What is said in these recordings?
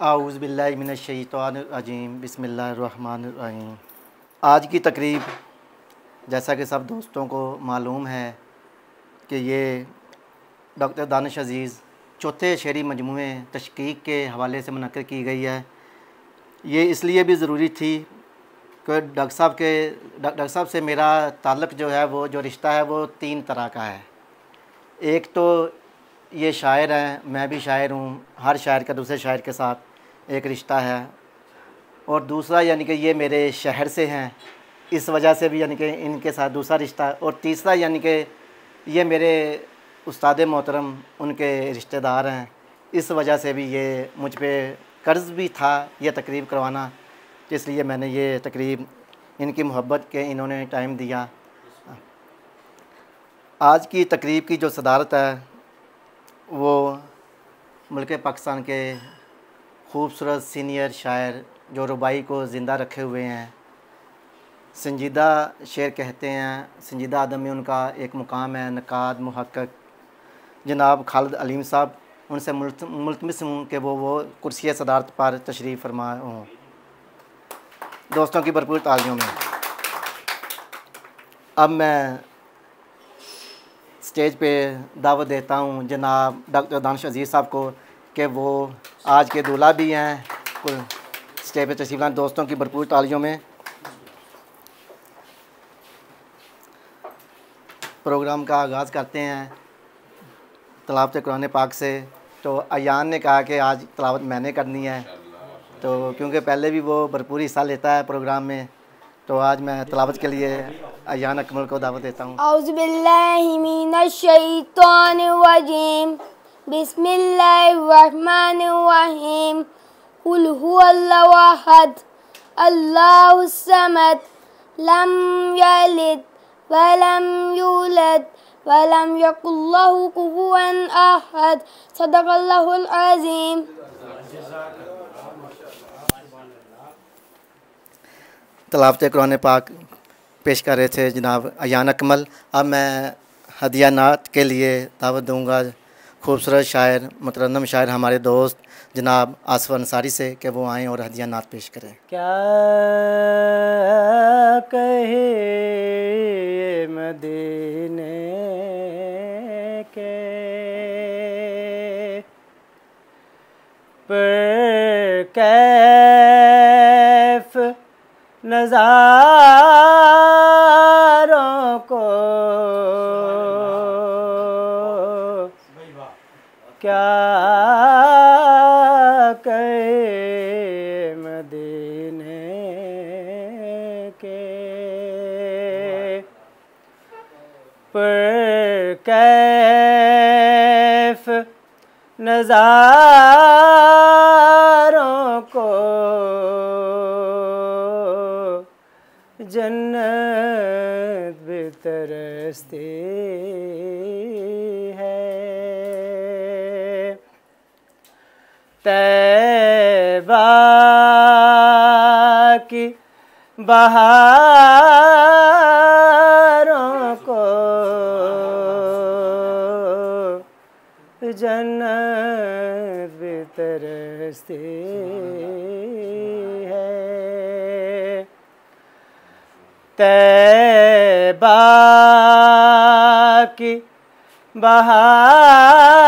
आउज़बिल्लिमिनशैतवानरजीम बिस्मिल्लाहिर्रहमानिर्रहीम। आज की तकरीब, जैसा कि सब दोस्तों को मालूम है कि ये डॉक्टर दानिश अज़ीज़ चौथे शेरी मजमू तशकीक के हवाले से मुनद की गई है। ये इसलिए भी ज़रूरी थी कि डॉक्टर साहब के, डॉक्टर साहब से मेरा ताल्लुक़ जो है, वो, जो रिश्ता है, वो तीन तरह का है। एक तो ये शायर हैं, मैं भी शायर हूँ, हर शायर का दूसरे शायर के साथ। एक रिश्ता है और दूसरा यानी कि ये मेरे शहर से हैं। इस वजह से भी यानी कि इनके साथ दूसरा रिश्ता और तीसरा यानी कि ये मेरे उस्ताद मोहतरम उनके रिश्तेदार हैं। इस वजह से भी ये मुझ पर कर्ज़ भी था ये तकरीब करवाना, इसलिए मैंने ये तकरीब, इनकी मोहब्बत के इन्होंने टाइम दिया। आज की तकरीब की जो सदारत है, वो मुल्क पाकिस्तान के खूबसूरत सीनियर शायर जो रुबाई को ज़िंदा रखे हुए हैं। संजीदा शेर कहते हैं, संजीदा आदम में उनका एक मुकाम है, नकाद महक़ जनाब खालिद अलीम साहब, उनसे मुलतमस हूँ कि वो वो कुर्सी सदारत पर तशरीफ़ फरमा हूँ। दोस्तों की भरपूर तालियों में। अब मैं स्टेज पे दावत देता हूँ जनाब डॉक्टर दानश अज़ीज़ साहब को कि वो आज के दूल्हा भी हैं। स्टेज पे तशीफ दोस्तों की भरपूर तालियों में। प्रोग्राम का आगाज़ करते हैं तलावत कुरान पाक से। तो अयान ने कहा कि आज तलावत मैंने करनी है। तो क्योंकि पहले भी वो भरपूर हिस्सा लेता है प्रोग्राम में तो आज मैं तलावत के लिए अयान अकमल को दावत देता हूँ। अल्लाह लम यलिद वलम यूलद वलम यकुल्लाहु कुफुवन अहद सदकल्लाहुल अजीम तलावत कुरान पाक पेश कर रहे थे जनाब अयान अकमल। अब मैं हदिया नात के लिए दावत दूँगा। खूबसूरत शायर मुतरनम शायर हमारे दोस्त, जनाब आसफ अंसारी से कि वो आएँ और हदिया नात पेश करें। क्या कहे मदीने के? पर कैफ नज़ारों नज़ारों को जन्नत बेतरस्ती तैबा की बहारों तरसती है। तैबा की बहारों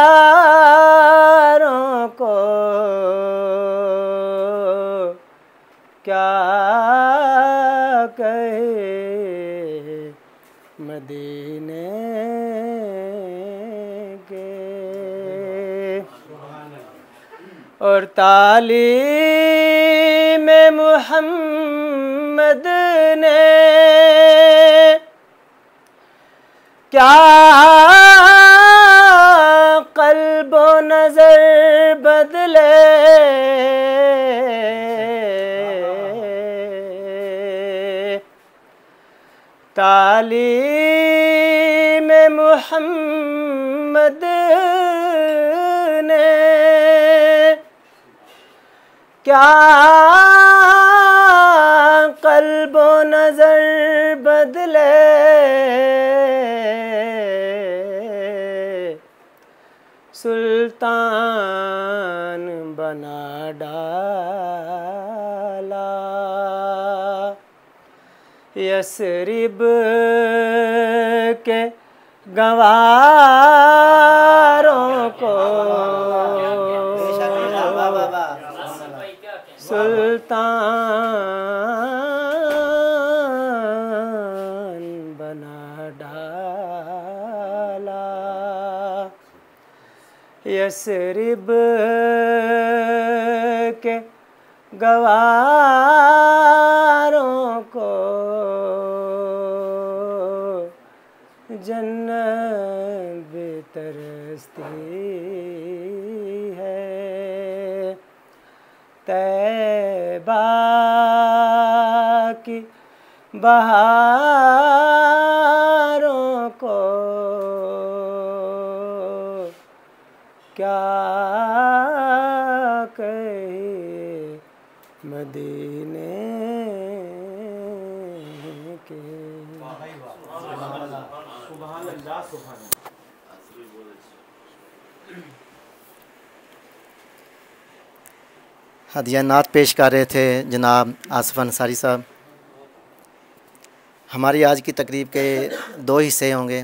और ताली में मोहम्मद ने क्या कल्बो नज़र बदले? ताली में मोहम्मद ने क्या कल्बो नज़र बदले? सुल्तान बना डाला। यसरिब के गवारों सुल्तान बना डाला। यसरिब के गवारों को जन्नत तरसती बहारों को क्या कहे मदीने के? हदिया नात पेश कर रहे थे जनाब आसफ़ अंसारी साहब। हमारी आज की तकरीब के दो हिस्से होंगे।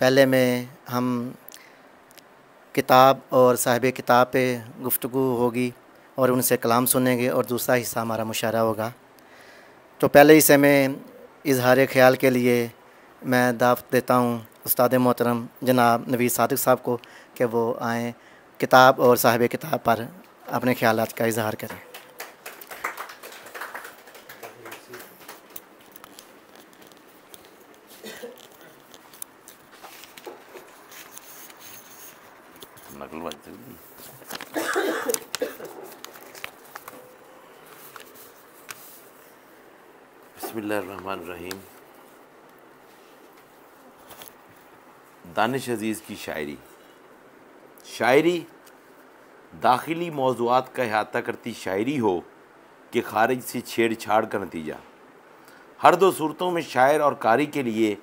पहले में, हम किताब और साहिब किताब पे गुफ्तु होगी और उनसे कलाम सुनेंगे और दूसरा हिस्सा हमारा मुशारा होगा। तो पहले हिस्से में इजहार ख्याल के लिए मैं दावत देता हूँ उस्ताद मोहतरम जनाब नवीद सादिक साहब को कि वो आएँ किताब और साहिब किताब पर अपने ख्याल का इजहार करें नकल बच सकती रहीम दानिश अज़ीज़ की शायरी। शायरी दाखिली मौजूद का अहाता करती शायरी हो कि खारिज से छेड़छाड़ का नतीजा। हर दो सूरतों में शायर और कारी के लिए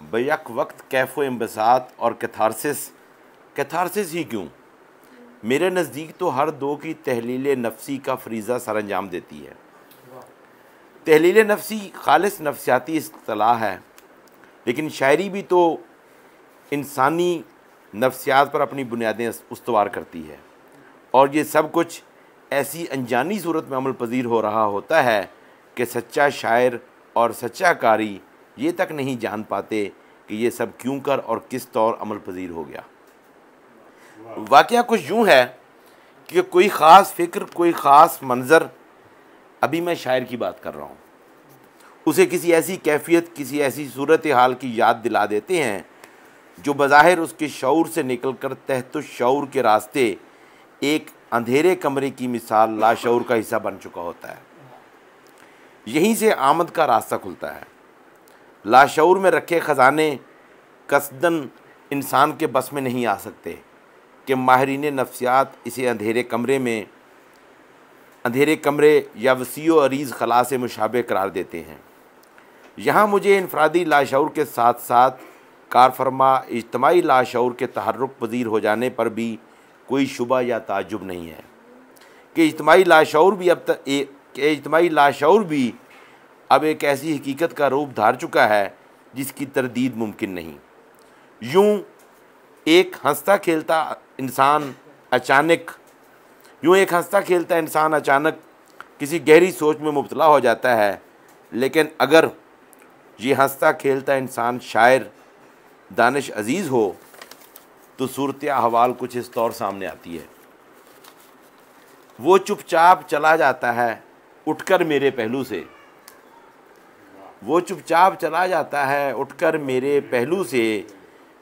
बैक वक्त, कैफ़ एम्बसात और कैथारसिस। कैथारसिस ही क्यों? मेरे नज़दीक तो हर दो की तहलील नफसी का फरीज़ा सर अंजाम देती है। तहलील नफसी, खालस नफसियाती असलाह है। लेकिन शायरी भी तो इंसानी नफसियात पर अपनी बुनियादें उसवार करती है। और ये सब कुछ ऐसी अनजानी सूरत में अमल पजीर हो रहा होता है कि सच्चा शायर और सच्चा कारी ये तक नहीं जान पाते कि ये सब क्यों कर और किस तौर अमल पजीर हो गया। वाक़ कुछ यूँ है कि कोई ख़ास फ़िक्र, कोई ख़ास मंज़र अभी मैं शायर की बात कर रहा हूँ। उसे किसी ऐसी कैफियत, किसी ऐसी सूरत हाल की याद दिला देते हैं, जो बज़ाहिर उसके शौर से निकल कर तहत शौर के रास्ते एक अंधेरे कमरे की मिसाल लाशौर का हिस्सा बन चुका होता है। यहीं से आमद का रास्ता खुलता है। लाशौर में रखे ख़जाने कसदन इंसान के बस में नहीं आ सकते, कि माहरीन नफ्सियात इसे अंधेरे कमरे में अंधेरे कमरे या वसी अरीज़ खला से मुशाबे करार देते हैं। यहाँ मुझे इनफरादी लाशौर के साथ साथ कारफरमा इज्तमाही लाशौर के तहरक पजीर हो जाने पर भी कोई शुबा या ताजुब नहीं है। कि इज्तमाही लाशौर भी अब तक इज्तमाही लाशौर भी अब एक ऐसी हकीकत का रूप धार चुका है जिसकी तरदीद मुमकिन नहीं। यूँ एक हंसता खेलता इंसान अचानक यूँ एक हंसता खेलता इंसान अचानक किसी गहरी सोच में मुबतला हो जाता है, लेकिन अगर ये हंसता खेलता इंसान शायर दानिश अज़ीज़ हो तो सूरत हवाल कुछ इस तौर सामने आती है। वो चुपचाप चला जाता है उठकर मेरे पहलू से। वो चुपचाप चला जाता है उठकर मेरे पहलू से।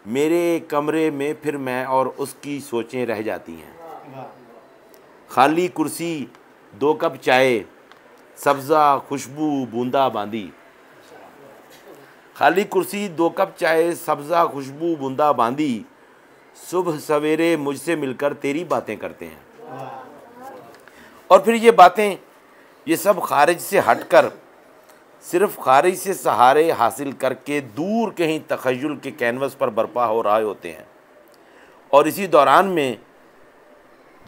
मेरे कमरे में फिर मैं और उसकी सोचें रह जाती हैं। खाली कुर्सी, दो कप चाय, सब्ज़ा, खुशबू, बूंदा बांदी। खाली कुर्सी, दो कप चाय, सब्ज़ा, खुशबू, बूंदा बांदी। सुबह सवेरे मुझसे मिलकर तेरी बातें करते हैं। और फिर ये बातें, ये सब खारिज से हटकर, सिर्फ़ खारिज से सहारे हासिल करके दूर कहीं तखयल के कैनवस पर बर्पा हो रहे होते हैं। और इसी दौरान में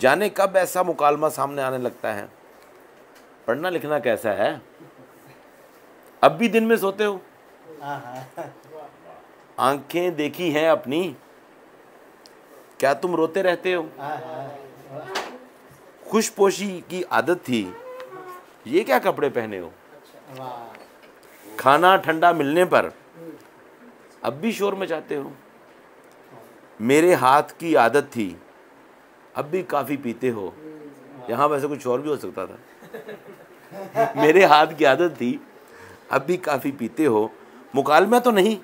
जाने कब ऐसा मुकालमा सामने आने लगता है? पढ़ना लिखना कैसा है? अब भी दिन में सोते हो? आँखें देखी हैं अपनी। क्या तुम रोते रहते हो? खुशपोशी की आदत थी। ये क्या कपड़े पहने हो? खाना ठंडा मिलने पर अब भी शोर मचाते हो? मेरे हाथ की आदत थी। अब भी काफ़ी पीते हो। यहाँ वैसे कुछ और भी हो सकता था। मेरे हाथ की आदत थी, अब भी काफ़ी पीते हो। मुकालमा तो नहीं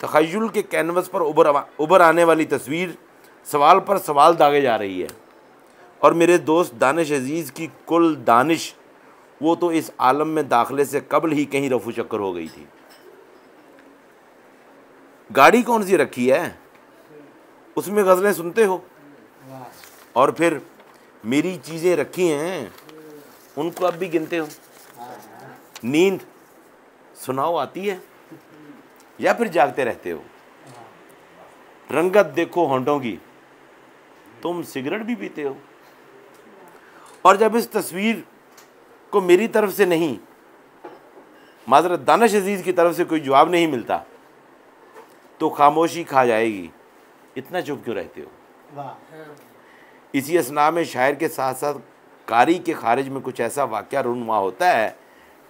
तखयुल के कैनवस पर उभर उभर आने वाली तस्वीर सवाल पर सवाल दागे जा रही है। और मेरे दोस्त दानिश अज़ीज़ की कुल दानिश, वो तो इस आलम में दाखिले से कबल ही कहीं रफू चक्कर हो गई थी। गाड़ी कौन सी रखी है? उसमें गज़लें सुनते हो? और फिर मेरी चीज़ें रखी हैं, उनको अब भी गिनते हो। नींद सुनाओ आती है या फिर जागते रहते हो? रंगत देखो होंठों की, तुम सिगरेट भी पीते हो। और जब इस तस्वीर को मेरी तरफ़ से नहीं, माजरत दानश अज़ीज़ की तरफ़ से कोई जवाब नहीं मिलता तो खामोशी खा जाएगी। इतना चुप क्यों रहते हो? इसी असना में शायर के साथ साथ कारी के खारिज में कुछ ऐसा वाक़ रुनमा होता है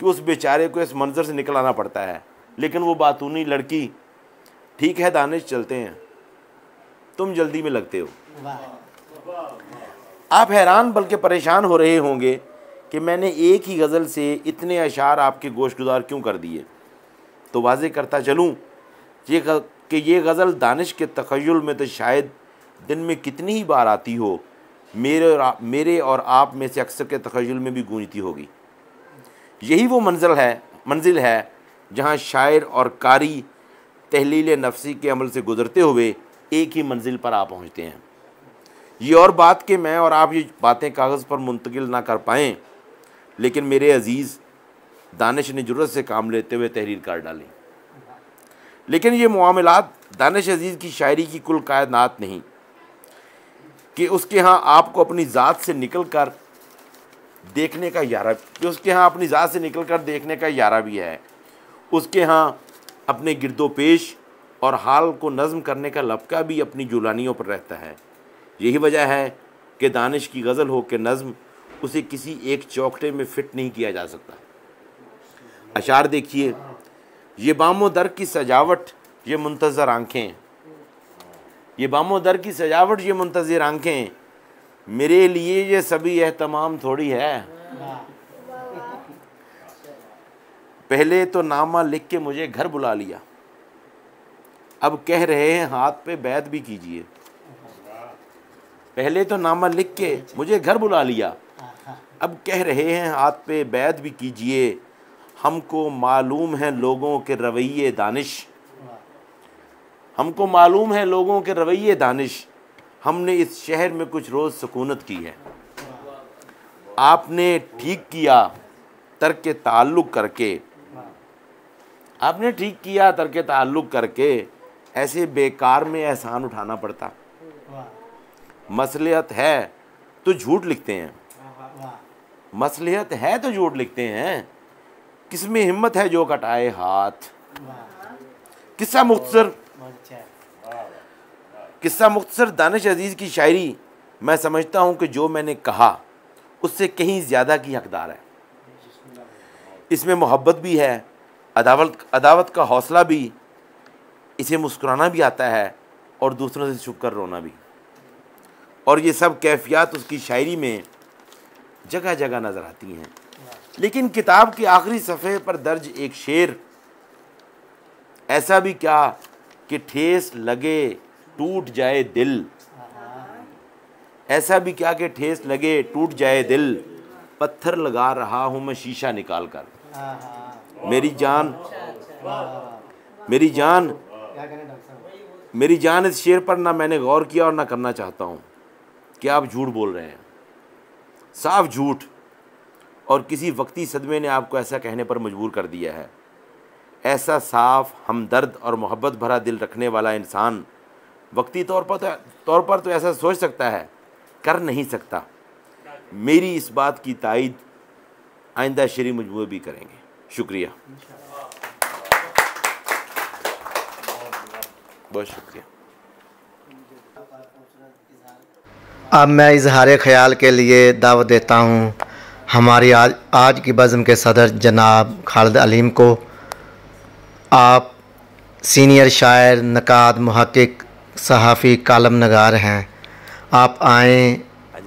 कि उस बेचारे को इस मंज़र से निकल आना पड़ता है। लेकिन वो बातूनी लड़की ठीक है दानिश चलते हैं। तुम जल्दी में लगते हो। आप हैरान बल्कि परेशान हो रहे होंगे कि मैंने एक ही गज़ल से इतने अशार आपके गोशगुजार क्यों कर दिए? तो वाजे करता चलूँ ये कि ये गज़ल दानिश के तखयल में तो शायद दिन में कितनी ही बार आती हो। मेरे और आ, मेरे और आप में से अक्सर के तखयल में भी गूंजती होगी। यही वो मंजिल है मंजिल है जहाँ शायर और कारी तहलील नफसी के अमल से गुज़रते हुए एक ही मंजिल पर आ पहुँचते हैं। ये और बात कि मैं और आप ये बातें कागज़ पर मुंतकिल ना कर पाएँ लेकिन मेरे अज़ीज़ दानिश ने ज़रूरत से काम लेते हुए तहरीर कर डाली। लेकिन ये मामलात दानिश अज़ीज़ की शायरी की कुल कायनात नहीं। कि उसके यहाँ आपको अपनी ज़ात से निकल कर देखने का यारा, कि उसके यहाँ अपनी ज़ात से निकल कर देखने का यारा भी है। उसके यहाँ अपने गिरदोपेश और हाल को नज़म करने का लपका भी अपनी जुलानियों पर रहता है। यही वजह है कि दानिश की गज़ल हो के नज़म उसे किसी एक चौकटे में फ़िट नहीं किया जा सकता। अशार देखिए, ये बामो दर की सजावट, ये मुंतज़र आँखें ये बामो दर की सजावट ये मुंतज़र आँखें। मेरे लिए ये सभी एहतमाम थोड़ी है। पहले तो नामा लिख के मुझे घर बुला लिया। अब कह रहे हैं, हाथ पे बैत भी कीजिए। पहले तो नामा लिख के मुझे घर बुला लिया। अब कह रहे हैं, हाथ पे बैत भी कीजिए। हमको मालूम है लोगों के रवैये दानिश। हमको मालूम है लोगों के रवैये दानिश, हमने इस शहर में कुछ रोज़ सुकूनत की है। आपने ठीक किया तर्क ताल्लुक़ करके। आपने ठीक किया तर्क ताल्लुक़ करके, ऐसे बेकार में एहसान उठाना पड़ता। मसलियत है तो झूठ लिखते हैं। मसलियत है तो झूठ लिखते हैं। किसमें हिम्मत है जो कटाए हाथ? किस्सा मुख्तर किस्सा मुख्तर दानिश अज़ीज़ की शायरी, मैं समझता हूँ कि जो मैंने कहा, उससे कहीं ज़्यादा की हकदार है। इसमें मोहब्बत भी है, अदावत अदावत का हौसला भी, इसे मुस्कुराना भी आता है और दूसरों से छुप कर रोना भी। और ये सब कैफियत उसकी शायरी में जगह जगह नज़र आती हैं। लेकिन किताब के आखिरी सफ़े पर दर्ज एक शेर, ऐसा भी क्या कि ठेस लगे, टूट जाए दिल। ऐसा भी क्या कि ठेस लगे, टूट जाए दिल। पत्थर लगा रहा हूँ मैं शीशा निकाल कर मेरी जान मेरी जान मेरी जान इस शेर पर ना मैंने गौर किया और ना करना चाहता हूँ। कि आप झूठ बोल रहे हैं? साफ़ झूठ। और किसी वक्ती सदमे ने आपको ऐसा कहने पर मजबूर कर दिया है। ऐसा साफ़ हमदर्द और मोहब्बत भरा दिल रखने वाला इंसान वक्ती तौर पर तो तौर पर तो ऐसा सोच सकता है, कर नहीं सकता। मेरी इस बात की तायद आइंदा श्री मजमू भी करेंगे। शुक्रिया। बहुत शुक्रिया। अब मैं इजहार ख्याल के लिए दावत देता हूँ, हमारी आज आज की बज़म के सदर जनाब खालिद अलीम को आप सीनियर शायर, नकाद महक़ सहाफ़ी कालम नगार हैं। आप आएँ,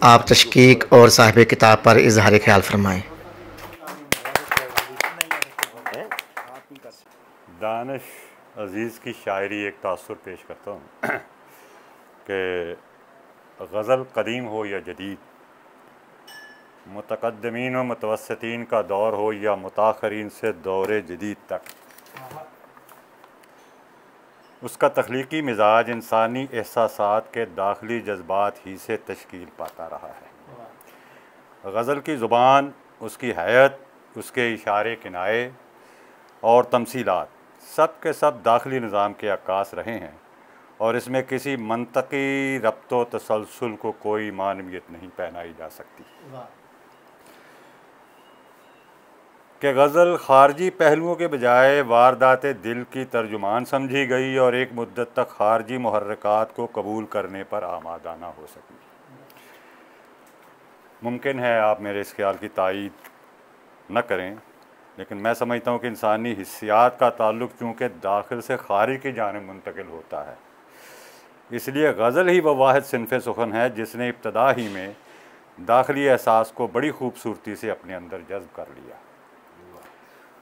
आप तशकीक और साहिब किताब पर इजहार ख्याल फरमाएँ। दानश अज़ीज़ की शायरी एक तासुर पेश करता हूँ कि गज़ल कदीम हो या जदीद मतकदमीन व मतवसतीन का दौर हो या मुताखरीन से दौर जदीद तक। उसका तख्लीकी मिजाज इंसानी एहसास के दाखिली जज्बात ही से तश्कील पाता रहा है। गज़ल की ज़ुबान, उसकी हैत उसके इशारे किनाए और तमसीलात सब के सब दाखिली निज़ाम के अक्कास रहे हैं और इसमें किसी मनतकी रब्त तसलसल को कोई मानवियत नहीं पहनाई जा सकती। कि गज़ल खारजी पहलुओं के बजाय वारदात दिल की तर्जुमान समझी गई और एक मुद्दत तक खारजी महरक़ात को कबूल करने पर आमादाना हो सकी। मुमकिन है आप मेरे इस ख्याल की तायद न करें, लेकिन मैं समझता हूँ कि इंसानी हिस्सियात का ताल्लुक चूँकि दाखिल से खारिज की जानब मुंतकिल होता है। इसलिए गज़ल ही वह वाद सिनफ सुखन है, जिसने इब्तदा ही में दाखिली एहसास को बड़ी खूबसूरती से अपने अंदर जज्ब कर लिया।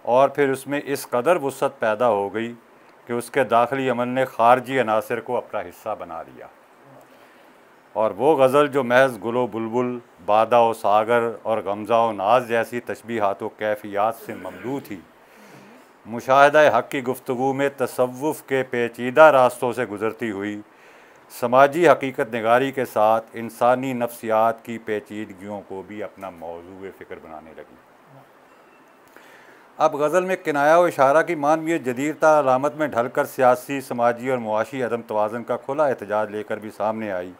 और फिर उसमें इस कदर वसत पैदा हो गई कि उसके दाखिली अमल ने खारजी अनासर को अपना हिस्सा बना लिया और वो गज़ल जो महज गुलो बुलबुल बादा व सागर और गमज़ा व नाज जैसी तशबीहात व कैफियात से ममलू थी मुशाह हक़ की गुफ्तु में तसवुफ़ के पेचीदा रास्तों से गुज़रती हुई, समाजी हकीकत नगारी के साथ इंसानी नफ्सियात की पेचीदगियों को भी अपना मौजू फ़िक्र बनाने लगी। अब गज़ल में किनाया व इशारा की मानवीय जदीरता अलामत में ढलकर सियासी, समाजी और मुआशी अदम तोज़न का खुला एहतजाज लेकर भी सामने आई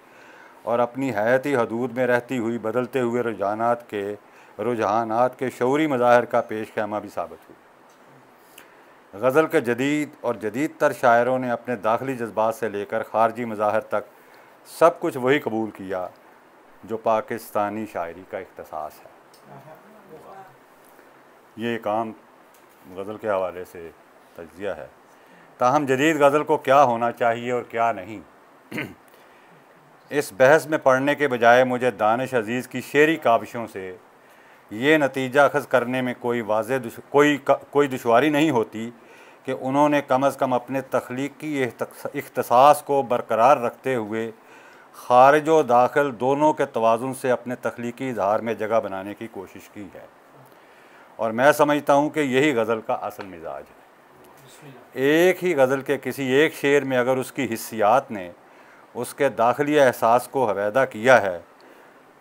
और अपनी हयाती हदूद में रहती हुई बदलते हुए रुझानात के रुझानात के शौरी मज़ाहर का पेश खैमा भी साबित हुई। गज़ल के जदीद और जदीद तर शायरों ने अपने दाखिली जज्बात से लेकर ख़ारजी मज़ाहर तक सब कुछ वही कबूल किया, जो पाकिस्तानी शायरी का अख्तसास है। ये काम गज़ल के हवाले से तजिया है। ताहम जदीद गज़ल को क्या होना चाहिए और क्या नहीं? इस बहस में पढ़ने के बजाय मुझे दानिश अज़ीज़ की शेरी काविशों से ये नतीजा अखज़ करने में कोई वाज कोई कोई दुशारी नहीं होती कि उन्होंने कम अज़ कम अपने तख्लीकी अख्तसास को बरकरार रखते हुए खारज व दाखिल दोनों के तोज़ुन से अपने तख्लीकी इजहार में जगह बनाने की कोशिश की है। और मैं समझता हूँ कि यही गज़ल का असल मिजाज है। एक ही गज़ल के किसी एक शेर में अगर उसकी हिस्सियात ने उसके दाखिली एहसास को हवैदा किया है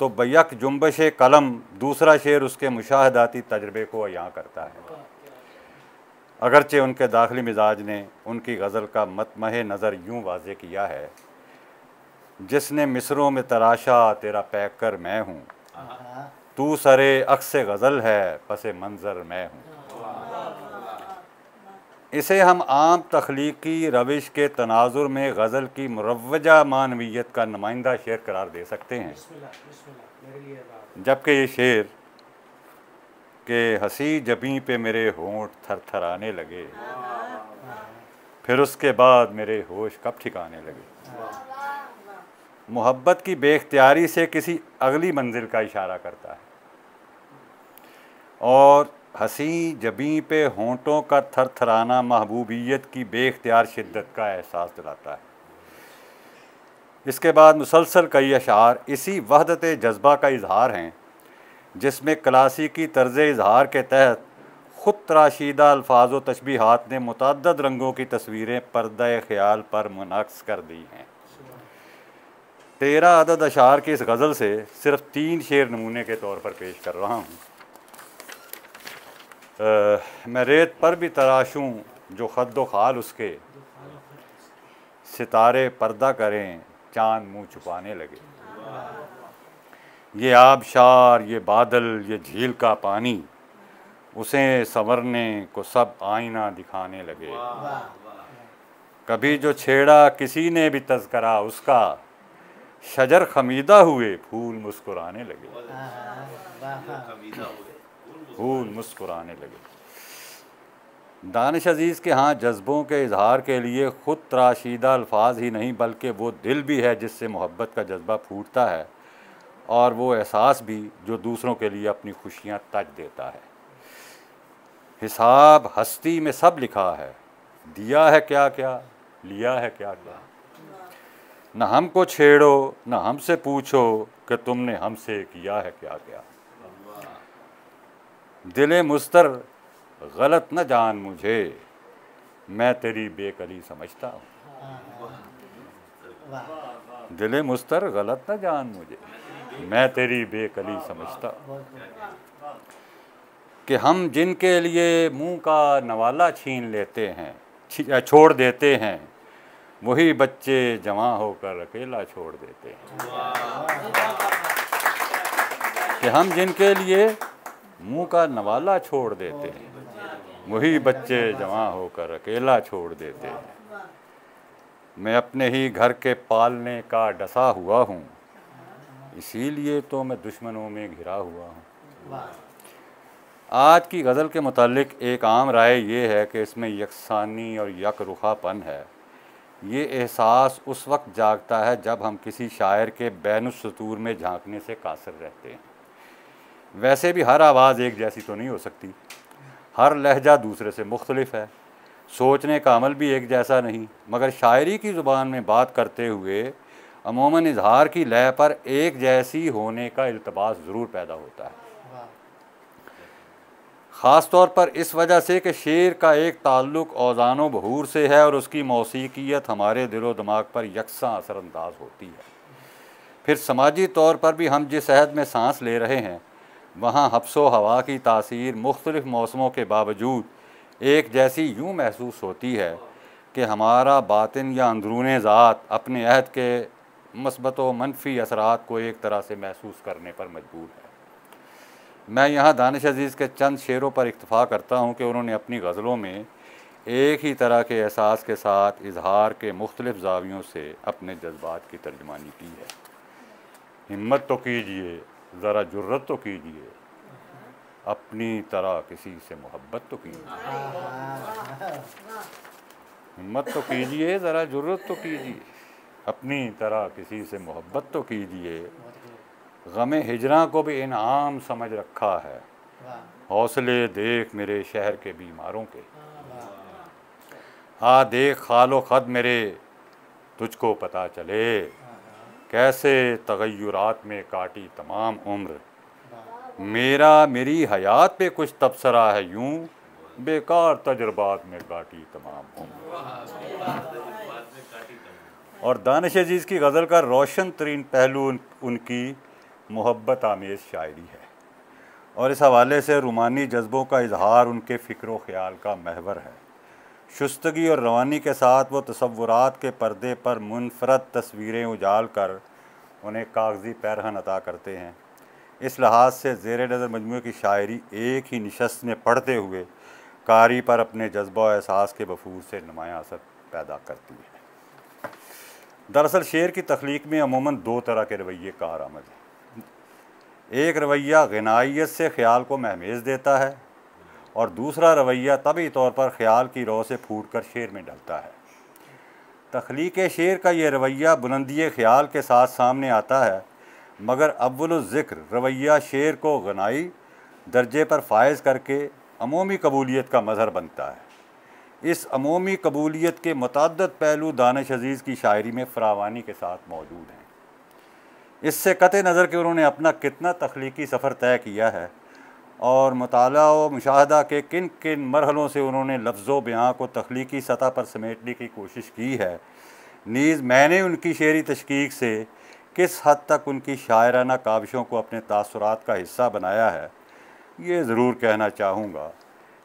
तो बैक जुम्बश कलम दूसरा शेर उसके मुशाहदाती तजर्बे को यहाँ करता है। अगरचे उनके दाखिली मिजाज ने उनकी गज़ल का मतमह नज़र यूँ वाज किया है, जिसने मिसरों में तराशा तेरा पैक कर मैं हूँ। तू सरे अक्स गज़ल है पस मंज़र मैं हूँ। इसे हम आम तख्लीकी रविश के तनाजुर में गज़ल की मुरवजा मानवीत का नुमाइंदा शेर करार दे सकते हैं। जबकि ये शेर के हँसी जबी पे मेरे होंठ थर थर आने लगे फिर उसके बाद मेरे होश कब ठिकाने लगे। मोहब्बत की बेख्तियारी से किसी अगली मंजिल का इशारा करता है। और हँसी जबी पे होंठों का थर थराना महबूबियत की बेख्तियार शिद्दत का एहसास दिलाता है। इसके बाद मुसलसल कई अशार इसी वहदत जज्बा का इजहार हैं, जिसमें क्लासिकी तर्ज इजहार के तहत ख़ुद तराशीदा अल्फाज व तशबीहात ने मतद रंगों की तस्वीरें पर्द ख्याल पर मुनक्स कर दी हैं। तेरह अदद अशार की इस गज़ल से सिर्फ़ तीन शेर नमूने के तौर पर पेश कर रहा हूँ। मैं रेत पर भी तराशूँ जो खद्दो खाल उसके। सितारे पर्दा करें चाँद मुँह छुपाने लगे। ये आबशार ये बादल ये झील का पानी उसे संवरने को सब आईना दिखाने लगे। कभी जो छेड़ा किसी ने भी तस्करा उसका शजर खमीदा हुए, फूल मुस्कुराने लगे। फूल मुस्कुराने लगे। दानिश अज़ीज़ के हाँ जज्बों के इजहार के लिए ख़ुद तराशीदा अल्फाज ही नहीं, बल्कि वो दिल भी है जिससे मोहब्बत का जज्बा फूटता है, और वो एहसास भी जो दूसरों के लिए अपनी खुशियाँ तज देता है। हिसाब हस्ती में सब लिखा है, दिया है क्या क्या लिया है क्या क्या न हमको छेड़ो, न हमसे पूछो कि तुमने हमसे किया है क्या क्या। दिल मुस्तर, गलत न जान मुझे, मैं तेरी बेकली समझता हूँ। दिल मुस्तर, गलत न जान मुझे, मैं तेरी बेकली समझता कि हम जिनके लिए मुँह का नवाला छीन लेते हैं छोड़ देते हैं वही बच्चे जमा होकर अकेला छोड़ देते हैं। कि हम जिनके लिए मुँह का नवाला छोड़ देते हैं, वही बच्चे जमा होकर अकेला छोड़ देते हैं। मैं अपने ही घर के पालने का डसा हुआ हूँ, इसीलिए तो मैं दुश्मनों में घिरा हुआ हूँ। आज की गज़ल के मतलब एक आम राय ये है कि इसमें यकसानी और यक रुखापन है। ये एहसास उस वक्त जागता है जब हम किसी शायर के बैन सतूर में झांकने से कासर रहते हैं। वैसे भी हर आवाज़ एक जैसी तो नहीं हो सकती। हर लहजा दूसरे से मुख्तलिफ़ है। सोचने का अमल भी एक जैसा नहीं। मगर शायरी की ज़ुबान में बात करते हुए अमूमन इजहार की लय पर एक जैसी होने का अल्तबास ज़रूर पैदा होता है। ख़ास तौर पर इस वजह से कि शेर का एक ताल्लुक औजान बहूर से है और उसकी मौसीकियत हमारे दिलो दिमाग पर यकसा असरानंदाज होती है। फिर समाजी तौर पर भी हम जिस अहद में सांस ले रहे हैं, वहाँ हफ्सो हवा की तासीर मुख्तलिफ़ मौसमों के बावजूद एक जैसी यूँ महसूस होती है कि हमारा बातिन या अंदरून ज़ात अपने अहद के मस्बत व मनफी असरात को एक तरह से महसूस करने पर मजबूर है। मैं यहाँ दानिश अज़ीज़ के चंद शेरों पर इतफ़ा करता हूँ कि उन्होंने अपनी गज़लों में एक ही तरह के एहसास के साथ इजहार के मुख्तलिफ़ जावियों से अपने जज्बात की तर्जमानी की है। हिम्मत तो कीजिए, ज़रा जुर्रत तो कीजिए, अपनी तरह किसी से मोहब्बत तो कीजिए। हिम्मत तो कीजिए, ज़रा जुर्रत तो कीजिए, अपनी तरह किसी से मोहब्बत तो कीजिए गम हिजरा को भी इनाम समझ रखा है। हौसले देख मेरे शहर के बीमारों के। आ देख खालो ख़द मेरे तुझको पता चले। कैसे तगैरात में काटी तमाम उम्र। मेरा मेरी हयात पे कुछ तबसरा है यूँ बेकार तजर्बात में काटी तमाम उम्र। और दानिश अज़ीज़ की गज़ल का रोशन तरीन पहलू उन, उनकी मोहब्बत आमेज़ शायरी है। और इस हवाले से रुमानी जज्बों का इजहार, उनके फ़िक्र ख्याल का महवर है। शुस्तगी और रवानी के साथ वो तस्वुरात के पर्दे पर मुनफरद तस्वीरें उजाल कर उन्हें कागज़ी पैरहन अता करते हैं। इस लिहाज से ज़ेर नज़र मजमू की शायरी एक ही नशस्त में पढ़ते हुए कारी पर अपने जज्बा एहसास के बफूर से नुमाया असर पैदा करती है। दरअसल शेर की तख्लीक में अमूमन दो तरह के रवैये कार आमद हैं। एक रवैया गनाइत से ख्याल को महमेज देता है और दूसरा रवैया तभी तौर पर ख्याल की रो से फूट कर शेर में डलता है। तख्लीक शेर का यह रवैया बुलंदी ख्याल के साथ सामने आता है, मगर अव्वलज़िक्र रवैया शेर को गनाई दर्जे पर फायज करके अमूमी कबूलियत का मज़हर बनता है। इस अमूमी कबूलियत के मतदद पहलू दानश अज़ीज़ की शायरी में फरावानी के साथ मौजूद हैं। इससे कत नज़र के उन्होंने अपना कितना तख्लीकी सफ़र तय किया है? और मताल व मुशाहदा के किन किन मरहलों से उन्होंने लफ्ज़ बयाँ को तख्लीकी सतह पर समेटने की कोशिश की है? नीज़ मैंने उनकी शेरी तशकीक से किस हद तक उनकी शायराना काविशों को अपने तासरात का हिस्सा बनाया है? ये ज़रूर कहना चाहूँगा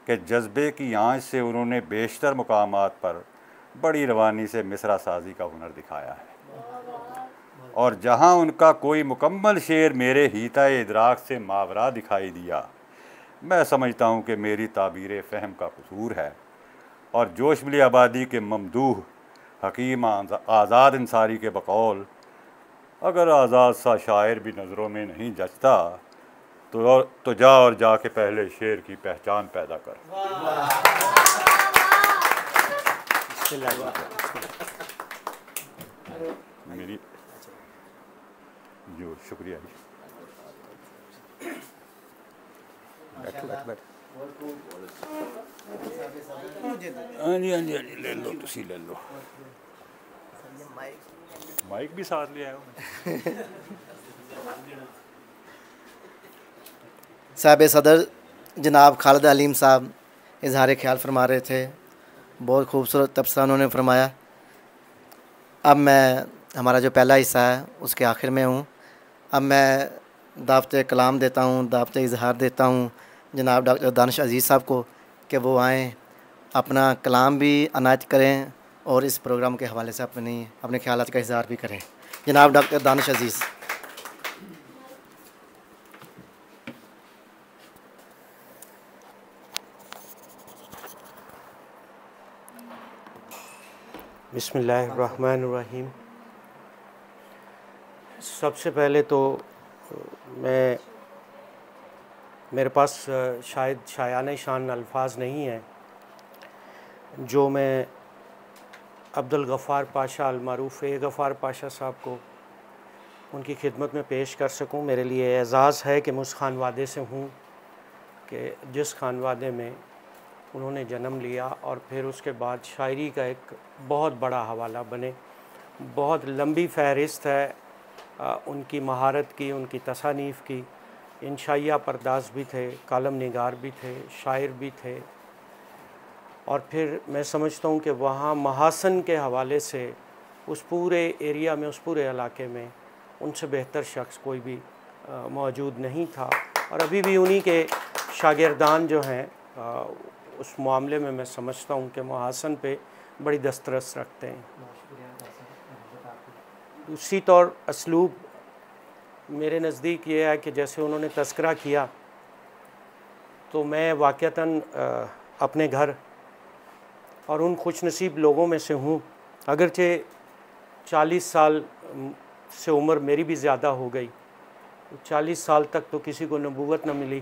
कि जज्बे की आँच से उन्होंने बेशतर मकाम पर बड़ी रवानी से मिसरा साजी का हुनर दिखाया है। और जहाँ उनका कोई मुकम्मल शेर मेरे हीता इदराक से मावरा दिखाई दिया। मैं समझता हूँ कि मेरी ताबीर फ़हम का कसूर है और जोश मिली आबादी के ममदूह हकीम आज़ाद इंसारी के बकौल अगर आज़ाद सा शायर भी नज़रों में नहीं जचता तो तो जा और जा के पहले शेर की पहचान पैदा कर। मेरी जो, शुक्रिया जी। बैठो बैठो बैठो। हाँ जी हाँ जी हाँ जी, ले लो, तुसी ले लो। माइक भी साथ ले आयो। साहब सदर, जनाब खालिद अलीम साहब इजहार ख्याल फरमा रहे थे। बहुत खूबसूरत तबसरा उन्होंने फरमाया। अब मैं, हमारा जो पहला हिस्सा है, उसके आखिर में हूँ। अब मैं दावत कलाम देता हूँ, दावत इजहार देता हूँ। जनाब डॉक्टर दानिश अज़ीज़ साहब को कि वो आएँ, अपना कलाम भी अनायत करें और इस प्रोग्राम के हवाले से अपनी, अपने ख्याल का इजहार भी करें। जनाब डॉक्टर दानिश अज़ीज़। बिसमीम सबसे पहले तो मैं, मेरे पास शायद शायान शान अल्फाज नहीं हैं, जो मैं अब्दुल गफ़ार पाशा अलमारूफ़, ए गफ़ार पाशा साहब को उनकी खिदमत में पेश कर सकूँ। मेरे लिए एज़ाज़ है कि मैं उस खानवादे से हूँ, कि जिस खानवादे में उन्होंने जन्म लिया और फिर उसके बाद शायरी का एक बहुत बड़ा हवाला बने। बहुत लंबी फहरिस्त है उनकी महारत की, उनकी तसानीफ़ की। इंशाइया परदास भी थे, कालम निगार भी थे, शायर भी थे। और फिर मैं समझता हूँ कि वहाँ महासन के हवाले से उस पूरे एरिया में, उस पूरे इलाके में उनसे बेहतर शख्स कोई भी मौजूद नहीं था। और अभी भी उन्हीं के शागिरदान जो हैं उस मामले में मैं समझता हूँ कि महासन पे बड़ी दस्तरस रखते हैं। दूसरी तौर असलूब मेरे नज़दीक ये है कि जैसे उन्होंने तस्करा किया तो मैं वाक़ता अपने घर और उन खुश नसीब लोगों में से हूँ। अगरचे चालीस साल से उम्र मेरी भी ज़्यादा हो गई। चालीस साल तक तो किसी को नबूवत न मिली।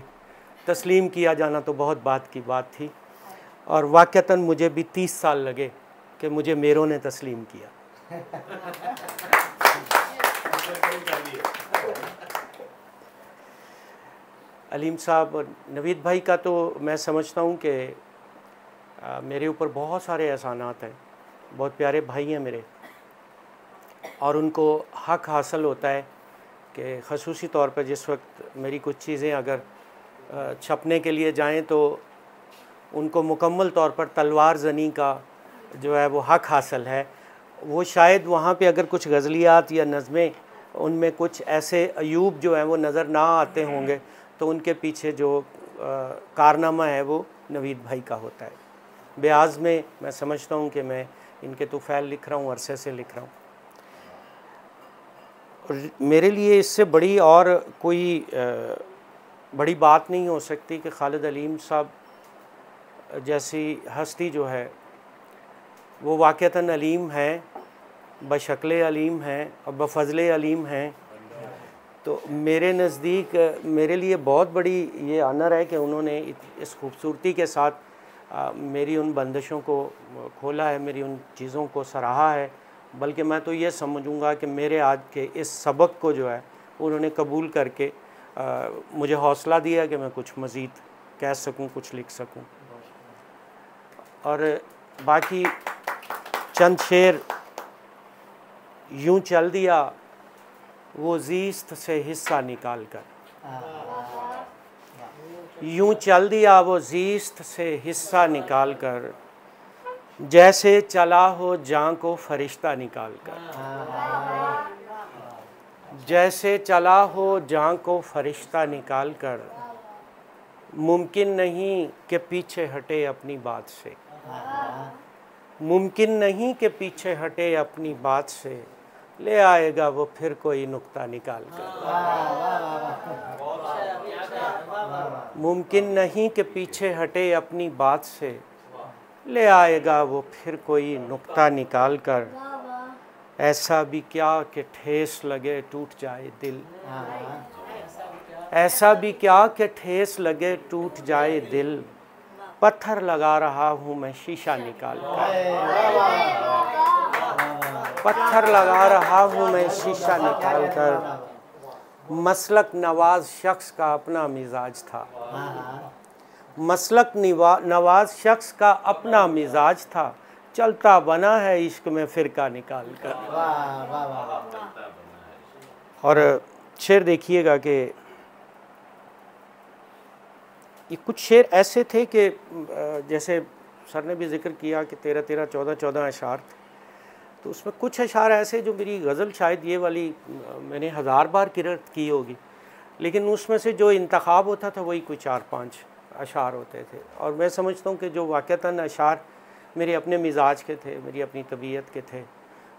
तस्लीम किया जाना तो बहुत बात की बात थी और वाक़ता मुझे भी तीस साल लगे कि मुझे मेरों ने तस्लीम किया। अलीम साहब, नवीद भाई का तो मैं समझता हूँ कि मेरे ऊपर बहुत सारे एहसानात हैं। बहुत प्यारे भाई हैं मेरे। और उनको हक हासिल होता है कि खसूसी तौर पर जिस वक्त मेरी कुछ चीज़ें अगर छपने के लिए जाएँ तो उनको मुकम्मल तौर पर तलवार जनी का जो है वो हक हासिल है। वो शायद वहाँ पे अगर कुछ गज़लियात या नज़में उनमें कुछ ऐसे अयूब जो हैं, वो नज़र ना आते होंगे। तो उनके पीछे जो कारनामा है, वो नवीद भाई का होता है। ब्याज में मैं समझता हूँ कि मैं इनके तुफ़ैल लिख रहा हूँ, अरसे से लिख रहा हूँ। मेरे लिए इससे बड़ी और कोई बड़ी बात नहीं हो सकती कि खालिद अलीम साहब जैसी हस्ती जो है, वो वाक़ता अलीम है। बशक्ल अलीम हैं और बफजल अलीम हैं। तो मेरे नज़दीक मेरे लिए बहुत बड़ी ये आनर है कि उन्होंने इस खूबसूरती के साथ मेरी उन बंदिशों को खोला है मेरी उन चीज़ों को सराहा है। बल्कि मैं तो ये समझूँगा कि मेरे आज के इस सबक को जो है उन्होंने कबूल करके आ, मुझे हौसला दिया कि मैं कुछ मज़ीद कह सकूँ कुछ लिख सकूँ। और बाकी चंद शेर यूँ चल दिया, वो जीस्त से हिस्सा निकाल कर यूँ चल दिया, वो जीस्त से हिस्सा निकाल कर जैसे चला हो, जां को फरिश्ता निकाल कर जैसे चला हो, जां को फरिश्ता निकाल कर मुमकिन नहीं कि पीछे हटे अपनी बात से। मुमकिन नहीं कि पीछे हटे अपनी बात से। ले आएगा वो, फिर कोई नुक्ता निकाल कर। मुमकिन नहीं कि पीछे हटे अपनी बात से। ले आएगा वो, फिर कोई नुक्ता निकाल कर। ऐसा भी क्या कि ठेस लगे, टूट जाए दिल। ऐसा भी क्या कि ठेस लगे, टूट जाए दिल। पत्थर लगा रहा हूँ मैं, शीशा निकाल कर। पत्थर लगा रहा हूँ मैं, शीशा निकाल कर मसलक नवाज़ शख्स का अपना मिजाज था। मसलक नवाज़ शख्स का अपना मिजाज था। चलता बना है इश्क में फ़िरका निकाल कर और शेर देखिएगा कि ये कुछ शेर ऐसे थे कि जैसे सर ने भी ज़िक्र किया कि तेरह तेरह चौदह चौदह अशार थे तो उसमें कुछ अशार ऐसे जो मेरी गज़ल शायद ये वाली, मैंने हज़ार बार किरत की होगी। लेकिन उसमें से जो इंतखब होता था, वही कोई चार पाँच अशार होते थे। और मैं समझता हूँ कि जो वाक़ता अशार मेरे अपने मिजाज के थे, मेरी अपनी तबीयत के थे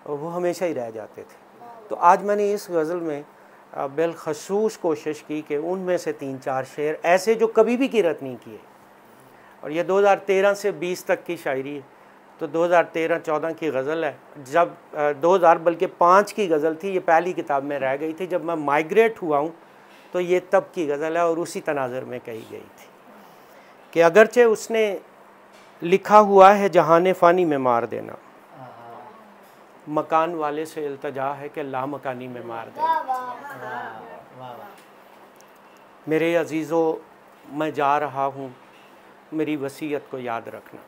वो हमेशा ही रह जाते थे। तो आज मैंने इस गज़ल में बिलखसूस कोशिश की कि उनमें से तीन चार शेर ऐसे जो कभी भी किरत नहीं किए। और ये 2013 से 20 तक की शायरी है। तो 2013-14 की गज़ल है। जब 2000 बल्कि पाँच की गज़ल थी, ये पहली किताब में रह गई थी। जब मैं माइग्रेट हुआ हूँ तो ये तब की गज़ल है और उसी तनाज़र में कही गई थी कि अगरचे उसने लिखा हुआ है, जहान फ़ानी में मार देना। मकान वाले से इल्तजा है कि ला मकानी में मार देना। मेरे अजीज़ों, मैं जा रहा हूँ, मेरी वसीयत को याद रखना।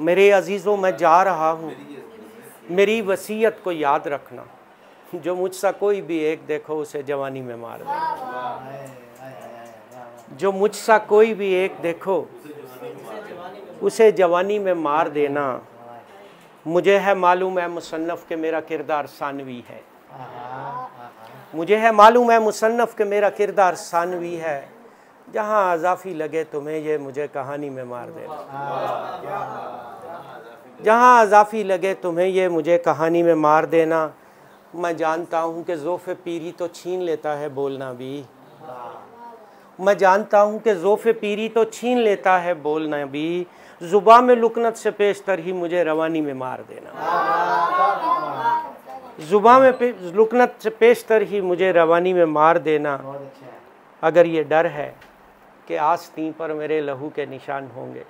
मेरे अजीज़ों, मैं जा रहा हूँ। मेरी वसीयत को याद रखना। जो मुझसा कोई भी एक देखो, उसे जवानी में मार दे। जो मुझसा कोई भी एक देखो, उसे जवानी में मार देना। मुझे है मालूम है मुसन्फ़ के मेरा किरदार सानवी है। मुझे है मालूम है मुसन्फ़ के मेरा किरदार सानवी है। जहाँ अजाफ़ी लगे तुम्हें ये मुझे कहानी में मार देना जहाँ अजाफ़ी लगे तुम्हें ये मुझे कहानी में मार देना। मैं जानता हूँ कि जोफ़ पीरी तो छीन लेता है बोलना भी। मैं जानता हूँ कि जोफ़ पीरी तो छीन लेता है बोलना भी। ज़ुबा में लुकनत से पेशतर ही मुझे रवानी में मार देना। ज़ुबा में लुकनत से पेशतर ही मुझे रवानी में मार देना। अगर ये डर है कि आस्ती पर मेरे लहू के निशान होंगे।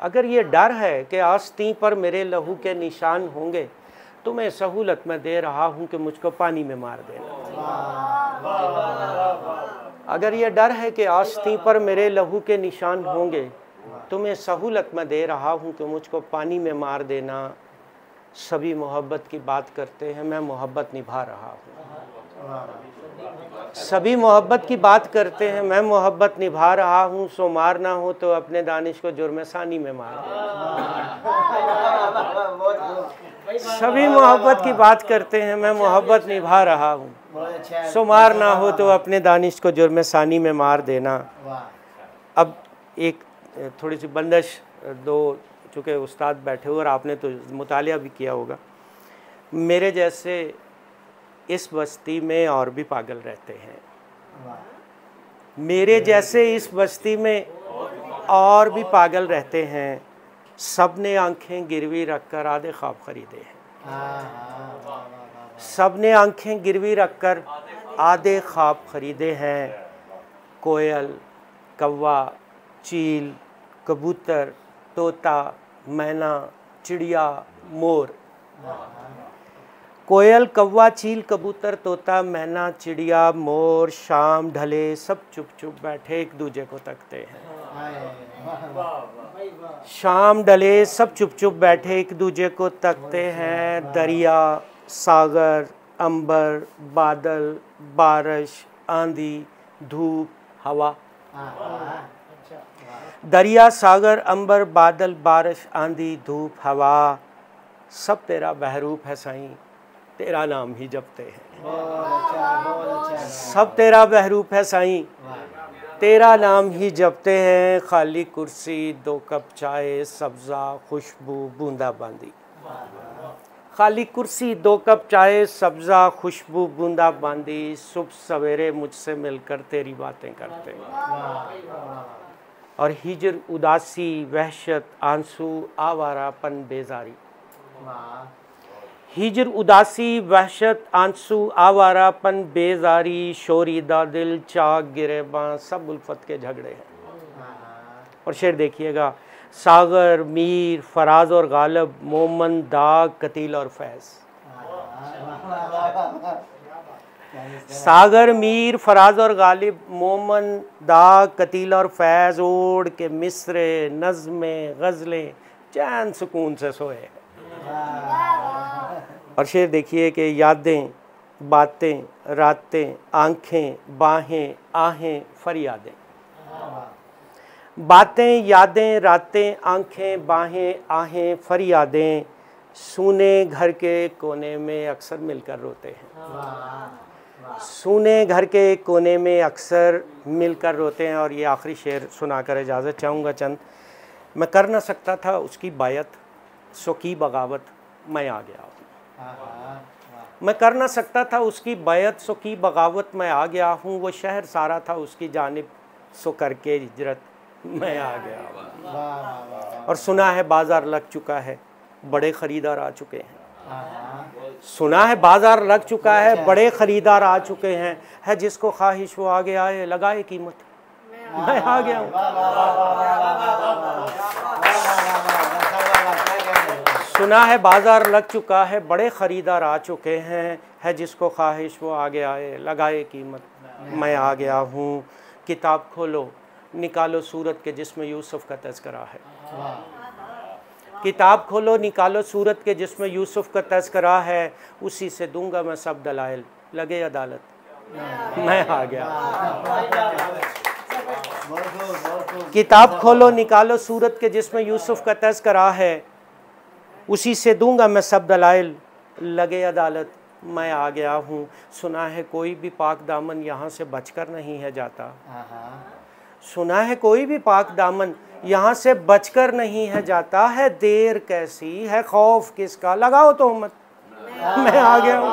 अगर ये डर है कि आस्ती पर मेरे लहू के निशान होंगे तो मैं सहूलत में दे रहा हूँ कि मुझको पानी में मार देना। अगर ये डर है कि आस्ती पर मेरे लहू के निशान होंगे तुम्हें सहूलत में दे रहा हूँ कि मुझको पानी में मार देना। सभी मोहब्बत की बात करते हैं मैं मोहब्बत निभा रहा हूँ। सभी मोहब्बत की बात करते हैं, मैं मोहब्बत निभा रहा हूँ, सो मारना हो तो अपने दानिश को जुर्म सानी में मार सभी मोहब्बत की बात करते हैं, मैं मोहब्बत निभा रहा हूँ। सो मारना हो तो अपने दानिश को जुर्म सानी में मार देना। अब एक, थोड़ी सी बंदिश, दो, चूँकि उस्ताद बैठे हुए और आपने तो मुताल भी किया होगा। मेरे जैसे इस बस्ती में और भी पागल रहते हैं। मेरे जैसे इस बस्ती में और भी पागल रहते हैं। सबने आँखें गिरवी रख कर आधे ख्वाब ख़रीदे हैं। सबने आँखें गिरवी रख कर आधे ख्वाब ख़रीदे हैं। कोयल कौवा चील कबूतर तोता मैना चिड़िया मोर। कोयल, कौवा चील कबूतर, तोता, मैना, चिड़िया, मोर, शाम, ढले, सब चुप चुप बैठे एक दूजे को तकते हैं। शाम, ढले, सब चुप चुप बैठे एक दूजे को तकते हैं। दरिया, सागर, अंबर, बादल, बारिश, आंधी, धूप, हवा। दरिया, सागर, अंबर, बादल, बारिश, आंधी, धूप, हवा, सब तेरा बहरूप है साईं। तेरा नाम ही जपते हैं। सब तेरा बहरूप है साईं। तेरा नाम ही जपते हैं। खाली कुर्सी दो कप चाय सब्ज़ा खुशबू बूंदा बांदी खाली कुर्सी दो कप चाय सब्ज़ा खुशबू बूंदा बांदी सुबह सवेरे मुझसे मिलकर तेरी बातें करते और हिजर उदासी वहशत आँसू आवारापन बेजारी। हिजर उदासी, वहशत, आँसू आवारापन बेजारी शोरीदा दिल चाक गिरेबां सब उल्फत के झगड़े हैं। और शेर देखिएगा, सागर, मीर, फराज और गालब, मोमन, दाग, कतील और फैज़। सागर, मीर, फराज और गालिब, मोमन, दाग, कतील और फैज़, ओढ़ के मिसरे, नज़में, गज़लें, चैन सुकून से सोए। और शेर देखिए कि यादें, बातें, रातें, आँखें, बाहें, आहें, फरियादें। बातें, यादें, रातें, आँखें, बाहें, आहें, फरियादें, सुने घर के कोने में अक्सर मिलकर रोते हैं। सुने घर के कोने में अक्सर मिलकर रोते हैं और ये आखिरी शेर सुनाकर इजाज़त चाहूँगा चंद। मैं कर ना सकता था उसकी बायत। सो की बगावत मैं आ गया हूँ मैं कर ना सकता था उसकी बैत सो की बगावत मैं आ गया हूँ वो शहर सारा था उसकी जानब सो करके हिजरत मैं आ गया और सुना है बाज़ार लग चुका है बड़े ख़रीदार आ चुके हैं सुना है बाज़ार लग चुका है बड़े ख़रीदार आ चुके हैं है जिसको ख्वाहिश वो आगे आए लगाए कीमत मैं आ गया सुना है बाज़ार लग चुका है, बड़े ख़रीदार आ चुके हैं, है जिसको ख्वाहिश, वो आगे आए, लगाए कीमत। मैं आ गया हूँ। किताब खोलो, निकालो सूरत के जिसमें यूसुफ का तस्करा है। किताब खोलो, निकालो सूरत के जिसमें यूसुफ का तस्करा है, उसी से दूँगा मैं सब दलाइल। लगे अदालत। मैं आ गया। किताब खोलो, निकालो सूरत के जिसमें यूसुफ का तस्करा है उसी से दूँगा मैं सब दलाइल। लगे अदालत मैं आ गया हूँ। सुना है कोई भी पाक दामन यहाँ से बचकर नहीं है जाता। सुना है कोई भी पाक दामन यहाँ से बचकर नहीं है जाता है। देर कैसी है खौफ किसका? लगाओ तो मत। मैं आ गया हूँ।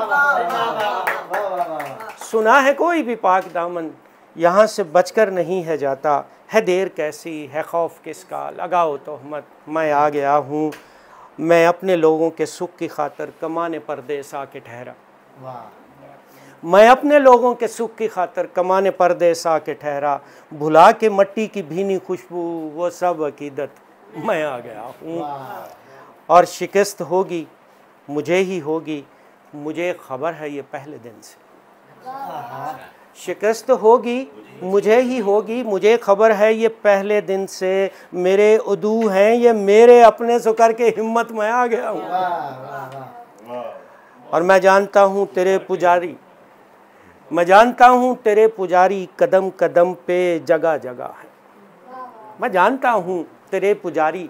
सुना है कोई भी पाक दामन यहाँ से बचकर नहीं है जाता। है देर कैसी है खौफ किसका? लगाओ तो मत। मैं आ गया हूँ। मैं अपने लोगों के सुख की खातर कमाने परदेस आके ठहरा। मैं अपने लोगों के सुख की खातर कमाने परदेस आके ठहरा। भुला के मट्टी की भीनी खुशबू वो सब अकीदत मैं आ गया हूँ। और शिकस्त होगी मुझे ही होगी। मुझे खबर है ये पहले दिन से। शिकस्त होगी मुझे ही होगी। मुझे खबर है ये पहले दिन से मेरे उदू हैं ये मेरे अपने सो करके हिम्मत में आ गया हूँ। और मैं जानता हूँ तेरे पुजारी मैं जानता हूँ तेरे पुजारी कदम कदम पे जगह जगह है। मैं जानता हूँ तेरे पुजारी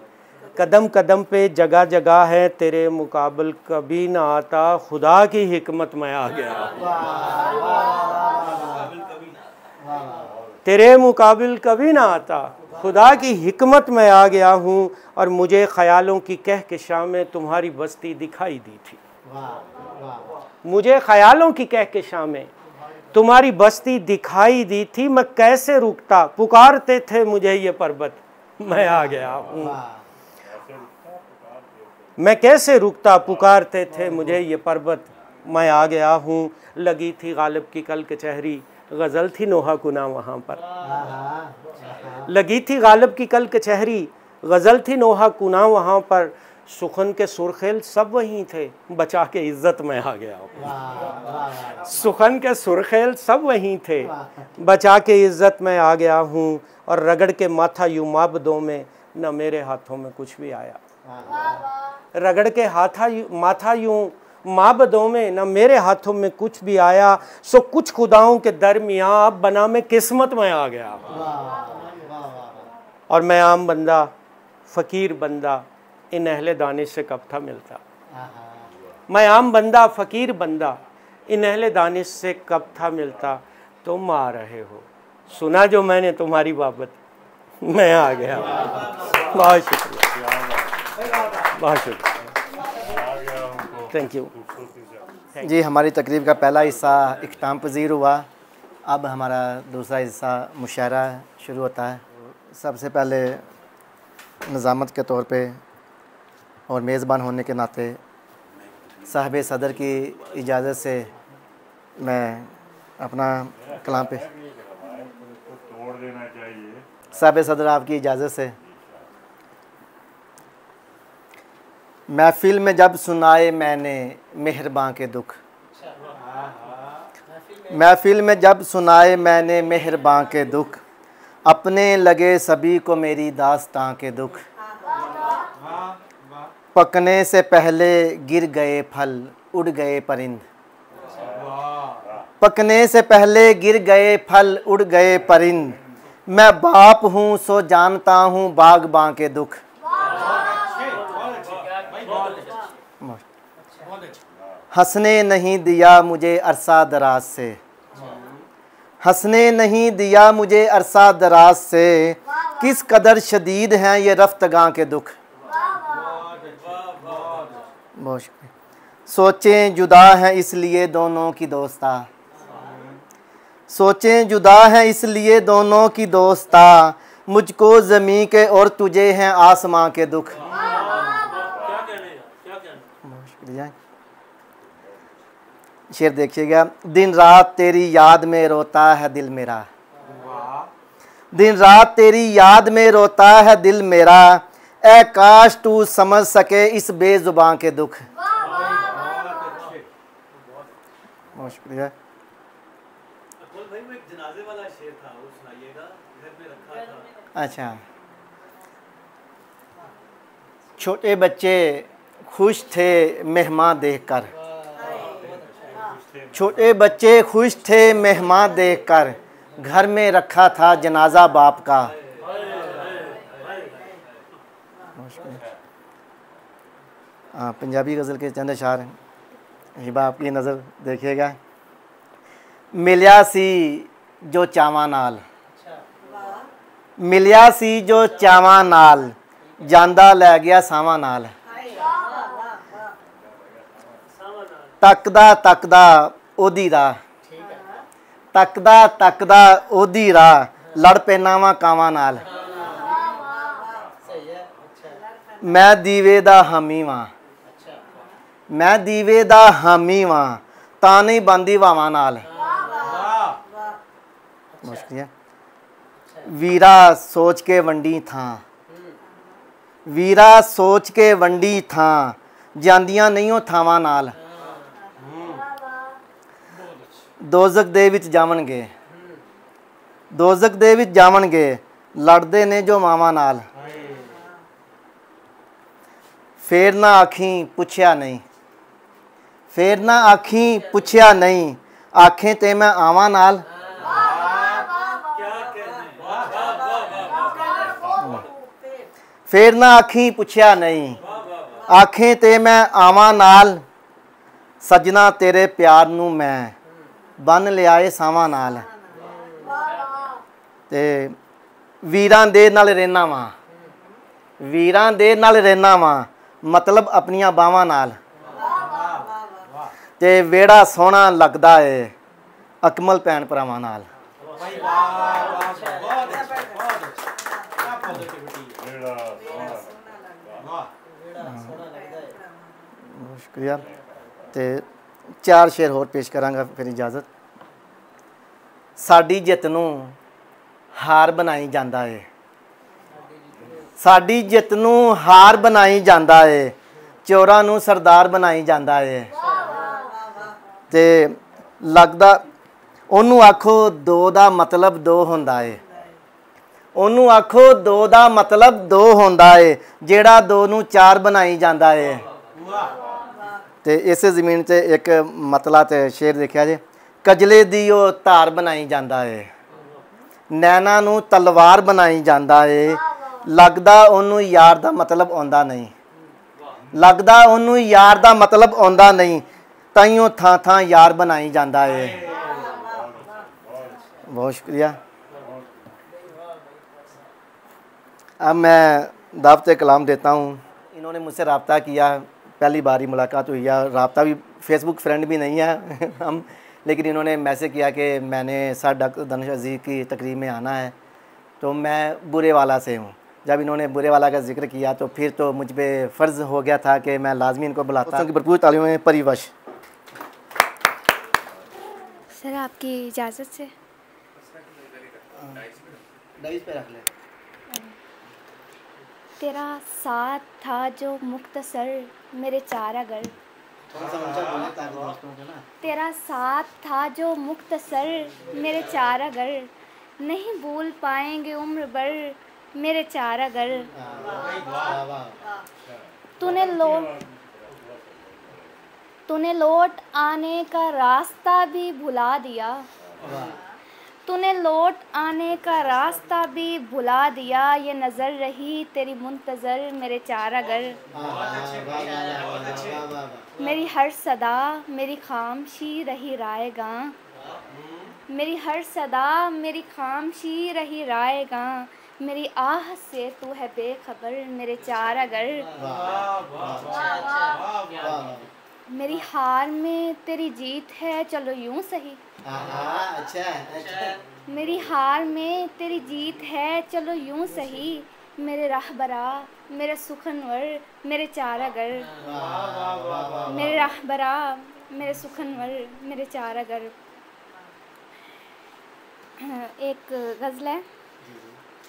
कदम कदम पे जगह जगह है तेरे मुकाबल कभी ना आता। खुदा की हिकमत में आ गया। तेरे मुकाबल कभी ना आता। खुदा की हिकमत में आ गया हूँ और मुझे ख्यालों की कह के शाम में तुम्हारी बस्ती दिखाई दी थी। मुझे ख्यालों की कह के शाम तुम्हारी बस्ती दिखाई दी थी। मैं कैसे रुकता? पुकारते थे मुझे ये पर्वत। मैं आ गया हूँ। मैं कैसे रुकता? पुकारते थे मुझे ये पर्वत। मैं आ गया हूँ। लगी थी गालिब की कल कचहरी गज़ल थी नोहा कुना वहाँ पर। लगी थी गालिब की कल कचहरी गज़ल थी नोहा कुना वहाँ पर। सुखन के सुरखेल सब वहीं थे। बचा के इज़्ज़त में आ गया सुखन के सुरखेल सब वहीं थे। बचा के इज़्ज़त में आ गया हूँ। और रगड़ के माथा यूँ माबदों में। न मेरे हाथों में कुछ भी आया। रगड़ के हाथा माथा यूँ माबदों में न मेरे हाथों में कुछ भी आया सो कुछ खुदाओं के दरमिया बना में किस्मत में आ गया। और मैं आम बंदा फ़कीर बंदा इन अहले दानिश से कब था मिलता मैं आम बंदा फ़कीर बंदा इन अहले दानिश से कब था मिलता। तुम आ रहे हो। सुना जो मैंने तुम्हारी बाबत। मैं आ गया। बहुत शुक्रिया। बहुत शुक्रिया थैंक यू जी हमारी तकरीब का पहला हिस्सा इख्ताम पजीर हुआ। अब हमारा दूसरा हिस्सा मुशायरा शुरू होता है। सबसे पहले नज़ामत के तौर पे और मेज़बान होने के नाते साहब सदर की इजाज़त से मैं अपना कलाम पे देना चाहिए। साहब सदर आपकी इजाज़त से महफिल में जब सुनाए मैंने मेहरबान के दुख। महफिल में जब सुनाए मैंने मेहरबान के दुख। अपने लगे सभी को मेरी दास्तां के दुख। पकने से पहले गिर गए फल, उड़ गए परिंद। पकने से पहले गिर गए फल, उड़ गए परिंद। मैं बाप हूँ, सो जानता हूँ बागबां के दुख। हंसने नहीं दिया मुझे अरसा दराज से। हंसने नहीं दिया मुझे अरसा दराज से। किस कदर शदीद हैं ये रफ्तगां के दुख। बहुत शुक्रिया। सोचें जुदा हैं इसलिए दोनों की दोस्ता। सोचें जुदा हैं इसलिए दोनों की दोस्ता। मुझको ज़मी के और तुझे हैं आसमां के दुख बहुत शुक्रिया शेर देखिएगा, दिन रात तेरी याद में रोता है दिल मेरा। दिन रात तेरी याद में रोता है दिल मेरा। ए काश तू समझ सके इस बेजुबान के दुख। बहुत शुक्रिया। अच्छा। छोटे बच्चे खुश थे मेहमान देखकर। छोटे बच्चे खुश थे मेहमान देखकर घर में रखा था जनाजा बाप का हाँ पंजाबी गज़ल के चंद अशार हैं हिबा आपकी नज़र देखिएगा मिलिया सी जो चावा नाल मिलिया सी जो चावा नाल ਜਾਂਦਾ ਲੈ ਗਿਆ ਸਾਵਾਂ ਨਾਲ ਤੱਕਦਾ ਤੱਕਦਾ ਉਹਦੀ ਰਾਹ। ਤੱਕਦਾ ਤੱਕਦਾ ਉਹਦੀ ਰਾਹ। ਲੜ ਪੈਣਾ ਵਾਂ ਕਾਵਾਂ ਨਾਲ। ਮੈਂ ਦੀਵੇ ਦਾ ਹਾਮੀ ਵਾਂ। ਮੈਂ ਦੀਵੇ ਦਾ ਹਾਮੀ ਵਾਂ। ਤਾਂ ਨਹੀਂ ਬੰਦੀ ਵਾਵਾਂ ਨਾਲ। ਮੁਸ਼ਕਿਲ ਹੈ। ਵੀਰਾ ਸੋਚ ਕੇ ਵੰਡੀ ਥਾਂ। ਵੀਰਾ ਸੋਚ ਕੇ ਵੰਡੀ ਥਾਂ। ਜਾਂਦੀਆਂ ਨਹੀਂ ਉਹ ਥਾਵਾਂ ਨਾਲ। ਦੋਜ਼ਖ ਦੇ ਵਿੱਚ ਜਾਵਣਗੇ। ਦੋਜ਼ਖ ਦੇ ਵਿੱਚ ਜਾਵਣਗੇ। ਲੜਦੇ ਨੇ ਜੋ ਮਾਵਾਂ ਨਾਲ। ਫੇਰ ਨਾ ਆਖੀ ਪੁੱਛਿਆ ਨਹੀਂ। ਫੇਰ ਨਾ ਆਖੀ ਪੁੱਛਿਆ ਨਹੀਂ। ਆਖੇ ਤੇ ਮੈਂ ਆਵਾਂ ਨਾਲ। ਫੇਰ ਨਾ ਆਖੀ ਪੁੱਛਿਆ ਨਹੀਂ। ਆਖੇ ਤੇ ਮੈਂ ਆਵਾਂ ਨਾਲ। ਸਜਣਾ ਤੇਰੇ ਪਿਆਰ ਨੂੰ ਮੈਂ। ਬੰਨ ਲਿਆਏ ਸਾਵਾਂ ਨਾਲ। ਤੇ ਵੀਰਾਂ ਦੇ ਨਾਲ ਰਹਿਣਾ ਵਾਂ ਵੀਰਾਂ ਦੇ ਨਾਲ ਰਹਿਣਾ ਵਾਂ ਮਤਲਬ ਆਪਣੀਆਂ ਬਾਵਾਂ ਨਾਲ। ਤੇ ਵੇੜਾ ਸੋਹਣਾ ਲੱਗਦਾ ਏ ਅਕਮਲ ਭੈਣ ਭਰਾਵਾਂ ਨਾਲ। ਬਹੁਤ ਸ਼ੁਕਰੀਆ। ਤੇ ਚਾਰ ਸ਼ੇਰ ਹੋਰ ਪੇਸ਼ ਕਰਾਂਗਾ ਫਿਰ ਇਜਾਜ਼ਤ। ਸਾਡੀ ਜਿੱਤ ਨੂੰ ਹਾਰ ਬਣਾਈ ਜਾਂਦਾ ਏ। ਸਾਡੀ ਜਿੱਤ ਨੂੰ ਹਾਰ ਬਣਾਈ ਜਾਂਦਾ ਏ। ਚੋਰਾਂ ਨੂੰ ਸਰਦਾਰ ਬਣਾਈ ਜਾਂਦਾ ਏ। ਤੇ ਲੱਗਦਾ ਉਹਨੂੰ ਆਖੋ ਦੋ ਦਾ ਮਤਲਬ ਦੋ ਹੁੰਦਾ ਏ। ਉਹਨੂੰ ਆਖੋ ਦੋ ਦਾ ਮਤਲਬ ਦੋ ਹੁੰਦਾ ਏ। ਜਿਹੜਾ ਦੋ ਨੂੰ ਚਾਰ ਬਣਾਈ ਜਾਂਦਾ ਏ। ਤੇ ਇਸੇ ਜ਼ਮੀਨ ਤੇ ਇੱਕ ਮਤਲਾ ਤੇ ਸ਼ੇਰ ਦੇਖਿਆ ਜੇ ਕਜਲੇ ਦੀ ਉਹ ਧਾਰ ਬਣਾਈ ਜਾਂਦਾ ਏ ਨੈਣਾ ਨੂੰ ਤਲਵਾਰ ਬਣਾਈ ਜਾਂਦਾ ਏ ਲੱਗਦਾ ਉਹਨੂੰ ਯਾਰ ਦਾ ਮਤਲਬ ਆਉਂਦਾ ਨਹੀਂ ਲੱਗਦਾ ਉਹਨੂੰ ਯਾਰ ਦਾ ਮਤਲਬ ਆਉਂਦਾ ਨਹੀਂ ਤਾਈਓ ਥਾਂ ਥਾਂ ਯਾਰ ਬਣਾਈ ਜਾਂਦਾ ਏ बहुत शुक्रिया अब मैं दावत कलाम देता हूँ इन्होंने मुझसे रबता किया पहली बार ही मुलाकात हुई है। रबता भी फेसबुक फ्रेंड भी नहीं है हम लेकिन इन्होंने मैसेज किया कि मैंने सर डॉक्टर दानिश अज़ीज़ की तकरीब में आना है तो मैं बुरे वाला से हूँ। जब इन्होंने बुरे वाला का ज़िक्र किया तो फिर तो मुझ पर फ़र्ज़ हो गया था कि मैं लाजमी इनको बुलाता। हूँ भरपूर तालीम परिवश। सर आपकी इजाज़त से। तेरा साथ था जो मुख्तसर मेरे चार अगर। तेरा साथ था जो मुख्तसर मेरे चार अगर। नहीं भूल पाएँगे उम्र भर, मेरे चार अगर। तूने लो तूने लौट आने का रास्ता भी भुला दिया। तूने लौट आने का रास्ता भी भुला दिया, ये नज़र रही तेरी मुंतज़र मेरे चार अगर मेरी हर सदा मेरी खामशी रही रायगा। मेरी हर सदा मेरी खामशी रही रायगा। मेरी आह से तू है बेखबर मेरे चार अगर मेरी हार में तेरी जीत है, चलो यूँ सही। अच्छा अच्छा। मेरी हार में तेरी जीत है, चलो यूँ सही। मेरे राहबरा, मेरे सुखनवर, मेरे चारागर। मेरे राहबरा, मेरे सुखनवर, मेरे चारागर। एक गज़ल है।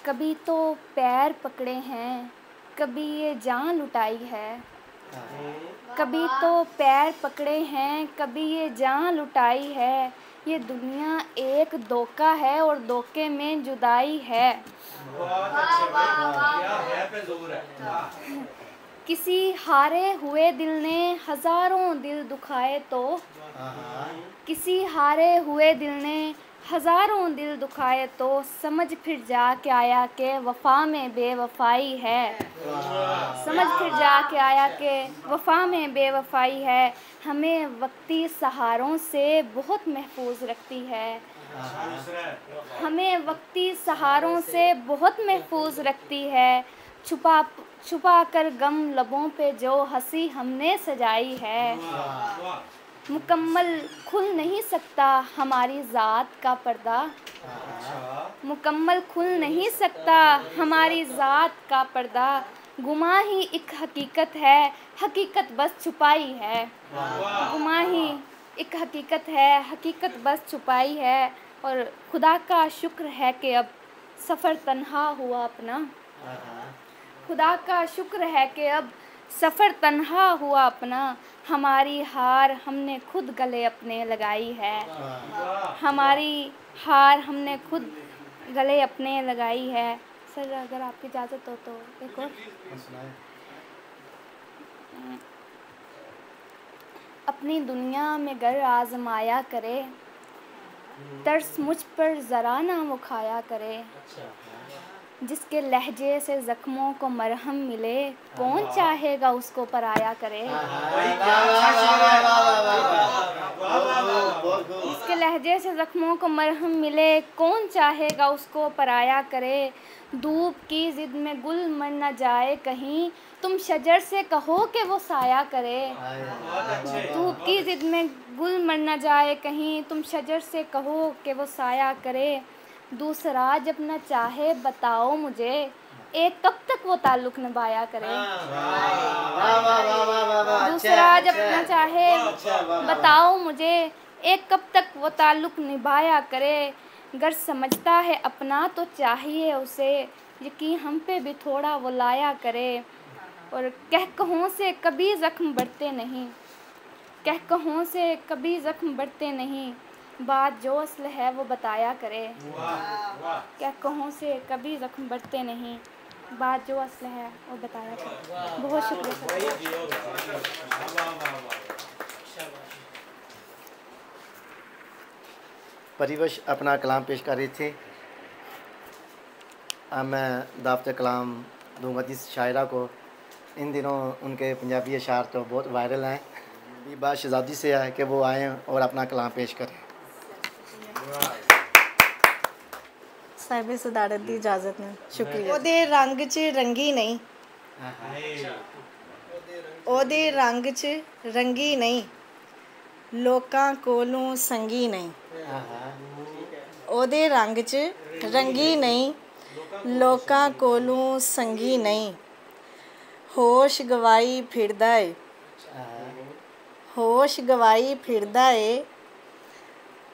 कभी तो पैर पकड़े हैं, कभी ये जान लुटाई है। कभी तो पैर पकड़े हैं, कभी ये जान लुटाई है। ये दुनिया एक धोखा है और धोखे में जुदाई है। किसी हारे हुए दिल ने हज़ारों दिल दुखाए तो किसी हारे हुए दिल ने हज़ारों दिल दुखाए तो समझ फिर जा के आया के वफ़ा में बेवफाई है। समझ फिर जा के आया के वफ़ा में बेवफाई है। हमें वक्ती सहारों से बहुत महफूज रखती है। हमें वक्ती सहारों से बहुत महफूज रखती है। छुपा छुपा कर गम लबों पे जो हँसी हमने सजाई है। मुकम्मल खुल नहीं सकता हमारी ज़ात का पर्दा। मुकम्मल खुल नहीं सकता हमारी ज़ात का पर्दा। गुमा ही एक हकीकत है, हकीकत बस छुपाई है। गुमा ही एक हकीकत है, हकीकत बस छुपाई है। और खुदा का शुक्र है कि अब सफ़र तन्हा हुआ अपना। खुदा का शुक्र है कि अब सफ़र तन्हा हुआ अपना। हमारी हार हमने खुद गले अपने लगाई है। हमारी हार हमने खुद गले अपने लगाई है। सर अगर आपकी इजाज़त हो तो एक और। अपनी दुनिया में गर आजमाया करे। तरस मुझ पर ज़रा ना मुखाया करे। जिसके लहजे से ज़ख्मों को मरहम मिले कौन चाहेगा उसको पराया करे जिसके लहजे से ज़ख्मों को मरहम मिले कौन चाहेगा उसको पराया करे धूप की ज़िद में गुल मर न जाए कहीं तुम शजर से कहो कि वो साया करे धूप की ज़िद में गुल मर न जाए कहीं तुम शजर से कहो कि वो साया करे दूसरा जब न चाहे बताओ मुझे एक कब तक वो ताल्लुक निभाया करे। दूसरा जब न चाहे बताओ मुझे एक कब तक वो ताल्लुक निभाया करे। अगर समझता है अपना तो चाहिए उसे यकीन हम पे भी थोड़ा वो लाया करे। और कह कहों से कभी ज़ख्म बढ़ते नहीं कह कहों से कभी ज़ख्म बढ़ते नहीं। बात जो असल है वो बताया करे। क्या कहों से कभी ज़ख्म बढ़ते नहीं। बात जो असल है वो बताया करे। बहुत शुक्रिया परिवश अपना कलाम पेश कर रही थी। अब मैं दावत कलाम दूँगा जिस शायरा को इन दिनों उनके पंजाबी अशार तो बहुत वायरल हैं। ये बात शहजादी से है कि वो आएँ और अपना कलाम पेश करें। ਸਾਹਿਬ ਸਦਾਰਤ ਦੀ ਇਜਾਜ਼ਤ ਨਾਲ ਸ਼ੁਕਰੀਆ ਉਹਦੇ ਰੰਗ 'ਚ ਰੰਗੀ ਨਹੀਂ ਉਹਦੇ ਰੰਗ 'ਚ ਰੰਗੀ ਨਹੀਂ ਲੋਕਾਂ ਕੋਲੋਂ ਸੰਗੀ ਨਹੀਂ ਉਹਦੇ ਰੰਗ 'ਚ ਰੰਗੀ ਨਹੀਂ ਲੋਕਾਂ ਕੋਲੋਂ ਸੰਗੀ ਨਹੀਂ ਹੋਸ਼ ਗਵਾਈ ਫਿਰਦਾ ਏ ਹੋਸ਼ ਗਵਾਈ ਫਿਰਦਾ ਏ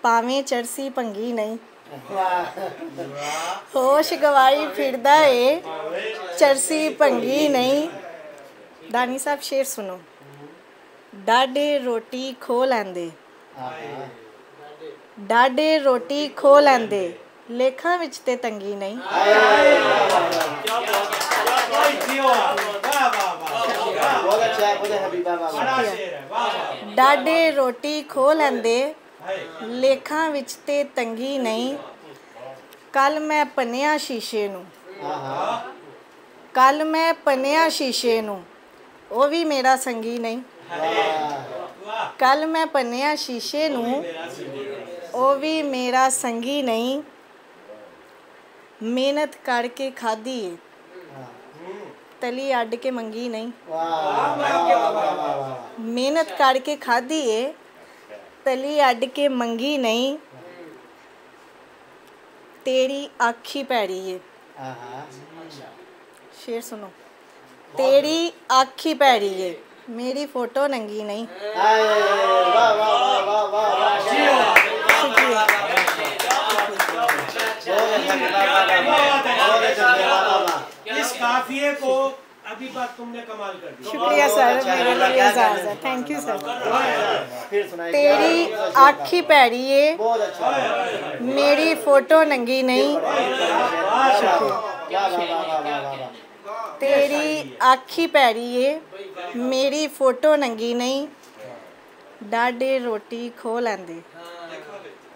ਪਾਵੇਂ ਚਰਸੀ ਭੰਗੀ ਨਹੀਂ ਹੋਸ਼ ਗਵਾਈ ਫਿਰਦਾ ਏ ਚਰਸੀ ਭੰਗੀ ਨਹੀਂ ਦਾਨੀ ਸਾਹਿਬ ਸ਼ੇਰ ਸੁਣੋ ਡਾਡੇ ਰੋਟੀ ਖੋ ਲੈਂਦੇ ਡਾਡੇ ਰੋਟੀ ਖੋ ਲੈਂਦੇ ਲੇਖਾਂ ਵਿੱਚ ਤੇ ਤੰਗੀ ਨਹੀਂ ਡਾਡੇ ਰੋਟੀ ਖੋ ਲੈਂਦੇ ਲੇਖਾਂ ਵਿੱਚ ਤੇ ਤੰਗੀ ਨਹੀਂ। ਕੱਲ ਮੈਂ ਪੰਨਿਆ ਸ਼ੀਸ਼ੇ ਨੂੰ। ਕੱਲ ਮੈਂ ਪੰਨਿਆ ਸ਼ੀਸ਼ੇ ਨੂੰ। ਉਹ ਵੀ ਮੇਰਾ ਸੰਗੀ ਨਹੀਂ। ਕੱਲ ਮੈਂ ਪੰਨਿਆ ਸ਼ੀਸ਼ੇ ਨੂੰ। ਉਹ ਵੀ ਮੇਰਾ ਸੰਗੀ ਨਹੀਂ। ਮਿਹਨਤ ਕਰਕੇ ਖਾਧੀ ਏ। ਤਲੀ ਅੱਡ ਕੇ ਮੰਗੀ ਨਹੀਂ। ਮਿਹਨਤ ਕਰਕੇ ਖਾਧੀ ਏ। ਤਲੀ ਅੱਡ ਕੇ ਮੰਗੀ ਨਹੀਂ ਤੇਰੀ ਆਖੀ ਪੈੜੀ ਏ ਸ਼ੇਰ ਸੁਣੋ ਤੇਰੀ ਆਖੀ ਪੈੜੀ ਏ ਮੇਰੀ ਫੋਟੋ ਨੰਗੀ ਨਹੀਂ वाह वाह वाह वाह वाह ਸ਼ੁਕਰੀਆ इस काफिए को अभी बात तुमने कमाल कर दी शुक्रिया सर मेरे लिए एजाज है थैंक यू सर फिर सुनाइए तेरी आखी पैड़ी ਏ बहुत अच्छा वाह ਮੇਰੀ ਫੋਟੋ ਨੰਗੀ ਨਹੀਂ वाह वाह वाह वाह वाह ਤੇਰੀ ਆਖੀ ਪੈੜੀ ਏ ਮੇਰੀ ਫੋਟੋ ਨੰਗੀ ਨਹੀਂ ਡਾਡੇ ਰੋਟੀ ਖੋ ਲੈਂਦੇ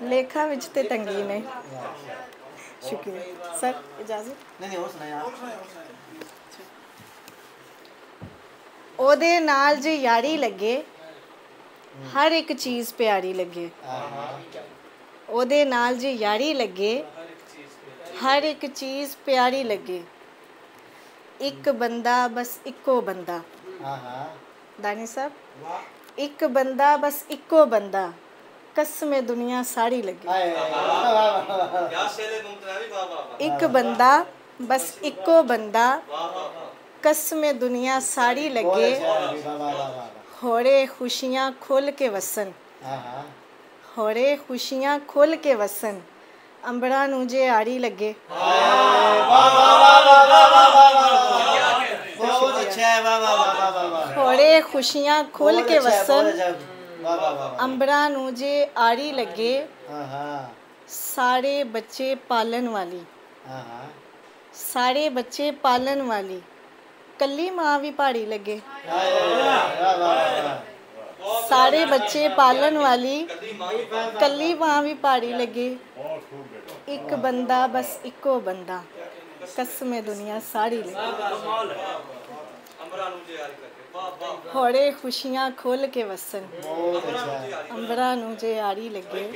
ਲੇਖਾਂ ਵਿੱਚ ਤੇ ਤੰਗੀ ਨਹੀਂ ਸ਼ੁਕਰੀਆ ਸਰ ਇਜਾਜ਼ਤ नहीं नहीं और सुनाइए ਉਹਦੇ ਨਾਲ ਜੇ ਯਾਰੀ ਲੱਗੇ, ਹਰ ਇੱਕ ਚੀਜ਼ ਪਿਆਰੀ ਲੱਗੇ। ਉਹਦੇ ਨਾਲ ਜੇ ਯਾਰੀ ਲੱਗੇ, ਹਰ ਇੱਕ ਚੀਜ਼ ਪਿਆਰੀ ਲੱਗੇ। ਇੱਕ ਬੰਦਾ ਬਸ ਇੱਕੋ ਬੰਦਾ। ਆਹਾ ਦਾਨੀ ਸਾਹਿਬ ਵਾਹ ਇੱਕ ਬੰਦਾ ਬਸ ਇੱਕੋ ਬੰਦਾ। ਕਸਮੇ ਦੁਨੀਆ ਸਾਰੀ ਲੱਗੇ। ਹਾਏ ਇੱਕ ਬੰਦਾ ਬਸ ਇੱਕੋ ਬੰਦਾ। कस में दुनिया साड़ी लगे होरे खुशियाँ खोल के वसन। होरे खुशियाँ खोल के वसन अंबरा नूजे आड़ी लगे। होरे खुशियाँ खोल के वसन अंबरा नूजे आड़ी लगे सारे बच्चे पालन वाली। सारे बच्चे पालन वाली। ਕੱਲੀ ਮਾਂ ਵੀ ਪਹਾੜੀ ਲੱਗੇ। ਸਾਰੇ ਬੱਚੇ ਪਾਲਣ ਵਾਲੀ ਕੱਲੀ ਮਾਂ ਵੀ ਪਹਾੜੀ ਲੱਗੇ। ਇੱਕ ਬੰਦਾ, ਬਸ ਇੱਕੋ ਬੰਦਾ। ਕਸਮੇ ਦੁਨੀਆ ਸਾੜੀ ਲੱਗੇ। ਹੋੜੇ ਖੁਸ਼ੀਆਂ ਖੋਲ ਕੇ ਵਸਣ। ਅੰਬਰਾਂ ਨੂੰ ਜੇ ਆੜੀ ਲੱਗੇ।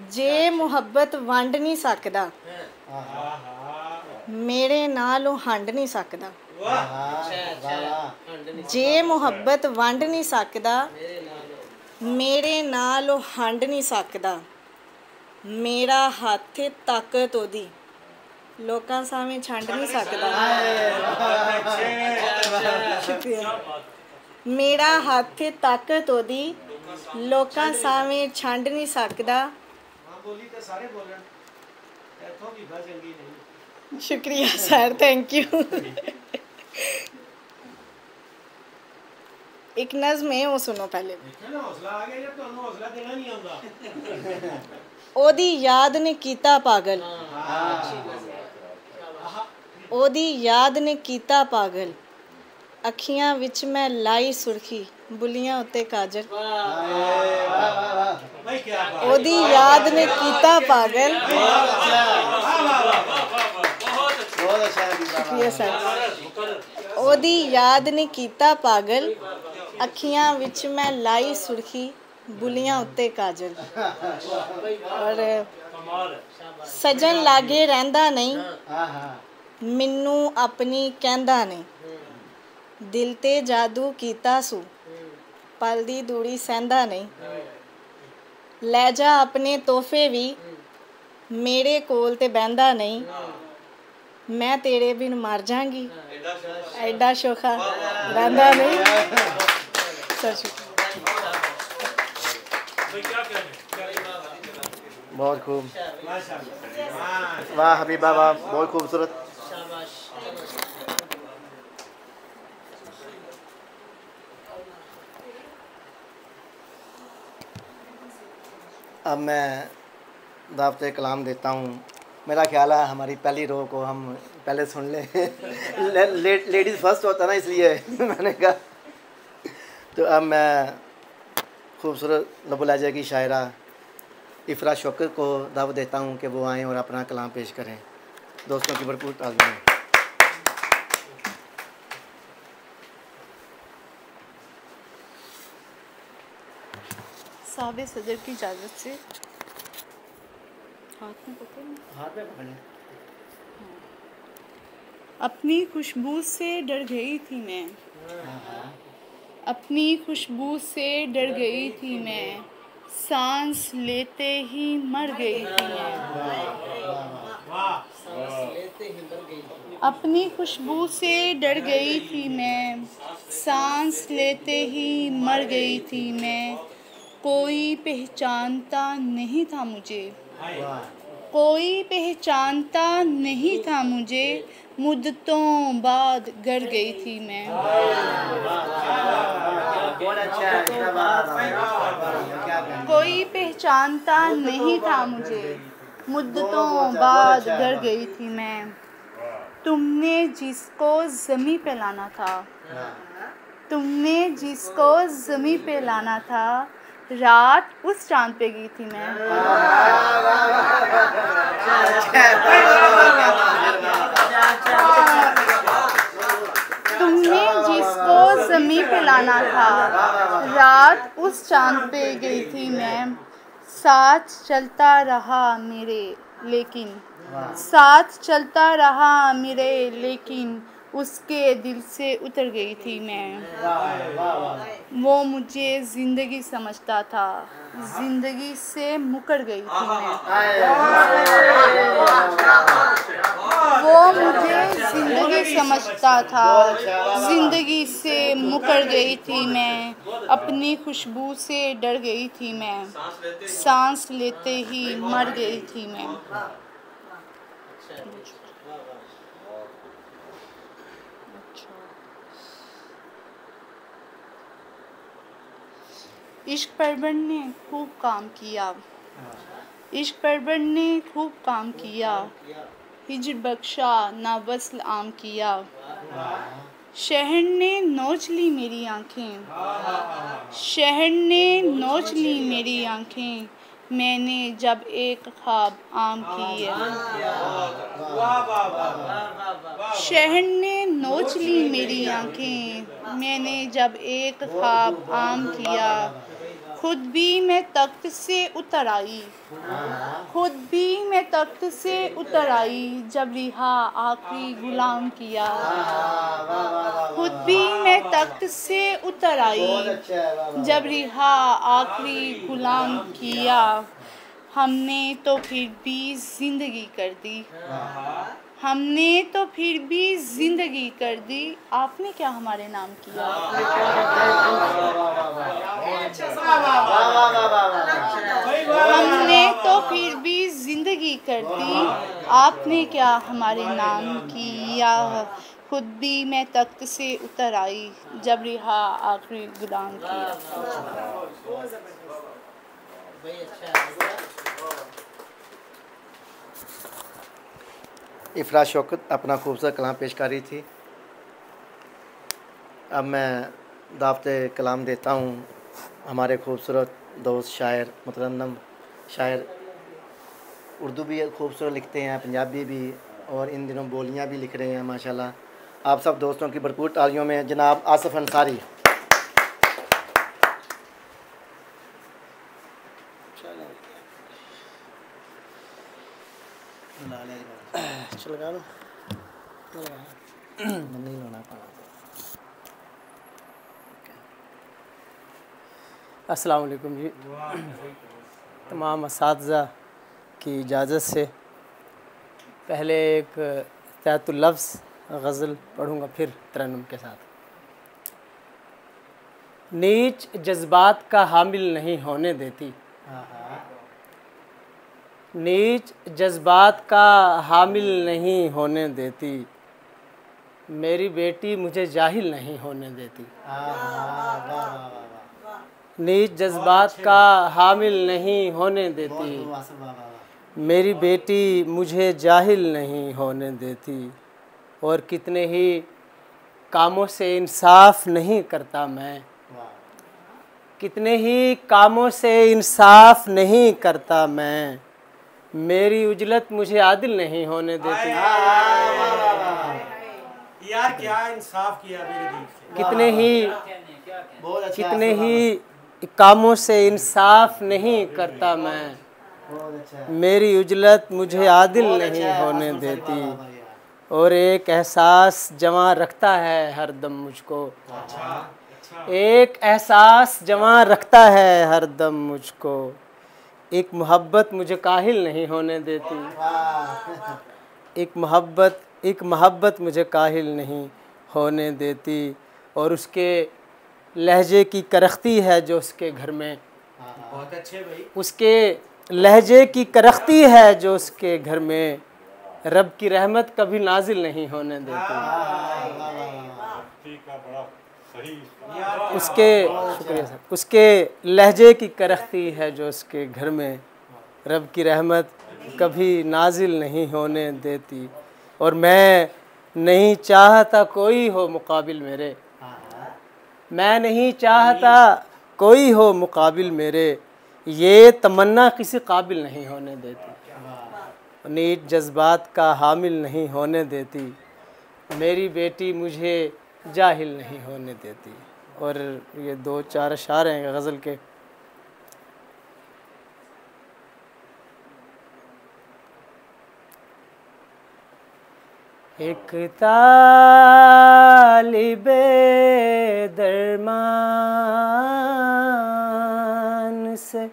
ਜੇ ਮੁਹੱਬਤ ਵੰਡ ਨਹੀਂ ਸਕਦਾ। ਮੇਰੇ ਨਾਲ ਉਹ ਹੰਡ ਨਹੀਂ ਸਕਦਾ। ਜੇ ਮੁਹੱਬਤ ਵੰਡ ਨਹੀਂ ਸਕਦਾ ਮੇਰੇ ਨਾਲ। ਉਹ ਹੰਡ ਨਹੀਂ ਸਕਦਾ। ਮੇਰਾ ਹੱਥ ਤਾਕਤ ਉਹਦੀ। ਲੋਕਾਂ ਸਾਹਮਣੇ ਛੰਡ ਨਹੀਂ ਸਕਦਾ। ਮੇਰਾ ਹੱਥ ਤਾਕਤ ਉਹਦੀ। ਲੋਕਾਂ ਸਾਹਮਣੇ ਛੰਡ ਨਹੀਂ ਸਕਦਾ। ਬੋਲੀ ਤਾਂ ਸਾਰੇ ਬੋਲਣ। ਇੱਥੋਂ ਵੀ ਗਾ ਚੰਗੀ ਨਹੀਂ। शुक्रिया, सर थैंक यू एक नज़म है, वो सुनो पहले। ओदी याद ने कीता पागल। ओदी याद ने कीता पागल। अखियाँ विच मैं लाई सुर्खी। ਬੁਲੀਆਂ ਉੱਤੇ ਕਾਜਲ। ਉਹਦੀ ਯਾਦ ਨੇ ਕੀਤਾ ਪਾਗਲ। ਉਹਦੀ ਯਾਦ ਨੇ ਕੀਤਾ ਪਾਗਲ। ਅੱਖੀਆਂ ਵਿੱਚ ਮੈਂ ਲਾਈ ਸੁਰਖੀ ਬੁਲੀਆਂ ਉੱਤੇ ਕਾਜਲ। ਔਰ ਸਜਣ ਲਾਗੇ ਰਹਿੰਦਾ ਨਹੀਂ। ਮੈਨੂੰ ਆਪਣੀ ਕਹਿੰਦਾ ਨਹੀਂ ਦਿਲ ਤੇ ਜਾਦੂ ਕੀਤਾ ਸੂ। ਪਲ ਦੀ ਦੂਰੀ ਸਹਿੰਦਾ ਨਹੀਂ ਲੈ ਜਾ ਆਪਣੇ ਤੋਹਫੇ ਵੀ ਮੇਰੇ ਕੋਲ ਤੇ ਬਹਿੰਦਾ ਨਹੀਂ ਮੈਂ ਤੇਰੇ ਬਿਨ ਮਰ ਜਾਾਂਗੀ ਐਡਾ ਸ਼ੋਖਾ ਰਹਿੰਦਾ ਨਹੀਂ ਸਤਿ ਸ਼੍ਰੀ ਅਕਾਲ बहुत खूब वाह हबीबा वाह बहुत खूबसूरत अब मैं दावत कलाम देता हूँ। मेरा ख्याल है हमारी पहली रो को हम पहले सुन लें। ले, ले, लेडीज़ फ़र्स्ट होता ना इसलिए मैंने कहा। तो अब मैं खूबसूरत लबुलाजा की शायरा इफ़रा शौकत को दावत देता हूँ कि वो आएँ और अपना कलाम पेश करें। दोस्तों की भरपूर ताज़ा साहब सदर की इजाज़त से। हाथ में पकड़। हाथ में पकड़ अपनी खुशबू से डर गई थी मैं। अपनी खुशबू से डर गई थी मैं। सांस लेते ही मर गई थी मैं। अपनी खुशबू से डर गई थी मैं। सांस लेते ही मर गई थी मैं। कोई पहचानता नहीं था मुझे। कोई पहचानता नहीं था मुझे। मुद्दतों बाद गर गई थी मैं। अच्छा कोई पहचानता नहीं था मुझे। मुद्दतों बाद डर गई थी मैं। तुमने जिसको जमी पे लाना था। तुमने जिसको जमी पे लाना था रात उस चाँद पे गई थी मैं। तुमने जिसको जमी पे लाना था, रात उस चाँद पे गई थी मैं। साथ चलता रहा मेरे, लेकिन। साथ चलता रहा मेरे, लेकिन उसके दिल से उतर गई थी मैं। वो मुझे ज़िंदगी समझता था। ज़िंदगी से मुकर गई थी मैं। वो मुझे ज़िंदगी समझता था। ज़िंदगी से मुकर गई थी मैं। अपनी खुशबू से डर गई थी मैं। सांस लेते ही मर गई थी मैं। इश्क परवर ने खूब काम किया। इश्क परवर ने खूब काम किया। हिजर बख्शा, ना वसल आम किया। शहर ने नोच ली मेरी आँखें। शहर ने नोच ली मेरी आँखें। मैंने जब एक ख्वाब आम किया शहर ने नोच ली मेरी आँखें। मैंने जब एक ख्वाब आम किया। खुद भी मैं तख्त से उतर आई। खुद भी मैं तख्त से उतर आई, जब रिहा आखिरी गुलाम किया। खुद भी मैं तख्त से उतर आई, जब रिहा आखिरी गुलाम किया। हमने तो फिर भी ज़िंदगी कर दी। हमने तो फिर भी ज़िंदगी कर दी आपने क्या हमारे नाम किया हमने तो फिर भी ज़िंदगी कर दी आपने क्या हमारे नाम किया खुद भी मैं तख्त से उतर आई जब रिहा आखिरी गुलाम किया इफ़रा शौकत अपना खूबसूरत कलाम पेश कर रही थी। अब मैं दावत कलाम देता हूँ। हमारे खूबसूरत दोस्त शायर मुतरन्नम शायर, उर्दू भी खूबसूरत लिखते हैं, पंजाबी भी, और इन दिनों बोलियाँ भी लिख रहे हैं, माशाल्लाह। आप सब दोस्तों की भरपूर तालियों में जनाब आसफ़ अंसारी। चल गा लो नहीं होना पड़ा अस्सलाम वालेकुम जी। तमाम इस की इजाज़त से पहले एक तहतुल्लफ्ज़ गज़ल पढ़ूँगा फिर तरन्नुम के साथ। नीच जज्बात का हामिल नहीं होने देती। नीच जज्बात का हामिल नहीं होने देती। मेरी बेटी मुझे जाहिल नहीं होने देती। नीच जज्बात का हामिल नहीं होने देती। मेरी बेटी मुझे जाहिल नहीं होने देती। और कितने ही कामों से इंसाफ नहीं करता मैं। कितने ही कामों से इंसाफ नहीं करता मैं। मेरी उजलत मुझे आदिल नहीं होने देती। यार क्या इंसाफ किया मेरे दिल से। कितने ही अच्छा कितने ही कामों से इंसाफ नहीं करता मैं। अच्छा। मेरी उजलत मुझे आदिल नहीं होने देती। और एक एहसास जमा रखता है हर दम मुझको। एक एहसास जमा रखता है हर दम मुझको। एक मोहब्बत मुझे काहिल नहीं होने देती। एक मोहब्बत एक मोहब्बत मुझे काहिल नहीं होने देती। और उसके लहजे की करख्ती है जो उसके घर में। बहुत अच्छे भाई। उसके लहजे की करख्ती है जो उसके घर में। रब की रहमत कभी नाजिल नहीं होने देती। उसके, शुक्रिया उसके लहजे की करख्ती है जो उसके घर में। रब की रहमत कभी नाजिल नहीं होने देती। और मैं नहीं चाहता कोई हो मुकाबिल मेरे। मैं नहीं चाहता कोई हो मुकाबिल मेरे। ये तमन्ना किसी काबिल नहीं होने देती। नीट जज्बात का हामिल नहीं होने देती। मेरी बेटी मुझे जाहिल नहीं होने देती। और ये दो चार अशार हैं गज़ल के। एक तालिब दरमान से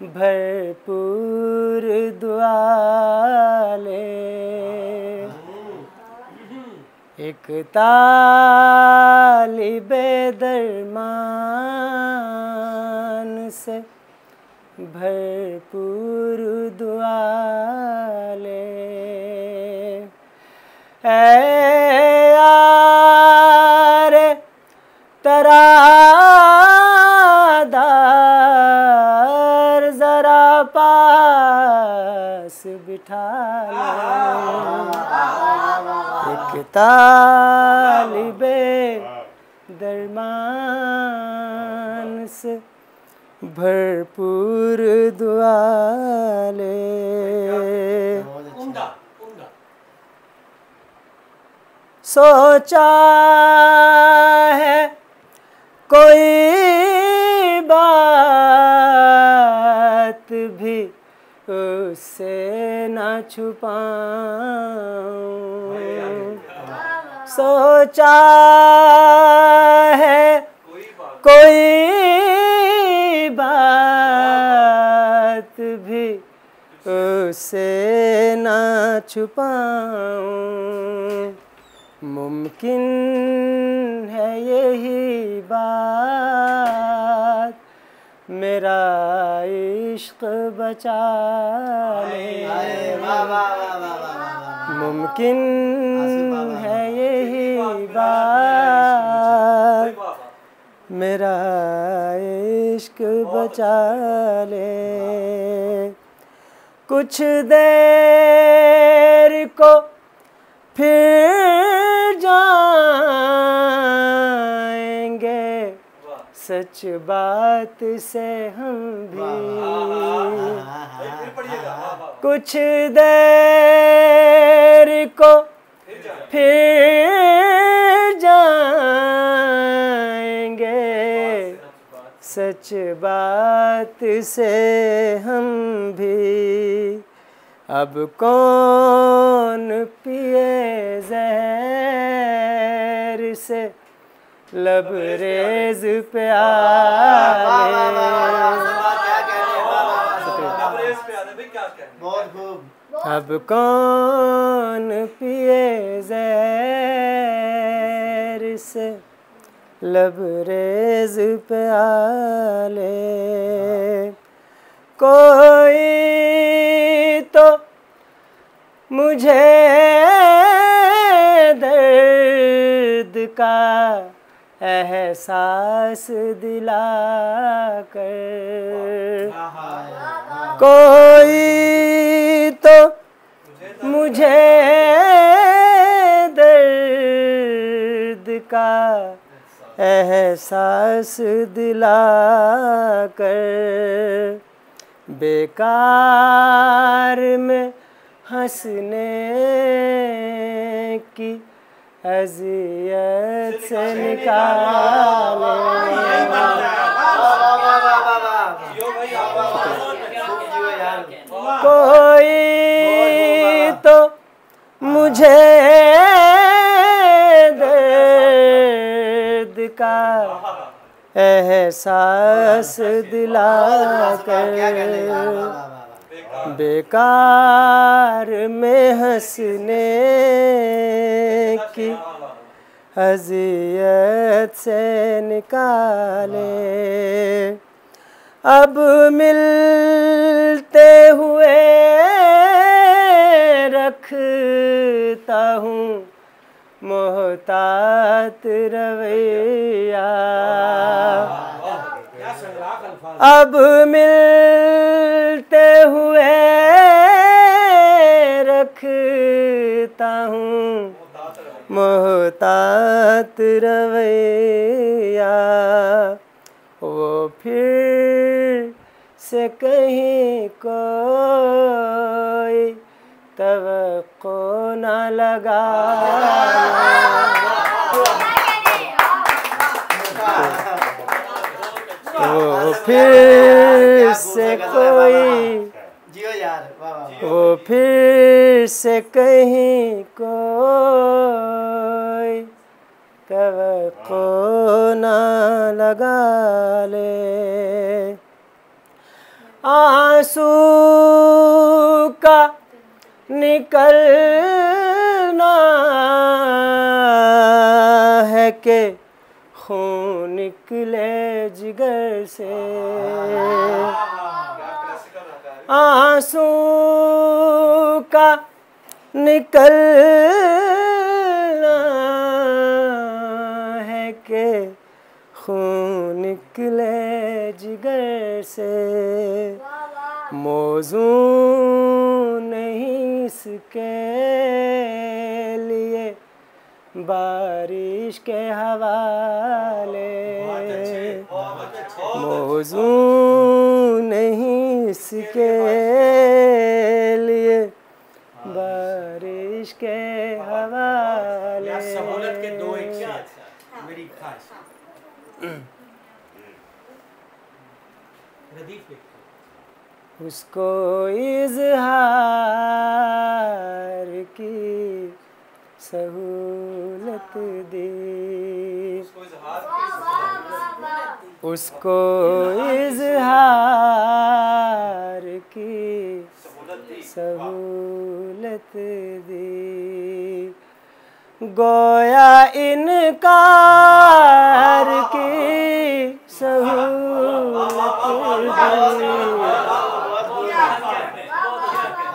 भरपूर दुआले एक तालिब दरमान से भरपूर दुआले यार तरादार जरा पास बिठा तालिबे दरमान से भरपूर दुआले सोचा है कोई बात भी उससे ना छुपाऊं। सोचा है। कोई बात भी उसे ना छुपाऊं। मुमकिन है यही बात। मेरा इश्क बचा ले। मुमकिन है यही बात मेरा इश्क बचा ले। कुछ देर को फिर जाएँगे। सच बात से हम भी। कुछ देर को फिर जाएँगे। सच बात से हम भी। अब कौन पिए जहर से? लबरेज प्याले बहुत खूब अब कौन पिए जहर से? लबरेज प्याले कोई तो मुझे दर्द का एहसास दिला कर। कोई तो मुझे दर्द का एहसास दिला कर बेकार में हंसने की अजियत से निकाले। कोई मुझे दर्द का एहसास दिला कर बेकार में हंसने की अजियत से निकाले। अब मिलते हुए रखता हूँ। मोहतात रवैया। अब मिलते हुए रखता हूँ। मोहतात रवैया। वो फिर से कहीं कोई तवक्को न लगा। वो फिर से कोई जियो यार वाह वाह वो फिर से कहीं कोई तवक्को न लगा ले। आँसू का निकलना है के खून निकले जिगर से। आँसू का निकलना है के खून निकले जिगर से। मौजू नहीं इसके लिए बारिश के हवाले। मौजू नहीं इसके लिए बारिश के हवाले। सहूलत के दो एक मेरी ख्वाहिश रदीफ लिखो उसको इजहार की सहूलत दी। उसको इजहार की सहूलत दी। गोया इनकार की सहूलत दी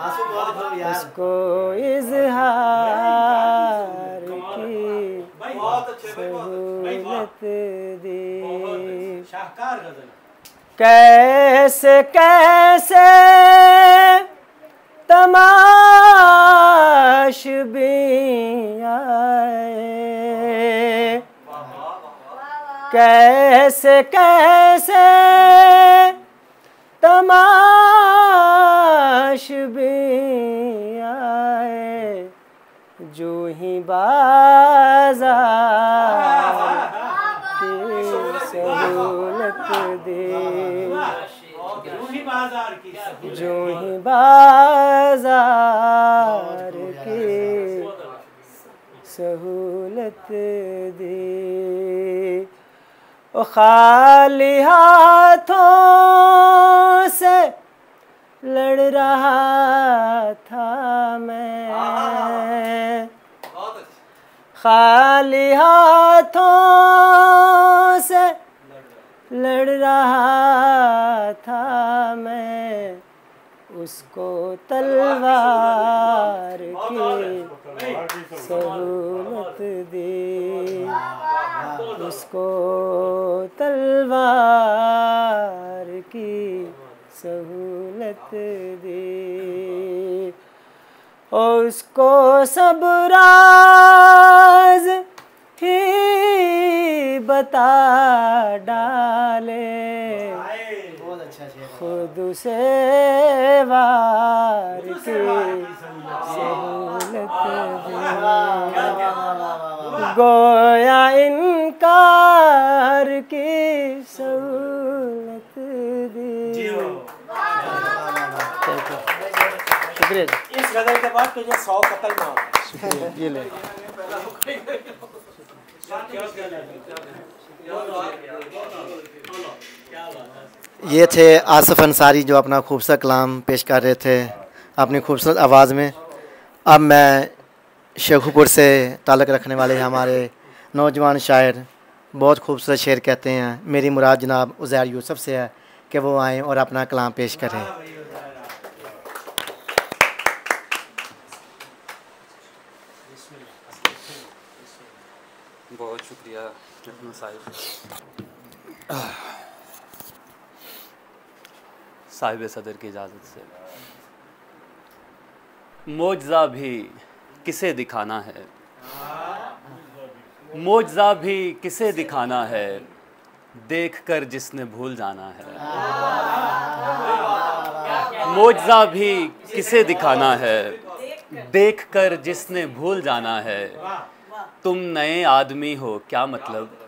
आँसू बहुत यार इजहार की सहूलत दी। कैसे कैसे तमाश भी आए। कैसे कैसे तमाश भी जो ही बाज़ार दे। जो ही बाज़ार की सहूलत दे। ओ खाली हाथों से लड़ रहा था मैं। खाली हाथों से लड़ रहा था मैं। उसको तलवार की सहूलत दी। उसको तलवार की सहूलत दी। और उसको सब राज ही बता डाले। अच्छा खुद से वार की सहूलत दी। गोया इनकार की सहूलत दी शुक्रिया जी। इस गज़ल के बाद तुझे सौ कतल मार ये ले। ये थे आसफ अंसारी जो अपना खूबसूरत कलाम पेश कर रहे थे अपनी खूबसूरत आवाज़ में। अब मैं शेखुपुर से ताल्लुक़ रखने वाले हमारे नौजवान शायर बहुत खूबसूरत शेर कहते हैं मेरी मुराद जनाब उज़ैर यूसुफ से है कि वो आएँ और अपना कलाम पेश करें बहुत शुक्रिया रत्ना साहिब। साहिब सदर की इजाज़त से। मोजा भी किसे दिखाना है? मोजा भी किसे दिखाना है? देखकर जिसने भूल जाना है। मोजा भी किसे दिखाना है? देखकर जिसने भूल जाना है। तुम नए आदमी हो, क्या मतलब?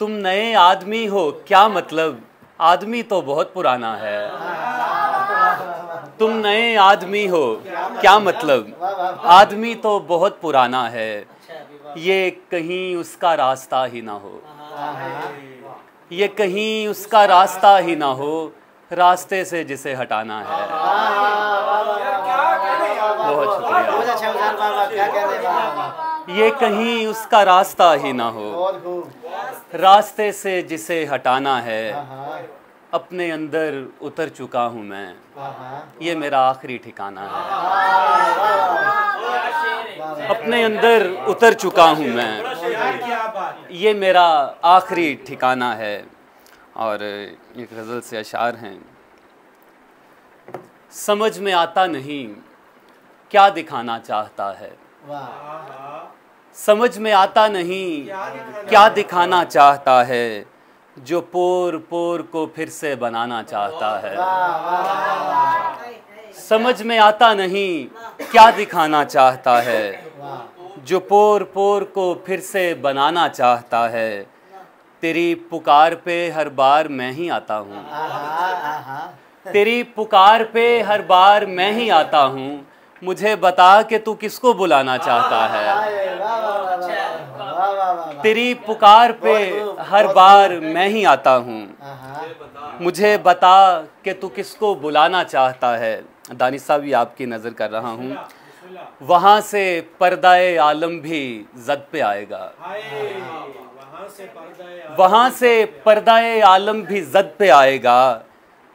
तुम नए आदमी हो क्या मतलब? आदमी तो बहुत पुराना है। तुम नए आदमी हो क्या मतलब? आदमी तो बहुत पुराना है। ये कहीं उसका रास्ता ही ना हो। ये कहीं उसका रास्ता ही ना हो रास्ते से जिसे हटाना है। बहुत शुक्रिया। ये कहीं उसका रास्ता ही ना हो। रास्ते से जिसे हटाना है अपने अंदर उतर चुका हूँ मैं। ये मेरा आखिरी ठिकाना है। अपने अंदर उतर चुका हूँ मैं। ये मेरा आखिरी ठिकाना है। और एक गज़ल से अशार हैं। समझ में आता नहीं क्या दिखाना चाहता है। समझ में आता नहीं क्या दिखाना चाहता है, जो पोर पोर को फिर से बनाना चाहता है। समझ में आता नहीं क्या दिखाना चाहता है, जो पोर पोर को फिर से बनाना चाहता है। तेरी पुकार पे हर बार मैं ही आता हूँ। तेरी पुकार पे हर बार मैं ही आता हूँ। मुझे बता कि तू किसको बुलाना चाहता है। तेरी पुकार पे हर बार मैं ही आता हूँ। मुझे बता कि तू किसको बुलाना चाहता है। दानिश साहब भी आपकी नज़र कर रहा हूँ। वहाँ से पर्दाए आलम भी जद पे आएगा। वहाँ से पर्दाए आलम भी जद पे आएगा।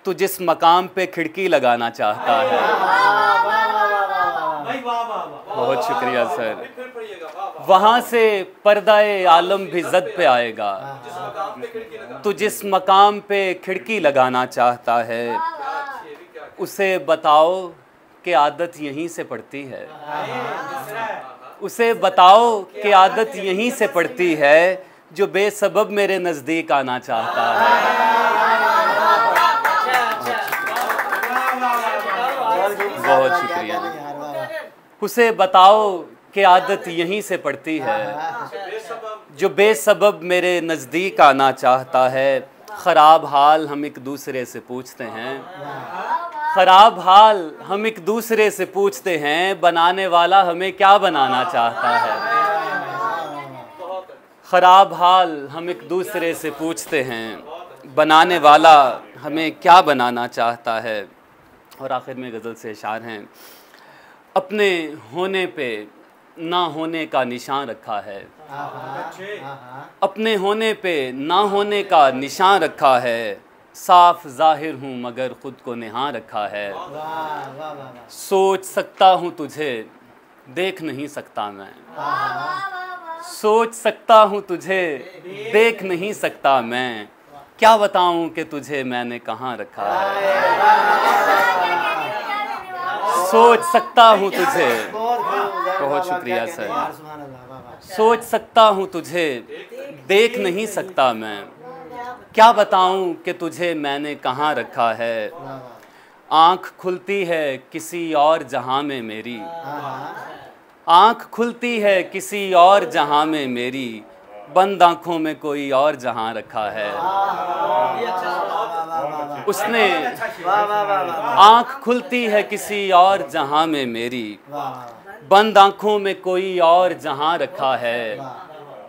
तो जिस मकाम पे खिड़की लगाना चाहता है। बहुत शुक्रिया सर वहाँ से पर्दाए आलम भी जद पे आएगा तो जिस मकाम पे खिड़की लगाना चाहता है उसे बताओ कि आदत यहीं से पड़ती है उसे बताओ कि आदत यहीं से पड़ती है जो बेसबब मेरे नज़दीक आना चाहता है बहुत शुक्रिया उसे बताओ कि आदत यहीं से पड़ती है। जो बेसबब मेरे नज़दीक आना चाहता है, ख़राब हाल हम एक दूसरे से पूछते हैं। ख़राब हाल हम एक दूसरे से पूछते हैं, बनाने वाला हमें क्या बनाना चाहता है। ख़राब हाल हम एक दूसरे से पूछते हैं, बनाने वाला हमें क्या बनाना चाहता है। और आखिर में गज़ल से इशार हैं। अपने होने पे ना होने का निशान रखा है। अपने होने पे ना होने का निशान रखा है। साफ़ ज़ाहिर हूँ, मगर ख़ुद को निहा रखा है। सोच सकता हूँ तुझे, देख नहीं सकता मैं। सोच सकता हूँ तुझे, देख नहीं सकता मैं। क्या बताऊँ कि तुझे मैंने कहाँ रखा है? सोच सकता हूँ तुझे। बहुत शुक्रिया सर। सोच सकता हूँ तुझे देख नहीं सकता मैं। क्या बताऊँ कि तुझे मैंने कहाँ रखा है? आँख खुलती है किसी और जहाँ में मेरी। आँख खुलती है किसी और जहाँ में मेरी। बंद आँखों में कोई और जहाँ रखा है। उसने आँख खुलती है किसी और जहाँ में मेरी। बंद आँखों में कोई और जहाँ रखा है।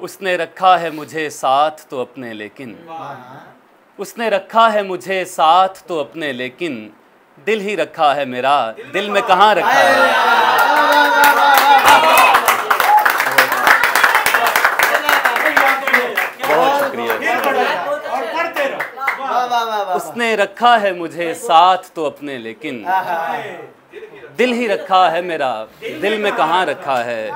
उसने रखा है मुझे साथ तो अपने लेकिन। उसने रखा है मुझे साथ तो अपने लेकिन। दिल ही रखा है मेरा। दिल में कहाँ रखा है बहुत शुक्रिया उसने रखा है मुझे साथ तो अपने लेकिन दिल ही रखा है मेरा। दिल में कहाँ रखा है? एक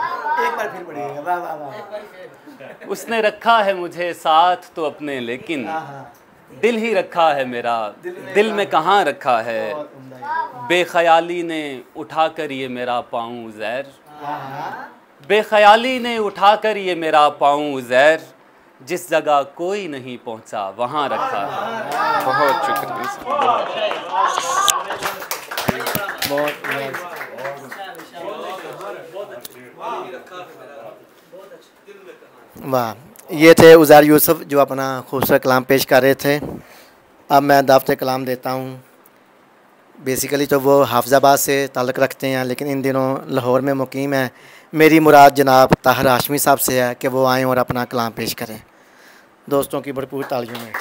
बार फिर पढ़िएगा वाह वाह वाह। उसने रखा है मुझे साथ तो अपने लेकिन दिल ही रखा है मेरा। दिल में कहाँ रखा है? बेख्याली ने उठा कर ये मेरा पाऊँ जैर बेख्याली ने उठा कर ये मेरा पाऊँ जैर जिस जगह कोई नहीं पहुँचा, वहाँ रखा। बहुत शुक्रिया वाह, ये थे उज़ार यूसुफ जो अपना खूबसूरत कलाम पेश कर रहे थे। अब मैं दावत कलाम देता हूँ। बेसिकली तो वो हाफजाबाद से ताल्लुक़ रखते हैं, लेकिन इन दिनों लाहौर में मुकीम है। मेरी मुराद जनाब ताहर हाशमी साहब से है कि वो आएँ और अपना कलाम पेश करें। दोस्तों की भरपूर तालियों में।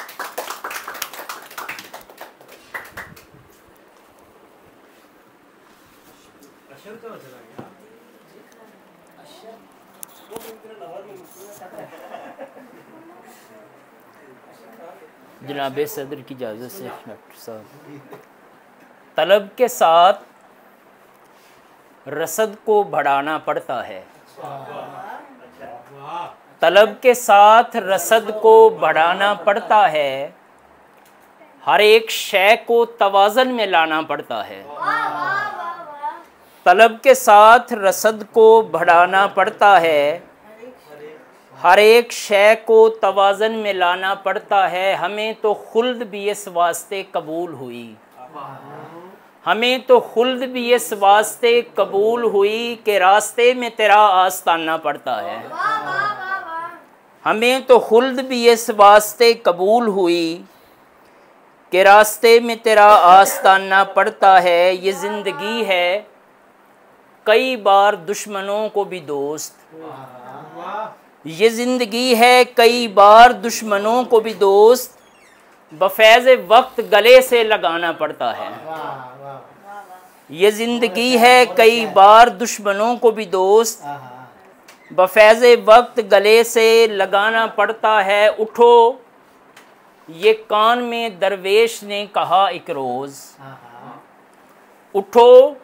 जनाब सदर की इजाज़त से डॉक्टर साहब। तलब के साथ रसद को बढ़ाना पड़ता है। तलब के साथ रसद को बढ़ाना पड़ता है। हर एक शय को तवाज़न में लाना पड़ता है। तलब के साथ रसद को बढ़ाना पड़ता है। हर एक शय को तवाज़न में लाना पड़ता है। हमें तो खुल्द भी इस वास्ते कबूल हुई। हमें तो खुल्द भी इस वास्ते कबूल हुई कि रास्ते में तेरा आस्ताना पड़ता है। हमें तो खुल्द भी इस वास्ते कबूल हुई कि रास्ते में तेरा आस्ताना पड़ता है, ये ज़िंदगी है। कई बार दुश्मनों को भी दोस्त। ये ज़िंदगी है, कई बार दुश्मनों को भी दोस्त। बफैज़ वक्त गले से लगाना पड़ता है। ये ज़िंदगी है, कई बार दुश्मनों को भी दोस्त। बफैज़ वक्त गले से लगाना पड़ता है, उठो। ये कान में दरवेश ने कहा एक रोज़। उठो।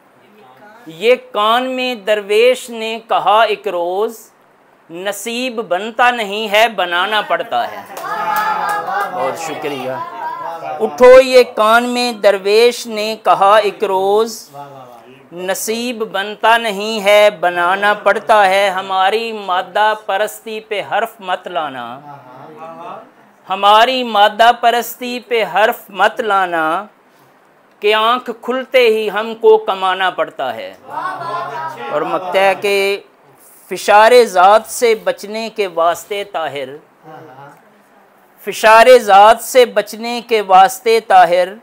ये कान में दरवेश ने कहा एक रोज़। नसीब बनता नहीं है, बनाना पड़ता है। बहुत शुक्रिया। उठो। ये कान में दरवेश ने कहा एक रोज़। नसीब बनता नहीं है, बनाना पड़ता है। हमारी मादा परस्ती पे हर्फ मत लाना। हमारी मादा परस्ती पे हर्फ मत लाना कि आँख खुलते ही हमको कमाना पड़ता है। और मकता के फ़िशार ज़ात से बचने के वास्ते ताहिर। फ़िशार ज़ात से बचने के वास्ते ताहिर।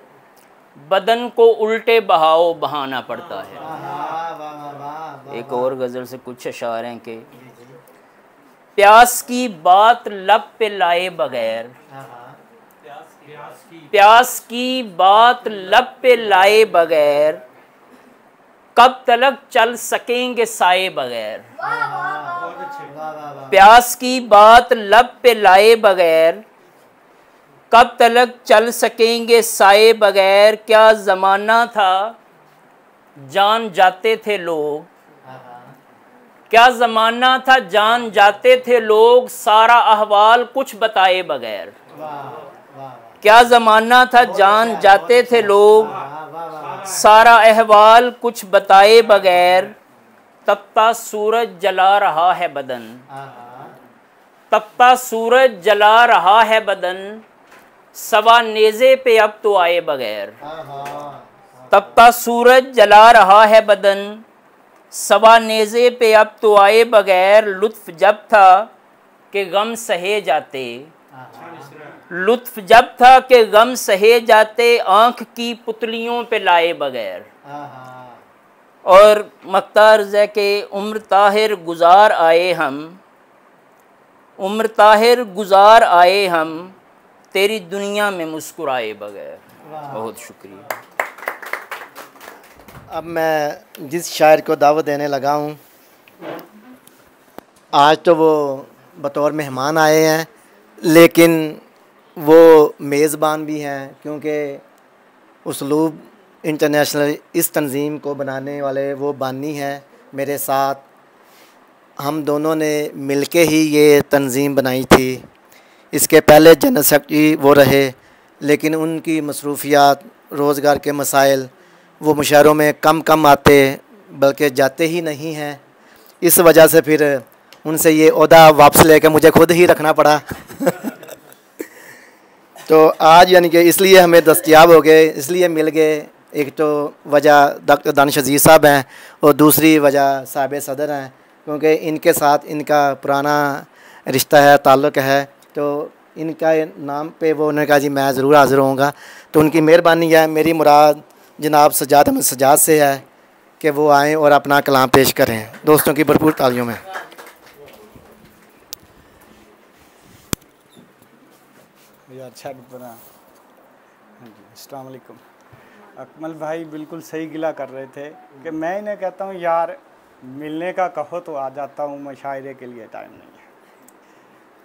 बदन को उल्टे बहाओ बहाना पड़ता है। एक और गज़ल से कुछ अशार हैं कि प्यास की बात लब पे लाए बगैर प्यास की बात लब पे लाए बगैर कब तलक चल सकेंगे साए बगैर। प्यास की बात लब पे लाए बगैर कब तलक चल सकेंगे साए बगैर? क्या ज़माना था? जान जाते थे लोग। क्या ज़माना था? जान जाते थे लोग। सारा अहवाल कुछ बताए बगैर। क्या ज़माना था? जान जाते थे लोग। सारा अहवाल कुछ बताए बगैर। तपता सूरज जला रहा है बदन। तपता सूरज जला रहा है बदन। सवा नेज़े पे अब तो आए बगैर। तपता सूरज जला रहा है बदन। सवा नेज़े पे अब तो आए बगैर लुत्फ जब था कि गम सहे जाते। लुत्फ जब था कि गम सहे जाते आँख की पुतलियों पे लाए बगैर। और मख्तार के उम्र ताहिर गुजार आए हम। उम्र ताहिर गुजार आए हम। तेरी दुनिया में मुस्कुराए बगैर। बहुत शुक्रिया। अब मैं जिस शायर को दावत देने लगा हूँ आज तो वो बतौर मेहमान आए हैं लेकिन वो मेज़बान भी हैं क्योंकि उसलूब इंटरनेशनल इस तंज़ीम को बनाने वाले वो बानी हैं मेरे साथ। हम दोनों ने मिलके ही ये तंज़ीम बनाई थी। इसके पहले जनरल सेक्रेटरी वो रहे, लेकिन उनकी मसरूफियात, रोज़गार के मसाइल, वो मुशायरों में कम कम आते, बल्कि जाते ही नहीं हैं। इस वजह से फिर उनसे ये अहदा वापस लेकर मुझे खुद ही रखना पड़ा। तो आज यानी कि इसलिए हमें दस्तियाब हो गए, इसलिए मिल गए। एक तो वजह डॉक्टर दानिश अज़ीज़ साहब हैं और दूसरी वजह साहब सदर हैं, क्योंकि इनके साथ इनका पुराना रिश्ता है, ताल्लुक़ है। तो इनका नाम पे वो उन्होंने कहा, जी, मैं ज़रूर हाज़िर होऊँगा। तो उनकी मेहरबानी है। मेरी मुराद जनाब सजाद अहमद सजाद से है कि वो आएँ और अपना कलाम पेश करें। दोस्तों की भरपूर तालियों में। अच्छा हाँ अकमल भाई बिल्कुल सही गिला कर रहे थे कि मैं इन्हें कहता हूँ, यार, मिलने का कहो तो आ जाता हूँ मैं शायरे के लिए टाइम नहीं।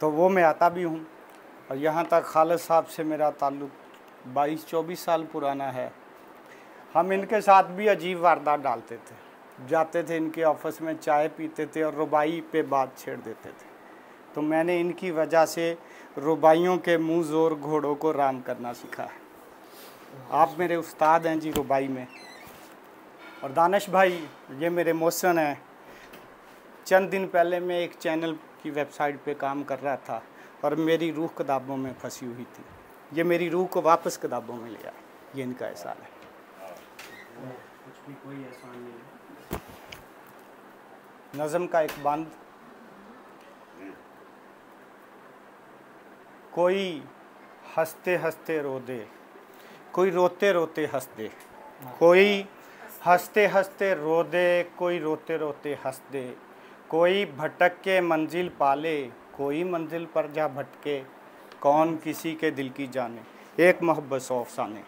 तो वो मैं आता भी हूँ। और यहाँ तक खालिद साहब से मेरा ताल्लुक़ बाईस, चौबीस साल पुराना है। हम इनके साथ भी अजीब वारदात डालते थे। जाते थे इनके ऑफ़िस में, चाय पीते थे और रुबाई पे बात छेड़ देते थे। तो मैंने इनकी वजह से रुबाइयों के मुँह ज़ोर घोड़ों को राम करना सीखा है। आप मेरे उस्ताद हैं जी रुबाई में। और दानिश भाई, ये मेरे मौसन हैं। चंद दिन पहले मैं एक चैनल की वेबसाइट पे काम कर रहा था और मेरी रूह किताबों में फंसी हुई थी। ये मेरी रूह को वापस किताबों में ले लिया ये इनका एहसान है। नज़म का एक बंद कोई हँसते हँसते रो दे कोई रोते रोते हंस दे कोई हँसते हँसते रो दे कोई रोते रोते हंस दे। कोई भटक के मंजिल पाले, कोई मंजिल पर जा भटके, कौन किसी के दिल की जाने? एक मोहब्बत अफसाने।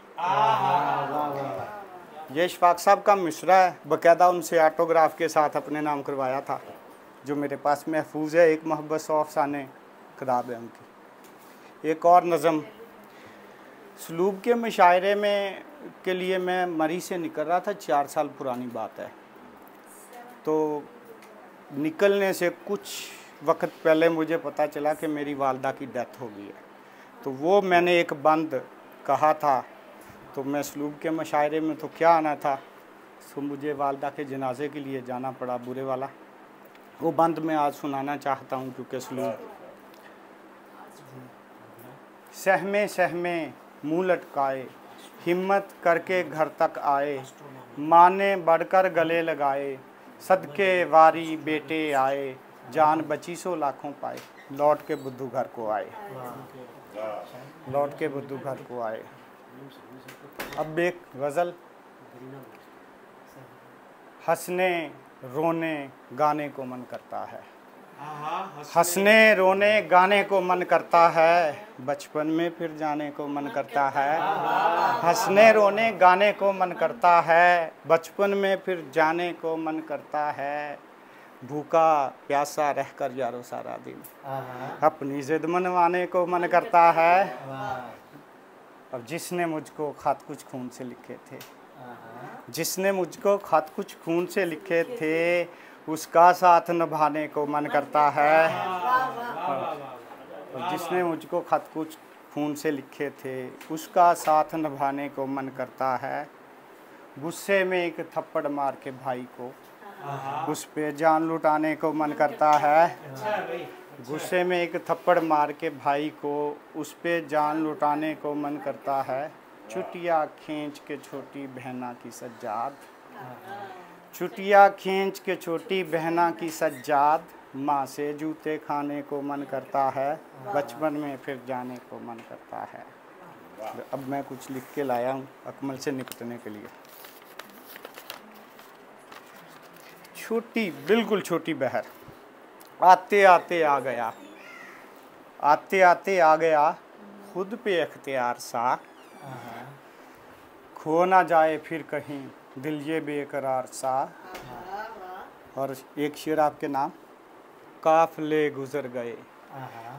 ये इशफाक साहब का मिसरा है, बकायदा उनसे ऑटोग्राफ के साथ अपने नाम करवाया था। जो मेरे पास महफूज है, एक मोहब्बत सौ अफसाने किताब है उनकी। एक और नज़म। सलूब के मुशायरे में, के लिए मैं मरी से निकल रहा था, चार साल पुरानी बात है। तो निकलने से कुछ वक्त पहले मुझे पता चला कि मेरी वालदा की डेथ हो गई है। तो वो मैंने एक बंद कहा था तो मैं सलूब के मशायरे में तो क्या आना था? तो मुझे वालदा के जनाजे के लिए जाना पड़ा, बुरे वाला। वो बंद मैं आज सुनाना चाहता हूँ क्योंकि सलूब सहमे सहमे मुँह लटकाए, हिम्मत करके घर तक आए, माँ ने बढ़कर गले लगाए सदके वारी बेटे आए, जान बची सो लाखों पाए। लौट के बुद्धू घर को आए। लौट के बुद्धू घर को आए। अब एक गज़ल। हंसने, रोने, गाने को मन करता है। हंसने रोने गाने को मन करता है। बचपन में फिर जाने को मन करता है। हंसने रोने गाने को मन करता है। बचपन में फिर जाने को मन करता है। भूखा प्यासा रहकर यारो सारा दिन। अपनी जिद मनवाने को मन करता है। और जिसने मुझको खात कुछ खून से लिखे थे। जिसने मुझको खात कुछ खून से लिखे थे उसका साथ निभाने को मन करता है। जिसने मुझको खत कुछ खून से लिखे थे, उसका साथ निभाने को मन करता है। गुस्से में एक थप्पड़ मार के भाई को, उस पे जान लुटाने को मन करता है। गुस्से में एक थप्पड़ मार के भाई को, उस पे जान लुटाने को मन करता है। चुटिया खींच के छोटी बहना की सज्जाद। चुटिया खींच के छोटी बहना की सज्जाद माँ से जूते खाने को मन करता है, बचपन में फिर जाने को मन करता है। अब मैं कुछ लिख के लाया हूँ अकमल से निपटने के लिए। छोटी, बिल्कुल छोटी बहर। आते आते आ गया। आते आते आ गया। खुद पे अख्तियार सा खो ना जाए फिर कहीं। दिल ये बेकरार सा। और एक शेर आपके नाम? काफले गुजर गए।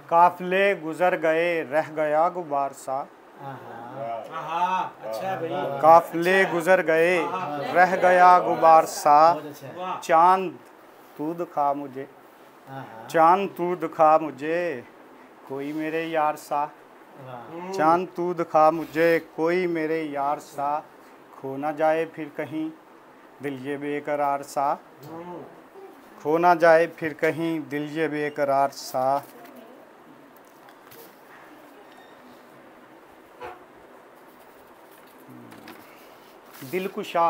काफले गुजर गए रह गया गुबार सा। अच्छा काफले गुजर गए रह गया गुबार सा। चाँद तू दिखा मुझे। चाँद तू दिखा मुझे कोई मेरे यार सा। चाँद तू दिखा मुझे कोई मेरे यार सा। खो ना जाए फिर कहीं, दिल ये बेकरार सा। खो ना जाए फिर कहीं, दिल ये बेकरार सा। दिल कुशा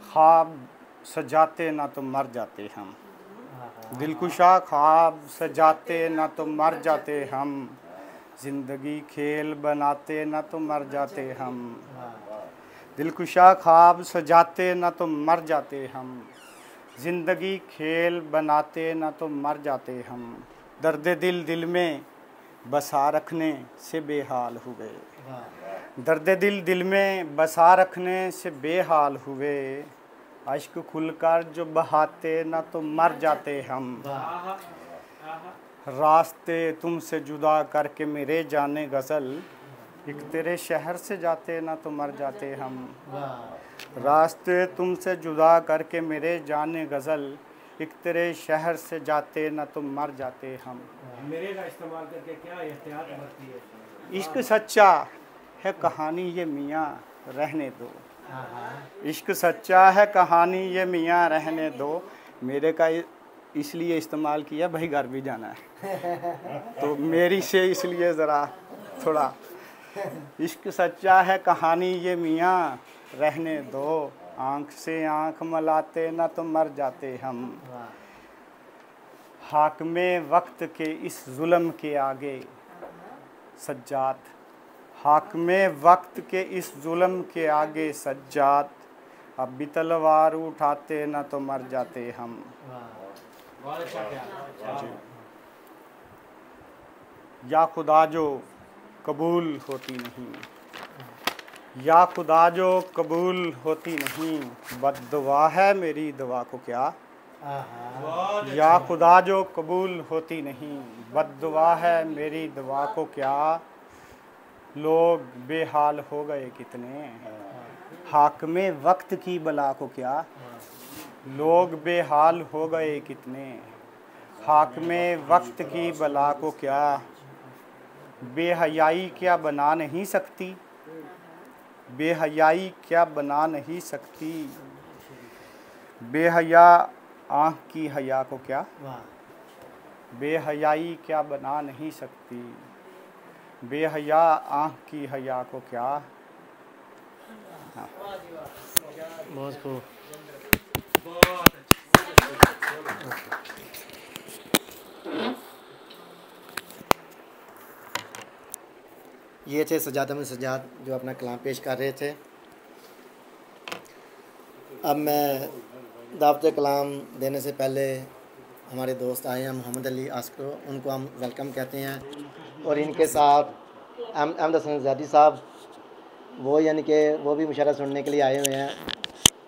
ख्वाब सजाते ना तो मर जाते हम। दिलकुशा, ख्वाब सजाते ना तो मर जाते हम। ज़िंदगी खेल बनाते ना तो मर जाते हम। दिलकुशा ख्वाब सजाते ना तो मर जाते हम। ज़िंदगी खेल बनाते ना तो मर जाते हम। दर्द दिल दिल में बसा रखने से बेहाल हुए। दर्द दिल दिल में बसा रखने से बेहाल हुए। अश्क खुलकर जो बहाते ना तो मर जाते हम। रास्ते तुमसे जुदा करके मेरे जाने गज़ल। एक तेरे शहर से जाते ना तो मर जाते हम। रास्ते तुमसे जुदा करके मेरे जाने गज़ल एक तेरे शहर से जाते ना तो मर जाते हम। मेरे का इस्तेमाल करके क्या एहतियात बरती है? इश्क सच्चा है कहानी ये मियाँ रहने दो। इश्क सच्चा है कहानी ये मियाँ रहने दो। मेरे का इसलिए इस्तेमाल किया भाई घर भी जाना है। तो मेरी से इसलिए ज़रा थोड़ा इश्क सच्चा है कहानी ये मियाँ रहने दो। आँख से आँख मलाते ना तो मर जाते हम। हाक में वक्त के इस जुल्म के आगे। सज्जाद हाक में वक्त के इस जुल्म के आगे सज्जाद अब भी तलवार उठाते ना तो मर जाते हम। अच्छा या खुदा जो कबूल होती नहीं। या खुदा जो कबूल होती नहीं बद दुआ है मेरी दुआ को क्या? या खुदा जो कबूल होती नहीं बद दुआ है मेरी दुआ को क्या? लोग बेहाल हो गए कितने हाक में वक्त की बला को क्या? लोग बेहाल हो गए कितने हाक में वक्त की बला को क्या? बेहयाई क्या बना नहीं सकती? बेहयाई क्या बना नहीं सकती? बेहया आँख की हया को क्या? बेहयाई क्या बना नहीं सकती? बेहया आँख की हया को क्या? हाँ। बहुत खूब। ये थे सजाद अहमद सजाद, जो अपना कलाम पेश कर रहे थे। अब मैं दावत कलाम देने से पहले हमारे दोस्त आए हैं मोहम्मद अली आस्को, उनको हम वेलकम कहते हैं। और इनके साथ अहम, अहमद हसन जैदी साहब, वो यानी कि वो भी मुशारा सुनने के लिए आए हुए हैं।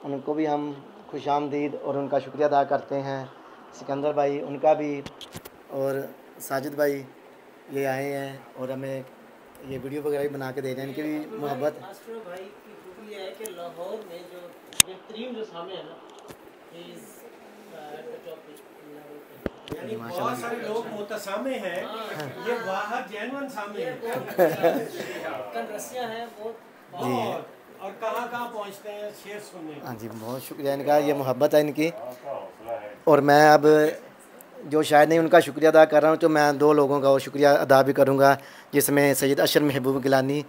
उनको भी हम खुश आमदीद और उनका शुक्रिया अदा करते हैं। सिकंदर भाई, उनका भी और साजिद भाई ये आए हैं और हमें ये वीडियो वगैरह भी बना के दे रहे हैं इनकी भी मोहब्बत। मास्टर भाई की खूबी है कि लाहौर में जो बेहतरीन जो सामे है ना is, uh, at the top level पे। यानी बहुत सारे लोग मुतसामे हैं ये जैनवन सामे हैं। हैं बहुत और कहाँ कहाँ पहुँचते हैं शेर सुनने। हाँ जी बहुत शुक्रिया इनका ये मोहब्बत है इनकी। और मैं अब जो शायद नहीं, उनका शुक्रिया अदा कर रहा हूँ तो मैं दो लोगों का वो शुक्रिया अदा भी करूँगा, जिसमें सैयद अशर महबूब गिलानी,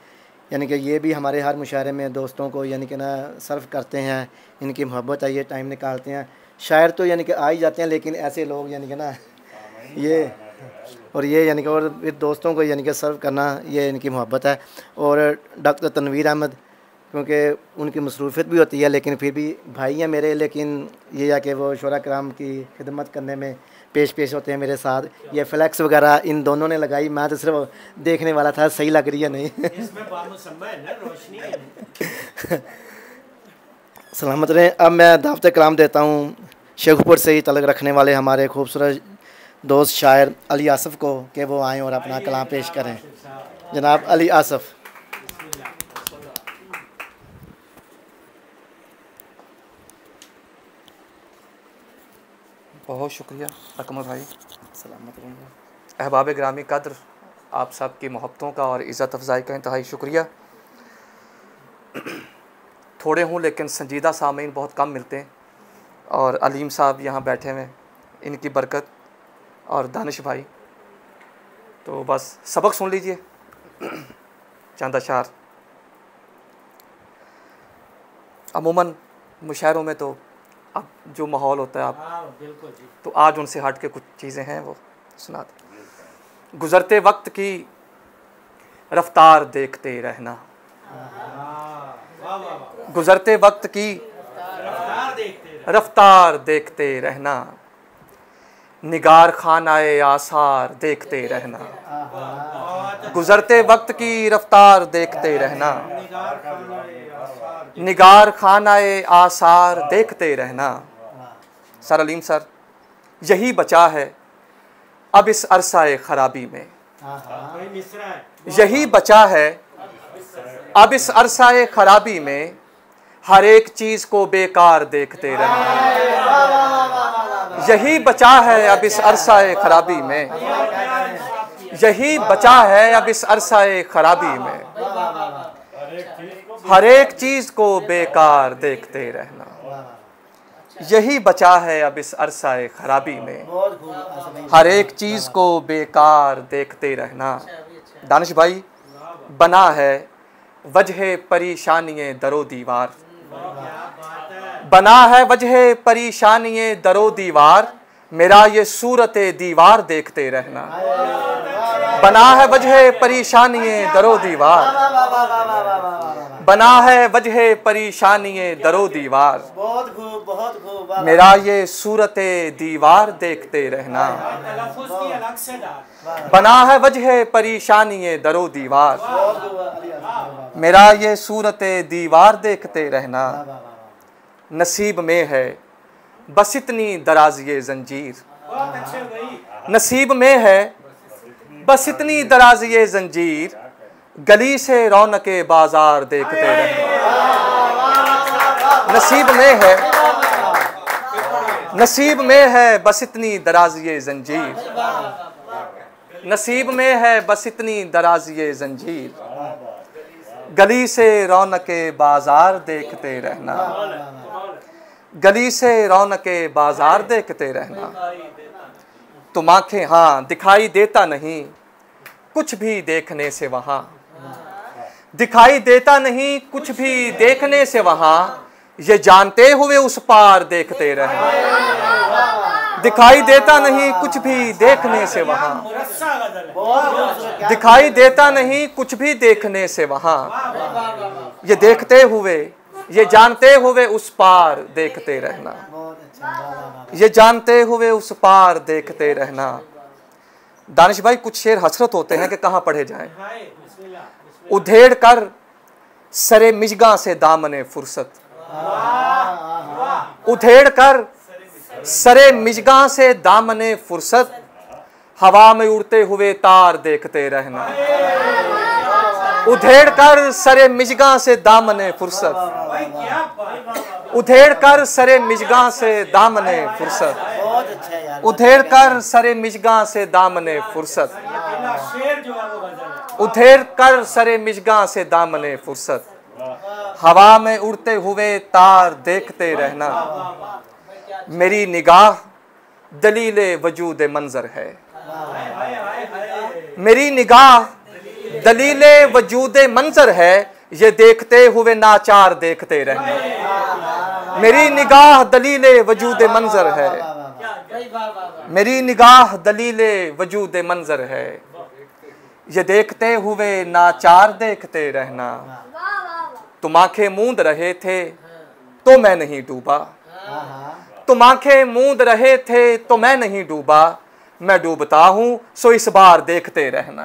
यानी कि ये भी हमारे हर मुशायरे में दोस्तों को यानी कि ना सर्व करते हैं, इनकी मोहब्बत है ये टाइम निकालते हैं। शायर तो यानी कि आ ही जाते हैं, लेकिन ऐसे लोग यानी कि ना, ये, और ये यानी कि और फिर दोस्तों को यानी कि सर्व करना, ये इनकी मोहब्बत है। और डॉक्टर तनवीर अहमद, क्योंकि उनकी मसरूफियत भी होती है, लेकिन फिर भी भाई हैं मेरे, लेकिन ये है कि वो शरा कराम की खिदमत करने में पेश पेश होते हैं मेरे साथ। ये फ्लैक्स वगैरह इन दोनों ने लगाई। मैं तो सिर्फ़ देखने वाला था, सही लग रही है नहीं? सलामत रहें। अब मैं दावत कलाम देता हूँ। शेखपुर से ही तलक रखने वाले हमारे खूबसूरत दोस्त शायर अली आसफ़ को, कि वो आएँ और अपना कलाम पेश करें। जनाब अली आसफ़। बहुत शुक्रिया, अकमल भाई। सलामत रहेंगे अहबाब ग्रामी कदर, आप सब की मोहब्बतों का और इज़्ज़त अफजाई का इंतहाई शुक्रिया। थोड़े हूँ, लेकिन संजीदा सामीन बहुत कम मिलते हैं। और अलीम साहब यहाँ बैठे हुए इनकी बरकत। और दानिश भाई तो बस सबक सुन लीजिए। चंद अशार अमूमन, मुशायरों में तो अब जो माहौल होता है आप। हाँ बिल्कुल तो आज उनसे हट के कुछ चीज़ें हैं वो सुना दें। गुज़रते वक्त की रफ्तार देखते रहना। गुज़रते वक्त की रफ्तार देखते रहे रफ्तार देखते रहना। निगार खान आए आसार देखते रहना। गुज़रते वक्त की रफ्तार देखते रहना। निगार खानाए आसार देखते रहना। सर अलीम सर, यही बचा है अब इस अरसाए खराबी में। यही बचा है अब इस अरसाए खराबी में हर एक चीज़ को बेकार देखते रहना। यही बचा है अब इस अरसाए खराबी में। यही बचा है अब इस अरसाए खराबी में। हर एक चीज़ को बेकार देखते रहना। यही बचा है अब इस अरसाए खराबी में। हर एक चीज़ को बेकार देखते रहना। दानिश भाई, बना है वजह परेशानी दरो दीवार। बना है वजह परेशानी दरो दीवार। मेरा ये सूरत दीवार देखते रहना। बना है वजह परेशानी दरो दीवार। बना है वजह परेशानी दरो दीवार। मेरा ये सूरत दीवार देखते रहना। बना है वजह परेशानी दरो दीवार। मेरा ये सूरत दीवार देखते रहना। नसीब में है बस इतनी दराज ये जंजीर। नसीब में है बस इतनी दराज ये जंजीर। गली से रौनक बाज़ार देखते रहना नसीब में है नसीब में है बस इतनी दराज ये जंजीर। नसीब में है बस इतनी दराज ये जंजीर। गली से रौनक बाज़ार देखते रहना। गली से रौनक बाज़ार देखते रहना। तुम आँखें हाँ दिखाई देता नहीं। कुछ भी देखने से वहाँ। दिखाई देता नहीं कुछ भी देखने से वहाँ। ये जानते हुए उस पार देखते रहना। दिखाई देता नहीं कुछ भी देखने से वहाँ। दिखाई देता नहीं कुछ भी देखने से वहाँ। ये देखते हुए ये जानते हुए उस पार देखते रहना। ये जानते हुए उस पार देखते रहना। दानिश भाई, कुछ शेर हसरत होते हैं कि कहाँ पढ़े जाएँ? उधेड़ कर सरे मिजगा से दामने फुर्सत। उधेड़ कर सरे मिजगा से दामने फुर्सत। हवा में उड़ते हुए तार देखते रहना। उधेड़ कर सरे मिजगा से दामने फुर्सत। उधेड़ कर सरे मिजगा से दामने फुर्सत। उधेड़ कर सरे मिजगा से दामने फुर्सत। उधेड़ कर सरे मिजगा से दामने फुर्सत। हवा में उड़ते हुए तार देखते रहना। मेरी निगाह दलील वजूद मंजर है। मेरी निगाह दलील वजूद मंजर है, ये देखते हुए नाचार देखते रहना मेरी निगाह दलील वजूद मंजर है। मेरी निगाह दलील वजूद मंजर है। ये देखते हुए नाचार देखते रहना। तुम आँखें मूंद रहे थे तो मैं नहीं डूबा। तुम आँखें मूंद रहे थे तो मैं नहीं डूबा। मैं डूबता हूँ, सो इस बार देखते रहना।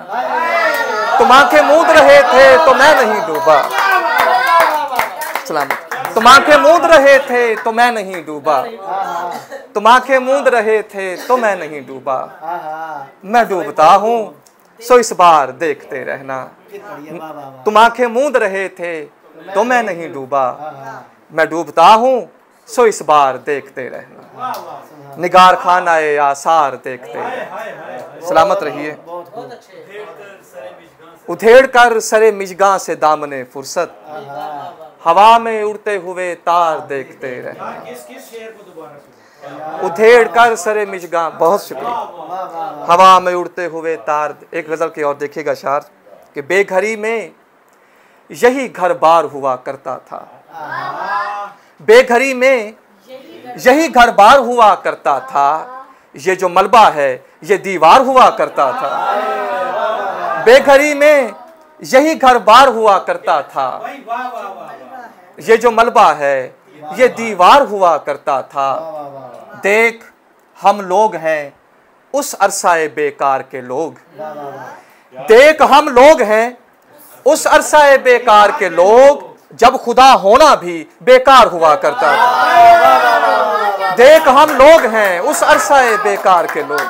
तुम आँखें मूंद रहे थे तो मैं नहीं डूबा। सलामत तुम आँखें मूंद रहे थे तो मैं नहीं डूबा। तुम आँखें मूंद रहे थे तो मैं नहीं डूबा। मैं डूबता हूँ, सो इस बार देखते रहना। तुम आँखें मूंद रहे थे तो मैं नहीं डूबा। मैं डूबता हूँ, सो इस बार देखते रहना। निगार खान आए आसार देखते। सलामत रहिए। उधेड़ कर सरे मिजगा से। दामने फुर्सत। हवा में उड़ते हुए तार देखते रहे। उधेड़ कर सरे मिजगा बहुत शुक्रिया। हवा में उड़ते हुए तार एक गज़ल की और देखिएगा शार कि बेघरी में यही घर बार हुआ करता था। बेघरी में यही घर बार हुआ करता था। ये जो मलबा है, ये दीवार हुआ करता था। बेघरी में यही घर बार हुआ करता था। ये जो मलबा है, ये दीवार हुआ करता था। देख, हम लोग हैं, उस अरसाए बेकार के लोग। देख, हम लोग हैं, उस अरसाए बेकार के लोग। जब खुदा होना भी बेकार हुआ करता था। देख हम लोग हैं, उस अरसाए बेकार के लोग।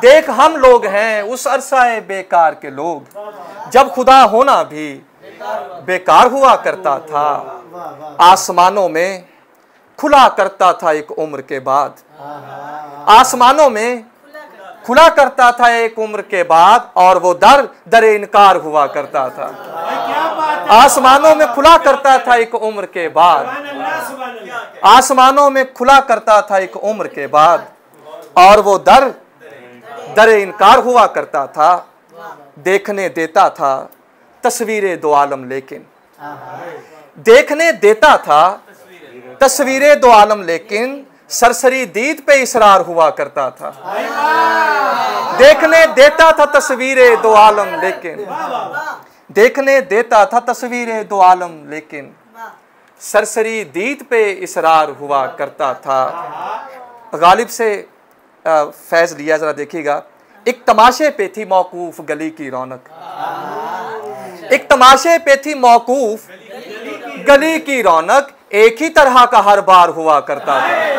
देख हम लोग हैं, उस अरसाए बेकार के लोग। जब खुदा होना भी बेकार हुआ करता था, आसमानों में खुला करता था एक उम्र के बाद। आसमानों में खुला करता था एक उम्र के बाद, और वो दर दर इनकार हुआ करता था। आसमानों में खुला करता था एक उम्र के बाद। आसमानों में खुला करता था एक उम्र के बाद। और वो दर दर इनकार हुआ करता था, देखने देता था, तस्वीरें दो आलम लेकिन। देखने देता था, तस्वीरें दो आलम लेकिन, सरसरी दीद पे इसरार हुआ करता था। देखने देता था तस्वीरें दो आलम लेकिन। देखने देता था तस्वीरें दो आलम लेकिन सरसरी दीद पे इसरार हुआ करता था। गालिब से फैज लिया जरा देखिएगा। एक तमाशे पे थी मौकूफ गली की रौनक। एक तमाशे पे थी मौकूफ गली की रौनक। एक ही तरह का हर बार हुआ करता था।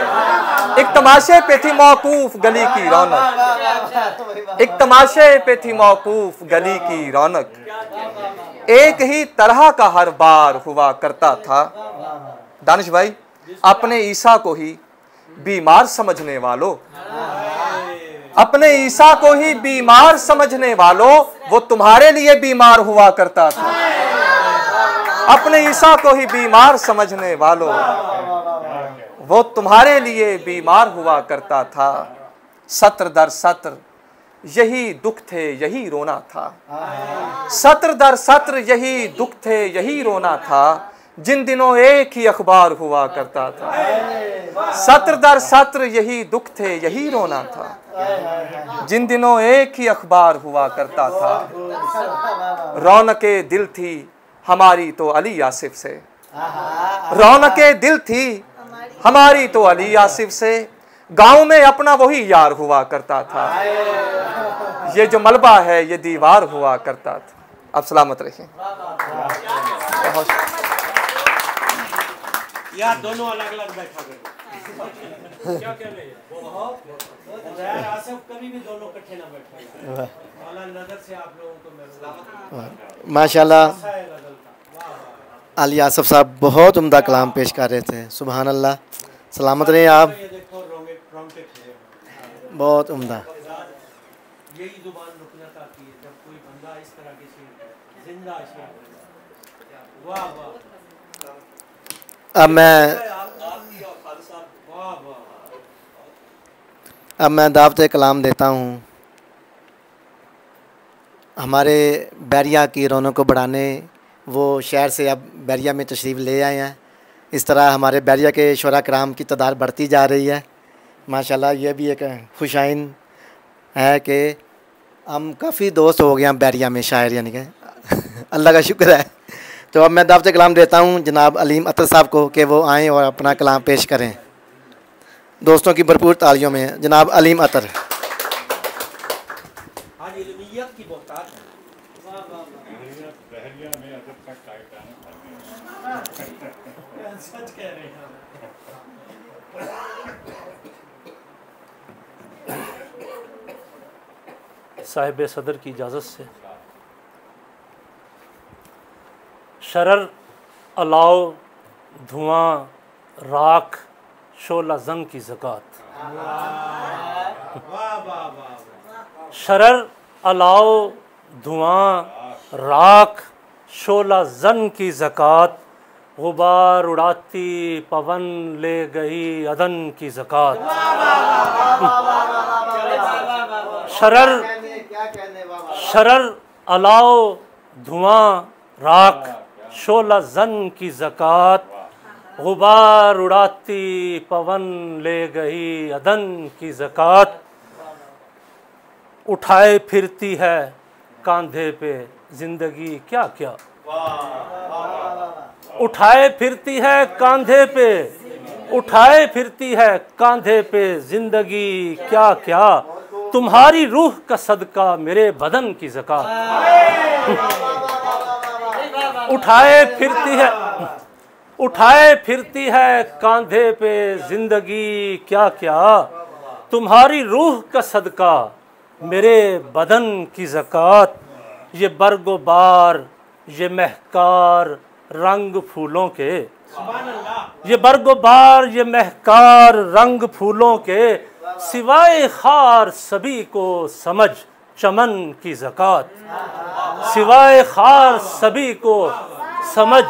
एक तमाशे पे थी मौकूफ गली की रौनक। एक तमाशे पे थी मौकूफ गली की रौनक। एक ही तरह का हर बार हुआ करता था। दानिश भाई, अपने ईसा को ही बीमार समझने वालों, अपने ईसा को ही बीमार समझने वालों, वो तुम्हारे लिए बीमार हुआ करता था। अपने ईसा को ही बीमार समझने वालों वो तुम्हारे लिए बीमार हुआ करता था। सत्र दर सत्र, यही दुख थे, यही रोना था। सत्र दर सत्र, यही दुख थे, यही रोना था। जिन दिनों एक ही अखबार हुआ करता था। सत्र दर सत्र, यही दुख थे, यही रोना था। जिन दिनों एक ही अखबार हुआ करता था। रौनक दिल थी हमारी तो अली यासिफ से। रौनक दिल थी हमारी तो अली आसिफ से गाँव में अपना वही यार हुआ करता था। ये जो मलबा है ये दीवार हुआ करता था। अब सलामत रहिए। बहुत यार दोनों अलग अलग बैठा गए क्या कह रहे हैं? यार आसिफ कभी भी दोनों इकट्ठे ना बैठे। मौला नज़र से आप लोगों को मैं सलामत माशाल्लाह अली आसफ साहब बहुत उम्दा कलाम पेश कर रहे थे। सुबहान अल्लाह सलामत रहे आप। बहुत उम्दा। अब मैं अब मैं दावत कलाम देता हूँ। हमारे बैरिया की रौनक को बढ़ाने वो शहर से अब बैरिया में तशरीफ़ ले आए हैं। इस तरह हमारे बैरिया के शुरा कराम की तादाद बढ़ती जा रही है। माशाल्लाह, ये भी एक खुशाइन है कि हम काफ़ी दोस्त हो गए हैं बैरिया में शायर, यानी कि अल्लाह का शुक्र है। तो अब मैं दावत कलाम देता हूँ जनाब अलीम अतर साहब को कि वो आएँ और अपना कलाम पेश करें। दोस्तों की भरपूर तालियों में जनाब अलीम अतर आज इल्मियत की बहुतात है वाह वाह वाह सच कह रहे हैं साहिब सदर की इजाज़त से। शरर, अलाव, धुआँ, राख, शोला, जंग की ज़क़़त। शरर, अलाव, धुआँ, राख, शोला जन की ज़क़़त, गुबार उड़ाती, पवन ले गई अदन की ज़क़़त। शरर शरर अलाओ धुआँ राख, शोला जन की ज़क़़त। गुबार उड़ाती पवन ले गई अदन की ज़क़़त। उठाए फिरती है कांधे पे ज़िंदगी, क्या क्या? उठाए फिरती है कांधे पे, उठाए फिरती है कांधे पे ज़िंदगी, क्या क्या? तुम्हारी रूह का सदका मेरे बदन की जक़ात। उठाए फिरती है, उठाए फिरती है कांधे पे ज़िंदगी क्या क्या। तुम्हारी रूह का सदका मेरे बदन की ज़क़़त। ये बरगो बार ये महकार रंग फूलों के ये बरगो बार ये महकार रंग फूलों के सिवाय खार सभी को समझ चमन की ज़क़़त। सिवाय खार सभी को समझ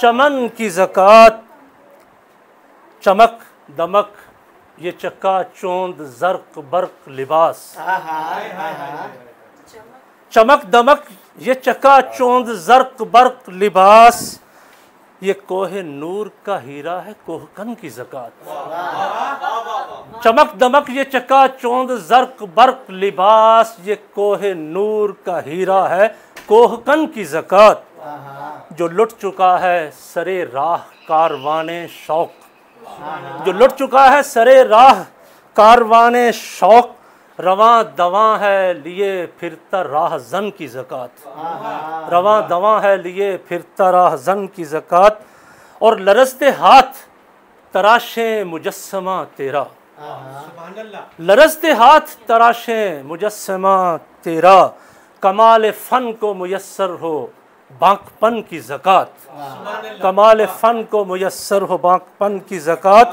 चमन की ज़क़़त। चमक दमक, ये चक्का चोंद, जर्क बर्क लिबास। चमक दमक, ये चक्का चोंद, जर्क बर्क लिबास। ये कोहे नूर का हीरा है कोहकन की जक़ात। चमक दमक ये चका चोंद, जर्क बर्क लिबास, ये कोहे नूर का हीरा है कोहकन की जक़ात। जो लुट चुका है सरे राह कारवाने शौक। जो लुट चुका है सरे राह कारवाने शौक। रवा दवा है लिए फिरता राह जन की जक़ात। रवा दवा है लिए फिरता राह जन की जक़ात। और लरसते हाथ तराशे मुजस्मा तेरा। लरसते हाथ तराशे मुजस्समा तेरा। कमाल फ़न को मुयसर हो बांकपन की ज़क़़त। कमाल फ़न को मुयसर हो बांकपन की ज़क़़त।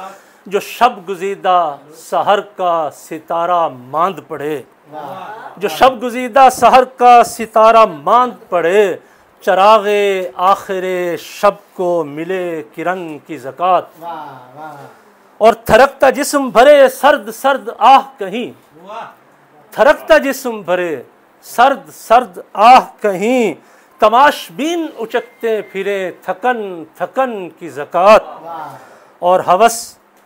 जो शब गुजीदा सहर का सितारा मांद पड़े जो शब गुजीदा सहर का सितारा मांद पड़े चरागे आखिर शब को मिले किरण की ज़क़़त। और थरकता जिस्म भरे सर्द सर्द आह कहीं। थरकता जिस्म भरे सर्द सर्द आह कहीं। तमाशबीन उचकते फिरे थकन थकन की ज़क़़त। और हवस